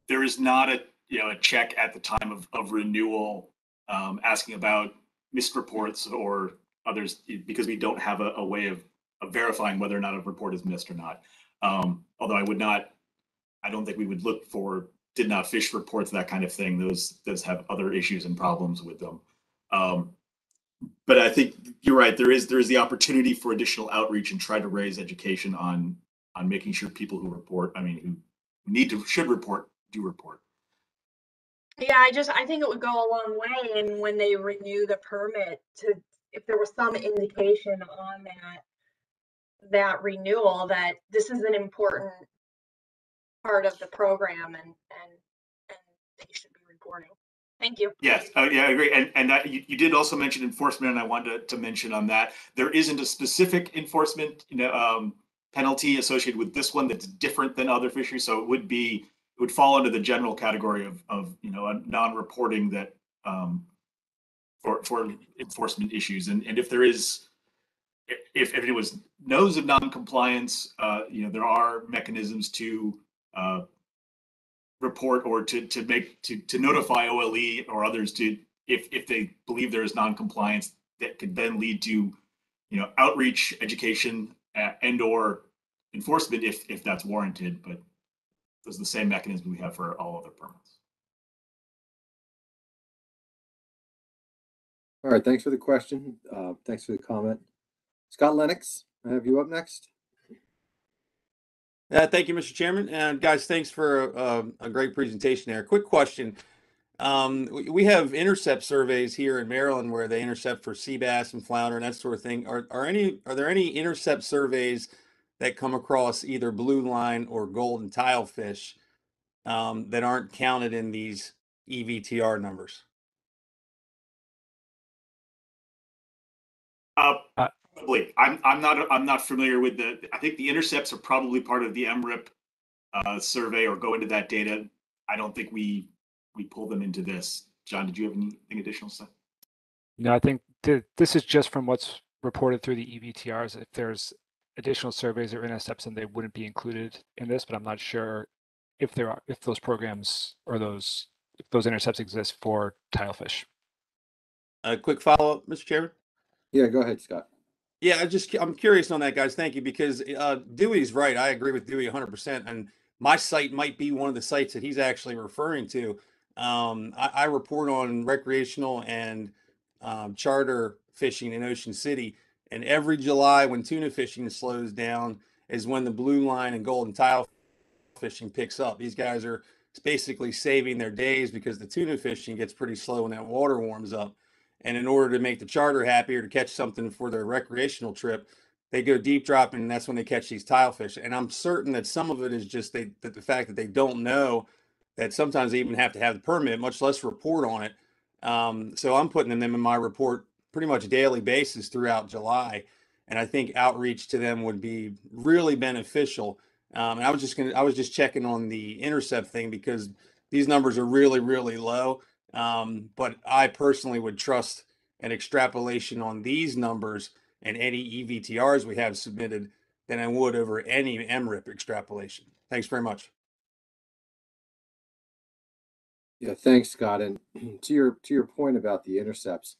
there is not a, you know, a check at the time of, of renewal, um, asking about missed reports or others, because we don't have a, a way of, of verifying whether or not a report is missed or not. Um, although I would not, I don't think we would look for did not fish reports, that kind of thing. Those, those have other issues and problems with them. Um, but I think you're right. There is there is the opportunity for additional outreach and try to raise education on on making sure people who report, I mean, who need to should report, do report. Yeah, I just I think it would go a long way and when they renew the permit to if there was some indication on that that renewal that this is an important part of the program and and and they should be reporting. Thank you. Yes, uh, yeah, I agree. And and that, you, you did also mention enforcement, and I wanted to, to mention on that there isn't a specific enforcement, you know, um, penalty associated with this one that's different than other fisheries. So it would be it would fall under the general category of of you know a non-reporting that um, for, for enforcement issues. And, and if there is, if, if it was knows of non-compliance, uh, you know, there are mechanisms to, uh, report or to, to make, to, to notify OLE or others to, if, if they believe there is non-compliance, that could then lead to, you know, outreach, education, uh, and or enforcement if, if that's warranted, but those are the same mechanism we have for all other permits. All right, thanks for the question. Uh, thanks for the comment. Scott Lenox, I have you up next. Uh, thank you, Mr. Chairman. And guys, thanks for uh, a great presentation there. Quick question. Um, we, we have intercept surveys here in Maryland where they intercept for sea bass and flounder and that sort of thing. Are, are any, are there any intercept surveys that come across either blue line or golden tilefish um, that aren't counted in these E EVTR numbers? Uh, probably. I'm, I'm not, I'm not familiar with the, I think the intercepts are probably part of the MRIP uh, survey or go into that data. I don't think we, we pull them into this. John, did you have anything additional to say? No, I think th- this is just from what's reported through the E EVTRs. If there's additional surveys or intercepts, then they wouldn't be included in this, but I'm not sure if there are, if those programs or those, if those intercepts exist for tilefish. A quick follow-up, Mr. Chairman? Yeah, go ahead, Scott. Yeah, I just I'm curious on that, guys. Thank you because uh, Dewey's right. I agree with Dewey 100. percent And my site might be one of the sites that he's actually referring to. Um, I, I report on recreational and um, charter fishing in Ocean City, and every July when tuna fishing slows down is when the blue line and golden tile fishing picks up. These guys are basically saving their days because the tuna fishing gets pretty slow when that water warms up. And in order to make the charter happier to catch something for their recreational trip, they go deep dropping, and that's when they catch these tile fish. And I'm certain that some of it is just they that the fact that they don't know that sometimes they even have to have the permit, much less report on it. Um, so I'm putting them in my report pretty much daily basis throughout July. And I think outreach to them would be really beneficial. Um, and I was just gonna I was just checking on the intercept thing because these numbers are really, really low. Um, but I personally would trust an extrapolation on these numbers and any EVTRs we have submitted than I would over any MRIP extrapolation. Thanks very much. Yeah, thanks, Scott. And <clears throat> to your, to your point about the intercepts,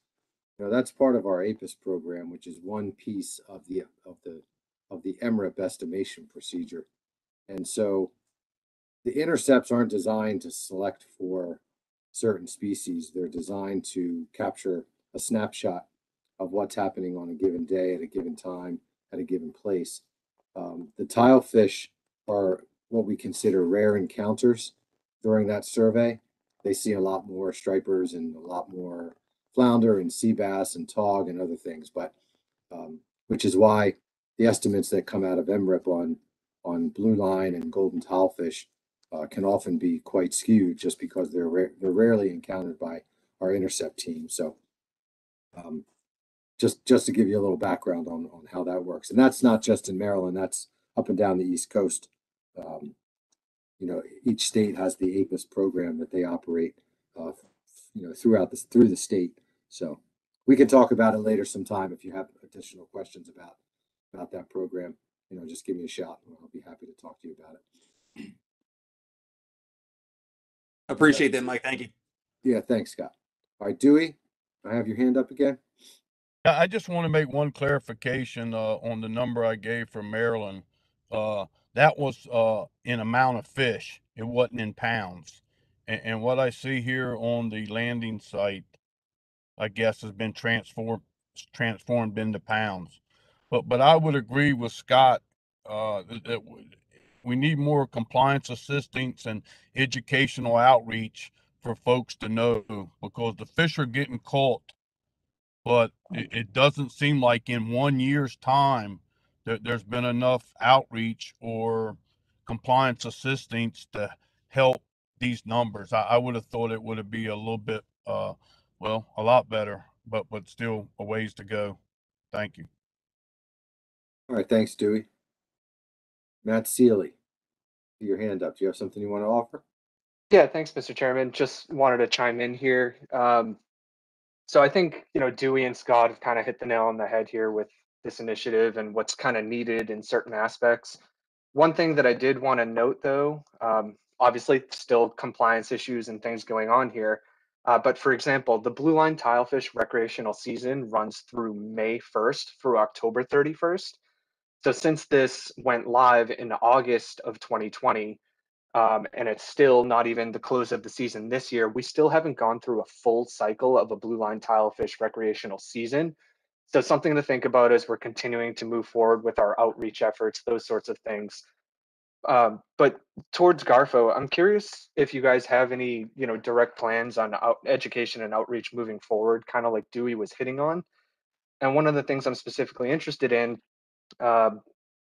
you know, that's part of our APAIS program, which is one piece of the, of the, of the MRIP estimation procedure. And so the intercepts aren't designed to select for certain species. They're designed to capture a snapshot of what's happening on a given day at a given time at a given place. Um, the tilefish are what we consider rare encounters during that survey. They see a lot more stripers and a lot more flounder and sea bass and tog and other things, but um, which is why the estimates that come out of MRIP on on blue line and golden tilefish uh, can often be quite skewed just because they're ra- they're rarely encountered by our intercept team. So um, just just to give you a little background on on how that works, and that's not just in Maryland. That's up and down the East Coast. Um, you know, each state has the APAIS program that they operate, uh, you know, throughout this through the state. So we can talk about it later sometime if you have additional questions about about that program. You know, just give me a shout, and I'll be happy to talk to you about it. Appreciate that, Mike. Thank you. Yeah, thanks, Scott. All right, Dewey, I have your hand up again. I I just want to make one clarification uh, on the number I gave for Maryland. Uh, that was uh, in amount of fish. It wasn't in pounds. And, and what I see here on the landing site, I guess, has been transformed transformed into pounds. But but I would agree with Scott uh, that that w- we need more compliance assistance and educational outreach for folks to know because the fish are getting caught but it, it doesn't seem like in one year's time that there's been enough outreach or compliance assistance to help these numbers. I, I would have thought it would have be a little bit, uh, well, a lot better, but but still a ways to go. Thank you. All right, thanks, Dewey. Matt Seeley, your hand up. Do you have something you want to offer? Yeah, thanks, Mr. Chairman. Just wanted to chime in here. Um, so I think, you know, Dewey and Scott have kind of hit the nail on the head here with this initiative and what's kind of needed in certain aspects. One thing that I did want to note though, um, obviously still compliance issues and things going on here. Uh, but for example, the blue line tilefish recreational season runs through May 1st through October 31st. So since this went live in August of 2020, um, and it's still not even the close of the season this year, we still haven't gone through a full cycle of a blue line tilefish recreational season. So something to think about as we're continuing to move forward with our outreach efforts, those sorts of things. Um, but towards GARFO, I'm curious if you guys have any, you know, direct plans on out, education and outreach moving forward, kind of like Dewey was hitting on. And one of the things I'm specifically interested in, um,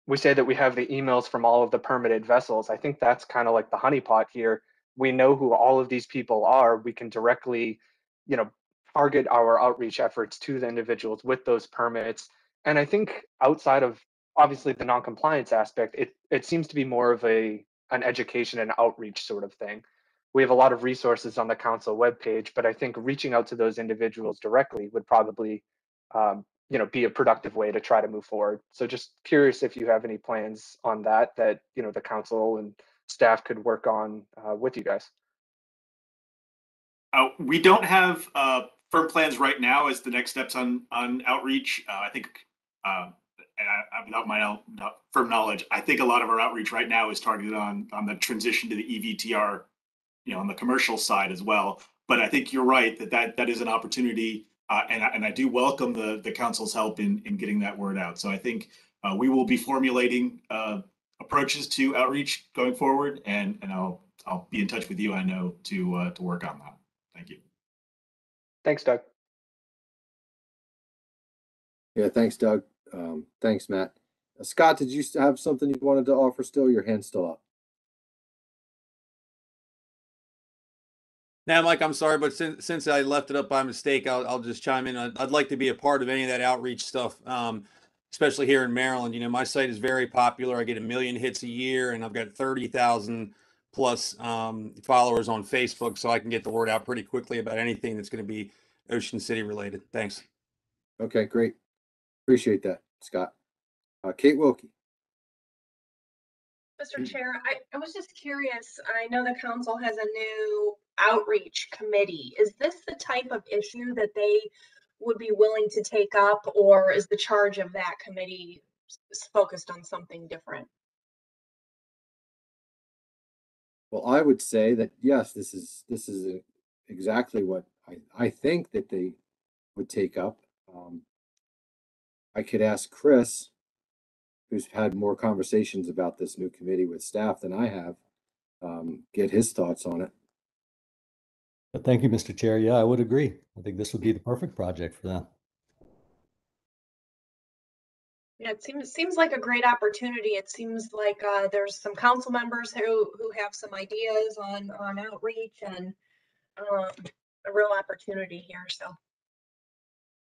we say that we have the emails from all of the permitted vessels. I think that's kind of like the honeypot here. We know who all of these people are. We can directly, you know, target our outreach efforts to the individuals with those permits. And I think outside of obviously the non-compliance aspect, it it seems to be more of a an education and outreach sort of thing. We have a lot of resources on the council webpage, but I think reaching out to those individuals directly would probably um, you know be a productive way to try to move forward so just curious if you have any plans on that that you know the council and staff could work on uh, with you guys Uh, we don't have uh, firm plans right now as the next steps on on outreach. Uh, I think, and I, without my firm knowledge, I think a lot of our outreach right now is targeted on on the transition to the EVTR, you know, on the commercial side as well. But I think you're right that that that is an opportunity, uh, and I, and I do welcome the the council's help in in getting that word out. So I think uh, we will be formulating uh, approaches to outreach going forward, and and I'll I'll be in touch with you. I know to uh, to work on that. Thank you. thanks doug Yeah, thanks, Doug. Um, thanks, Matt. Uh, Scott, did you have something you wanted to offer still? Your hand's still up. Now, Mike, I'm sorry, but since since I left it up by mistake, I'll I'll just chime in. I'd, I'd like to be a part of any of that outreach stuff, um, especially here in Maryland. You know, my site is very popular. I get a million hits a year, and I've got thirty thousand plus um, followers on Facebook, so I can get the word out pretty quickly about anything that's going to be Ocean City related. Thanks. Okay, great. Appreciate that, Scott. Uh, Kate Wilke. Mr. Chair, I, I was just curious, I know the council has a new outreach committee. Is this the type of issue that they would be willing to take up? Or is the charge of that committee focused on something different? Well, I would say that, yes, this is, this is a- exactly what I, I think that they would take up. Um, I could ask Chris, who's had more conversations about this new committee with staff than I have, um, get his thoughts on it. Thank you, Mr. Chair. Yeah, I would agree. I think this would be the perfect project for them. Yeah, it seems, seems like a great opportunity. It seems like, uh, there's some council members who, who have some ideas on, on outreach and, um, a real opportunity here, so.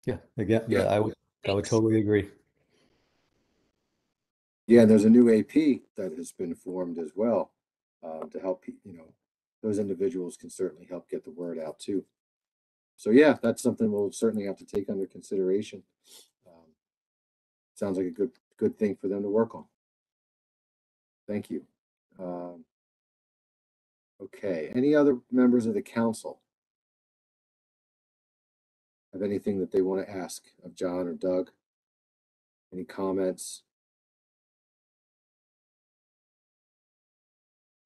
Yeah, again, yeah, I would, I would totally agree. Yeah, and there's a new AP that has been formed as well, uh, to help, you know, those individuals can certainly help get the word out too. So yeah, that's something we'll certainly have to take under consideration. Um, Sounds like a good, good thing for them to work on. Thank you. Um, Okay, any other members of the council? Have anything that they want to ask of John or Doug? Any comments?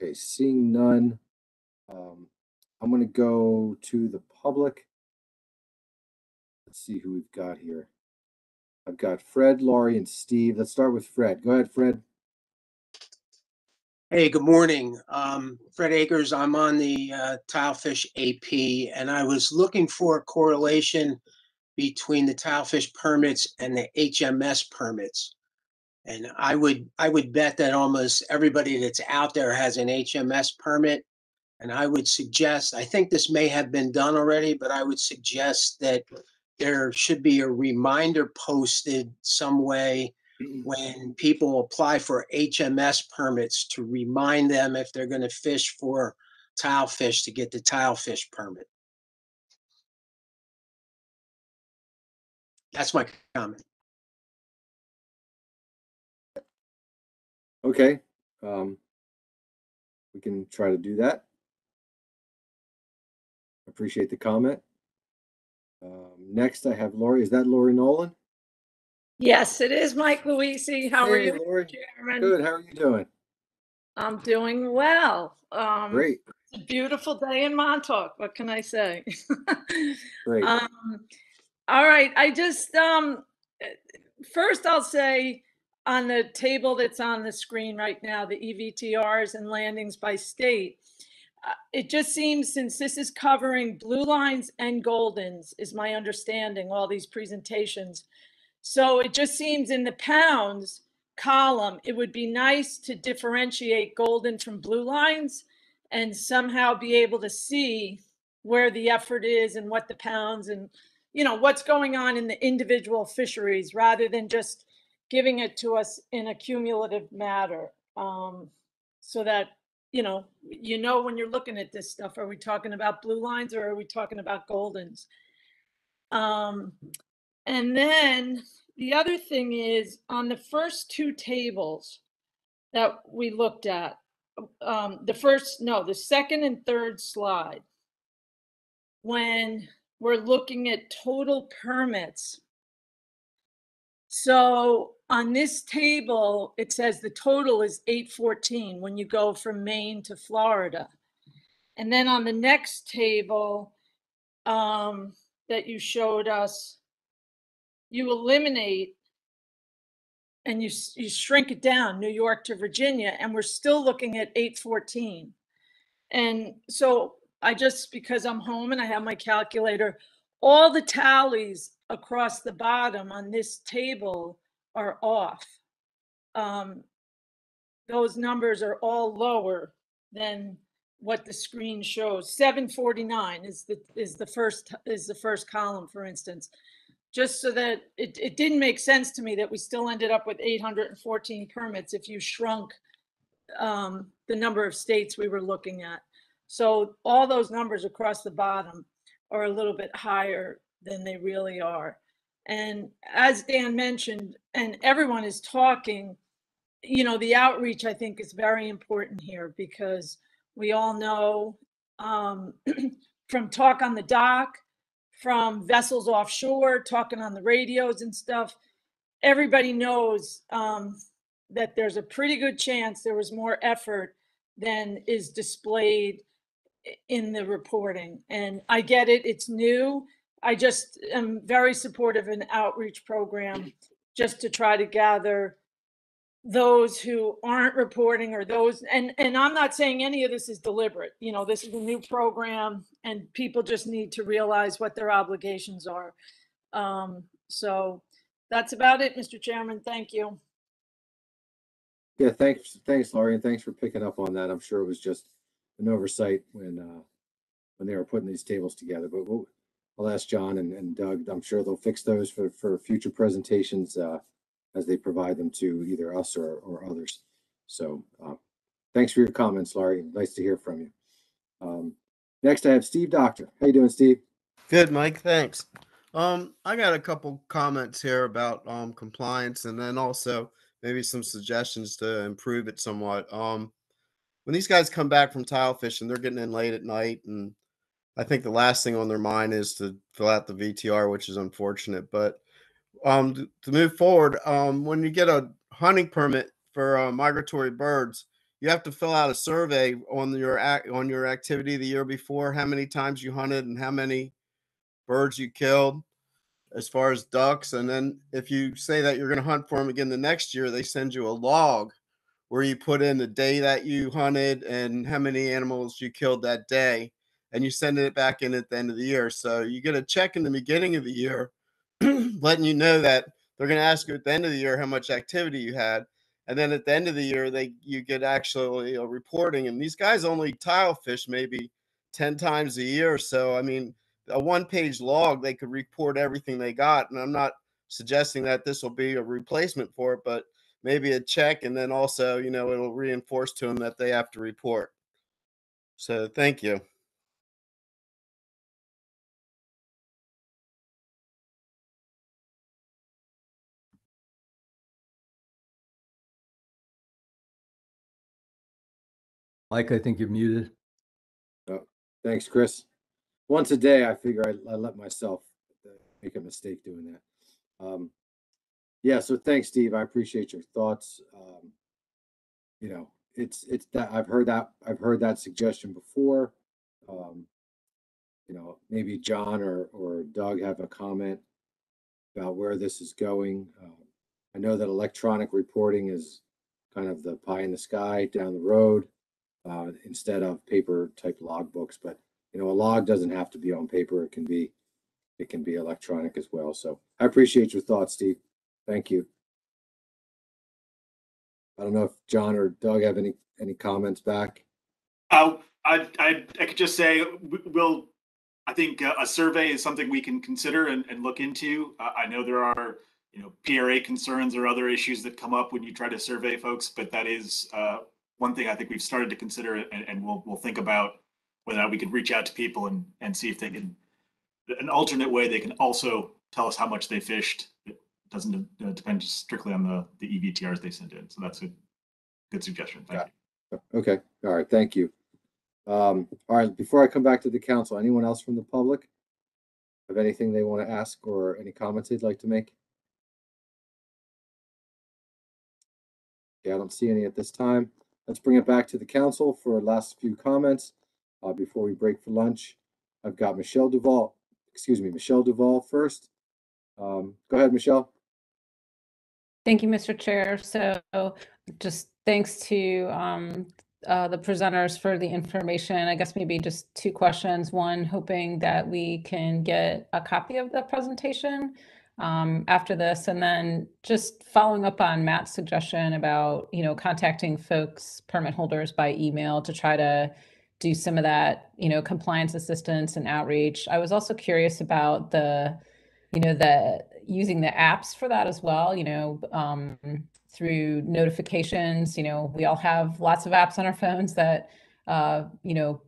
Okay, seeing none, um, I'm gonna go to the public. Let's see who we've got here. I've got Fred, Laurie, and Steve. Let's start with Fred. Go ahead, Fred. Hey, good morning. Um, Fred Akers, I'm on the uh, Tilefish AP, and I was looking for a correlation between the Tilefish permits and the HMS permits. And I would, I would bet that almost everybody that's out there has an HMS permit. And I would suggest, I think this may have been done already, but I would suggest that there should be a reminder posted some way when people apply for HMS permits to remind them if they're going to fish for tile fish to get the tile fish permit. That's my comment. Okay, um, we can try to do that. Appreciate the comment. Um, next I have Lori. Is that Lori Nolan? Yes, it is Mike Luisi. How are Hey, you, Lori. Chairman? Good. How are you doing? I'm doing well. Um, Great. It's a beautiful day in Montauk. What can I say? <laughs> Great. Um, all right, I just, um, eh, first I'll say on the table that's on the screen right now, the EVTRs and landings by state, uh, it just seems since this is covering blue lines and goldens, is my understanding, all these presentations. So it just seems in the pounds column, it would be nice to differentiate golden from blue lines and somehow be able to see where the effort is and what the pounds and you know what's going on in the individual fisheries rather than just giving it to us in a cumulative matter um, so that you know you know when you're looking at this stuff are we talking about blue lines or are we talking about goldens um, and then the other thing is on the first two tables that we looked at um, the first, no, the second and third slide, when we're looking at total permits. So on this table, it says the total is eight fourteen when you go from Maine to Florida. And then on the next table, um, that you showed us, you eliminate and you you shrink it down new york to virginia and we're still looking at 814 and so i just because i'm home and i have my calculator all the tallies across the bottom on this table are off um, those numbers are all lower than what the screen shows 749 is the is the first is the first column for instance just so that it, it didn't make sense to me that we still ended up with 814 permits if you shrunk um, the number of states we were looking at. So all those numbers across the bottom are a little bit higher than they really are. And as Dan mentioned, and everyone is talking, you know, the outreach I think is very important here because we all know um, <clears throat> from talk on the dock from vessels offshore talking on the radios and stuff everybody knows um, that there's a pretty good chance there was more effort than is displayed in the reporting. And i get it it's new i just am very supportive of an outreach program just to try to gather those who aren't reporting or those and and i'm not saying any of this is deliberate you know this is a new program and people just need to realize what their obligations are. Um so that's about it mr chairman. Thank you. Yeah, thanks, thanks, Laurie, and thanks for picking up on that. I'm sure it was just an oversight when, uh, when they were putting these tables together, but we'll, I'll ask John and, and Doug. I'm sure they'll fix those for, for future presentations, uh, as they provide them to either us or, or others. So, uh, thanks for your comments, Laurie. Nice to hear from you. Um, next I have Steve Doctor. How you doing, Steve? Good, Mike. Thanks. Um, I got a couple comments here about um compliance and then also maybe some suggestions to improve it somewhat. Um, when these guys come back from tile fishing, they're getting in late at night, and I think the last thing on their mind is to fill out the VTR, which is unfortunate. But um, to, move forward, um, when you get a hunting permit for uh, migratory birds, you have to fill out a survey on your act on your activity the year before, how many times you hunted and how many birds you killed as far as ducks. And then if you say that you're going to hunt for them again the next year, they send you a log where you put in the day that you hunted and how many animals you killed that day. And you send it back in at the end of the year. So you get a check in the beginning of the year, <clears throat> letting you know that they're going to ask you at the end of the year how much activity you had. And then at the end of the year, they you get actually a reporting. And these guys only tile fish maybe 10 times a year. So I mean, a one page log, they could report everything they got. And I'm not suggesting that this will be a replacement for it, but maybe a check. And then also, you know, it'll reinforce to them that they have to report. So thank you. Mike, I think you're muted. Oh, thanks, Chris. Once a day, I figure I, I let myself uh, make a mistake doing that. Um, yeah, so thanks, Steve. I appreciate your thoughts. Um, you know, it's it's that I've heard that I've heard that suggestion before. Um, you know, maybe John or or Doug have a comment about where this is going. Um, I know that electronic reporting is kind of the pie in the sky down the road uh, instead of paper type logbooks. But you know, a log doesn't have to be on paper; it can be it can be electronic as well. So I appreciate your thoughts, Steve. Thank you. I don't know if John or Doug have any any comments back. Uh, I, I, I could just say, we'll, I think uh, a survey is something we can consider and, and look into. Uh, I know there are, you know, PRA concerns or other issues that come up when you try to survey folks, but that is uh, one thing I think we've started to consider and, and we'll, we'll think about whether we could reach out to people and, and see if they can, an alternate way they can also tell us how much they fished. It doesn't uh, depend strictly on the, the EVTRs they send in. So that's a good suggestion. Thank you. Okay, all right, thank you. Um, all right, before I come back to the council, anyone else from the public? Have anything they want to ask or any comments they'd like to make? Yeah, I don't see any at this time. Let's bring it back to the council for last few comments, uh, before we break for lunch. I've got Michelle Duval, excuse me, Michelle Duval first. Um, go ahead, Michelle. Thank you, Mr. Chair. So just thanks to um, uh, the presenters for the information. I guess maybe just two questions. One, hoping that we can get a copy of the presentation um, after this, and then just following up on Matt's suggestion about, you know, contacting folks, permit holders by email to try to do some of that, you know, compliance assistance and outreach. I was also curious about the, you know, the using the apps for that as well, you know, um, through notifications. You know, we all have lots of apps on our phones that, uh, you know,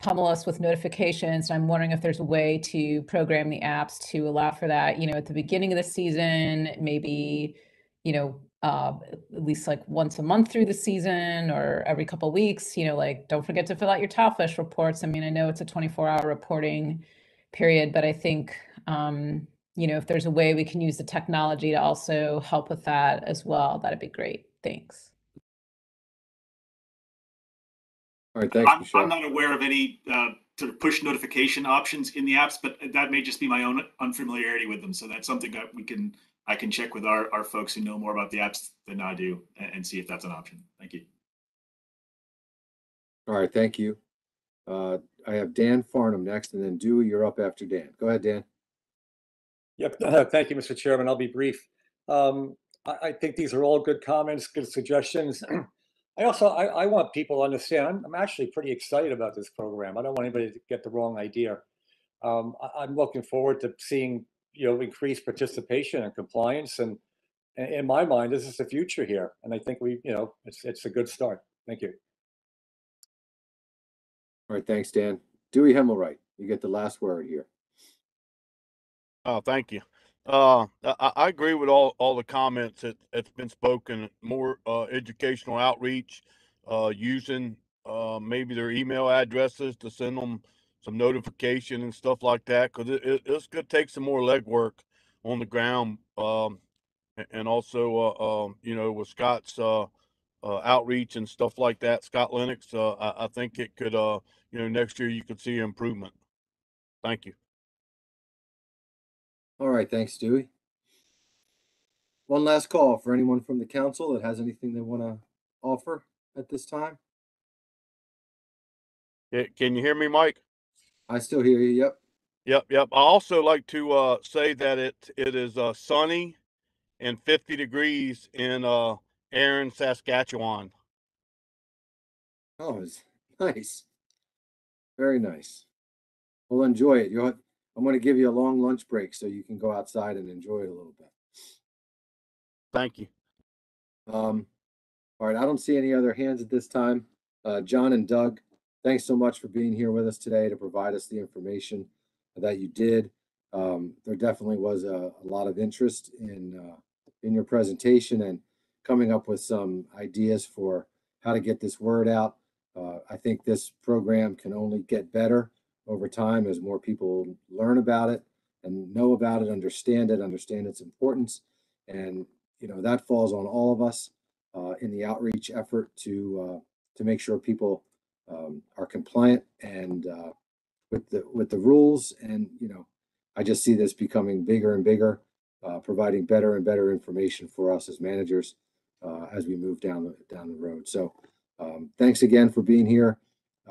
pummel us with notifications. I'm wondering if there's a way to program the apps to allow for that, you know, at the beginning of the season, maybe, you know, uh, at least like once a month through the season or every couple weeks, you know, like don't forget to fill out your towel reports. I mean, I know it's a 24 hour reporting period, but I think, um, you know, if there's a way we can use the technology to also help with that as well, that'd be great. Thanks. All right, thanks, I'm, Michelle. I'm not aware of any uh, sort of push notification options in the apps, but that may just be my own unfamiliarity with them. So that's something that we can, I can check with our, our folks who know more about the apps than I do and, and see if that's an option. Thank you. All right, thank you. Uh, I have Dan Farnham next, and then Dewey, you're up after Dan. Go ahead, Dan. Yep, <laughs> thank you, Mr. Chairman. I'll be brief. Um, I, I think these are all good comments, good suggestions. <clears throat> I also, I, I want people to understand, I'm, I'm actually pretty excited about this program. I don't want anybody to get the wrong idea. Um, I, I'm looking forward to seeing, you know, increased participation and compliance and in, in my mind, this is the future here. And I think we, you know, it's, it's a good start. Thank you. All right, thanks, Dan. Dewey Hemilright, you get the last word here. Oh, thank you. Uh, I, I agree with all, all the comments that, that's been spoken, more, uh, educational outreach, uh, using, uh, maybe their email addresses to send them some notification and stuff like that. Cause it, it, it's gonna take some more legwork on the ground. Um, and also, uh, um, you know, with Scott's, uh, uh, outreach and stuff like that, Scott Lenox, I, I think it could, uh, you know, next year you could see improvement. Thank you. All right, thanks, Dewey. One last call for anyone from the council that has anything they want to offer at this time. Yeah, Can you hear me, Mike? I still hear you. Yep. Yep, yep. I also like to uh say that it it is uh sunny and 50 degrees in uh Aaron, Saskatchewan. Oh, it's <laughs> nice. Very nice. Well, enjoy it. You'll, I'm going to give you a long lunch break so you can go outside and enjoy it a little bit. Thank you. Um, all right, I don't see any other hands at this time. Uh, John and Doug, thanks so much for being here with us today to provide us the information that you did. Um, there definitely was a, a lot of interest in uh, in your presentation and coming up with some ideas for how to get this word out. Uh, I think this program can only get better over time as more people learn about it and know about it, understand it, understand its importance. And, you know, that falls on all of us uh, in the outreach effort to, uh, to make sure people um, are compliant and uh, with the, with the rules. And, you know, I just see this becoming bigger and bigger, uh, providing better and better information for us as managers uh, as we move down the, down the road. So um, thanks again for being here.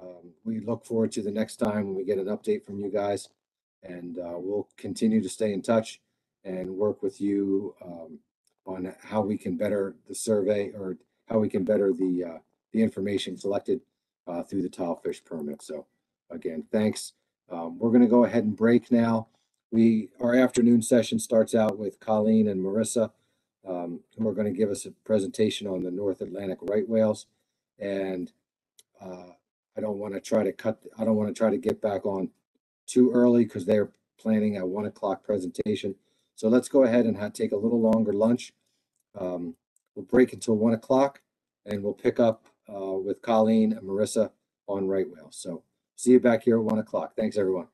Um, we look forward to the next time when we get an update from you guys. And uh, we'll continue to stay in touch and work with you um, on how we can better the survey or how we can better the, uh, the information collected uh, through the tile fish permit. So again, thanks. Um, we're going to go ahead and break now. We, our afternoon session starts out with Colleen and Marissa. Um, and we're going to give us a presentation on the North Atlantic right whales. And uh, I don't want to try to cut, I don't want to try to get back on too early because they're planning a one o'clock presentation. So let's go ahead and take a little longer lunch. Um, we'll break until one o'clock and we'll pick up uh, with Colleen and Marissa on right whale. So see you back here at one o'clock. Thanks, everyone.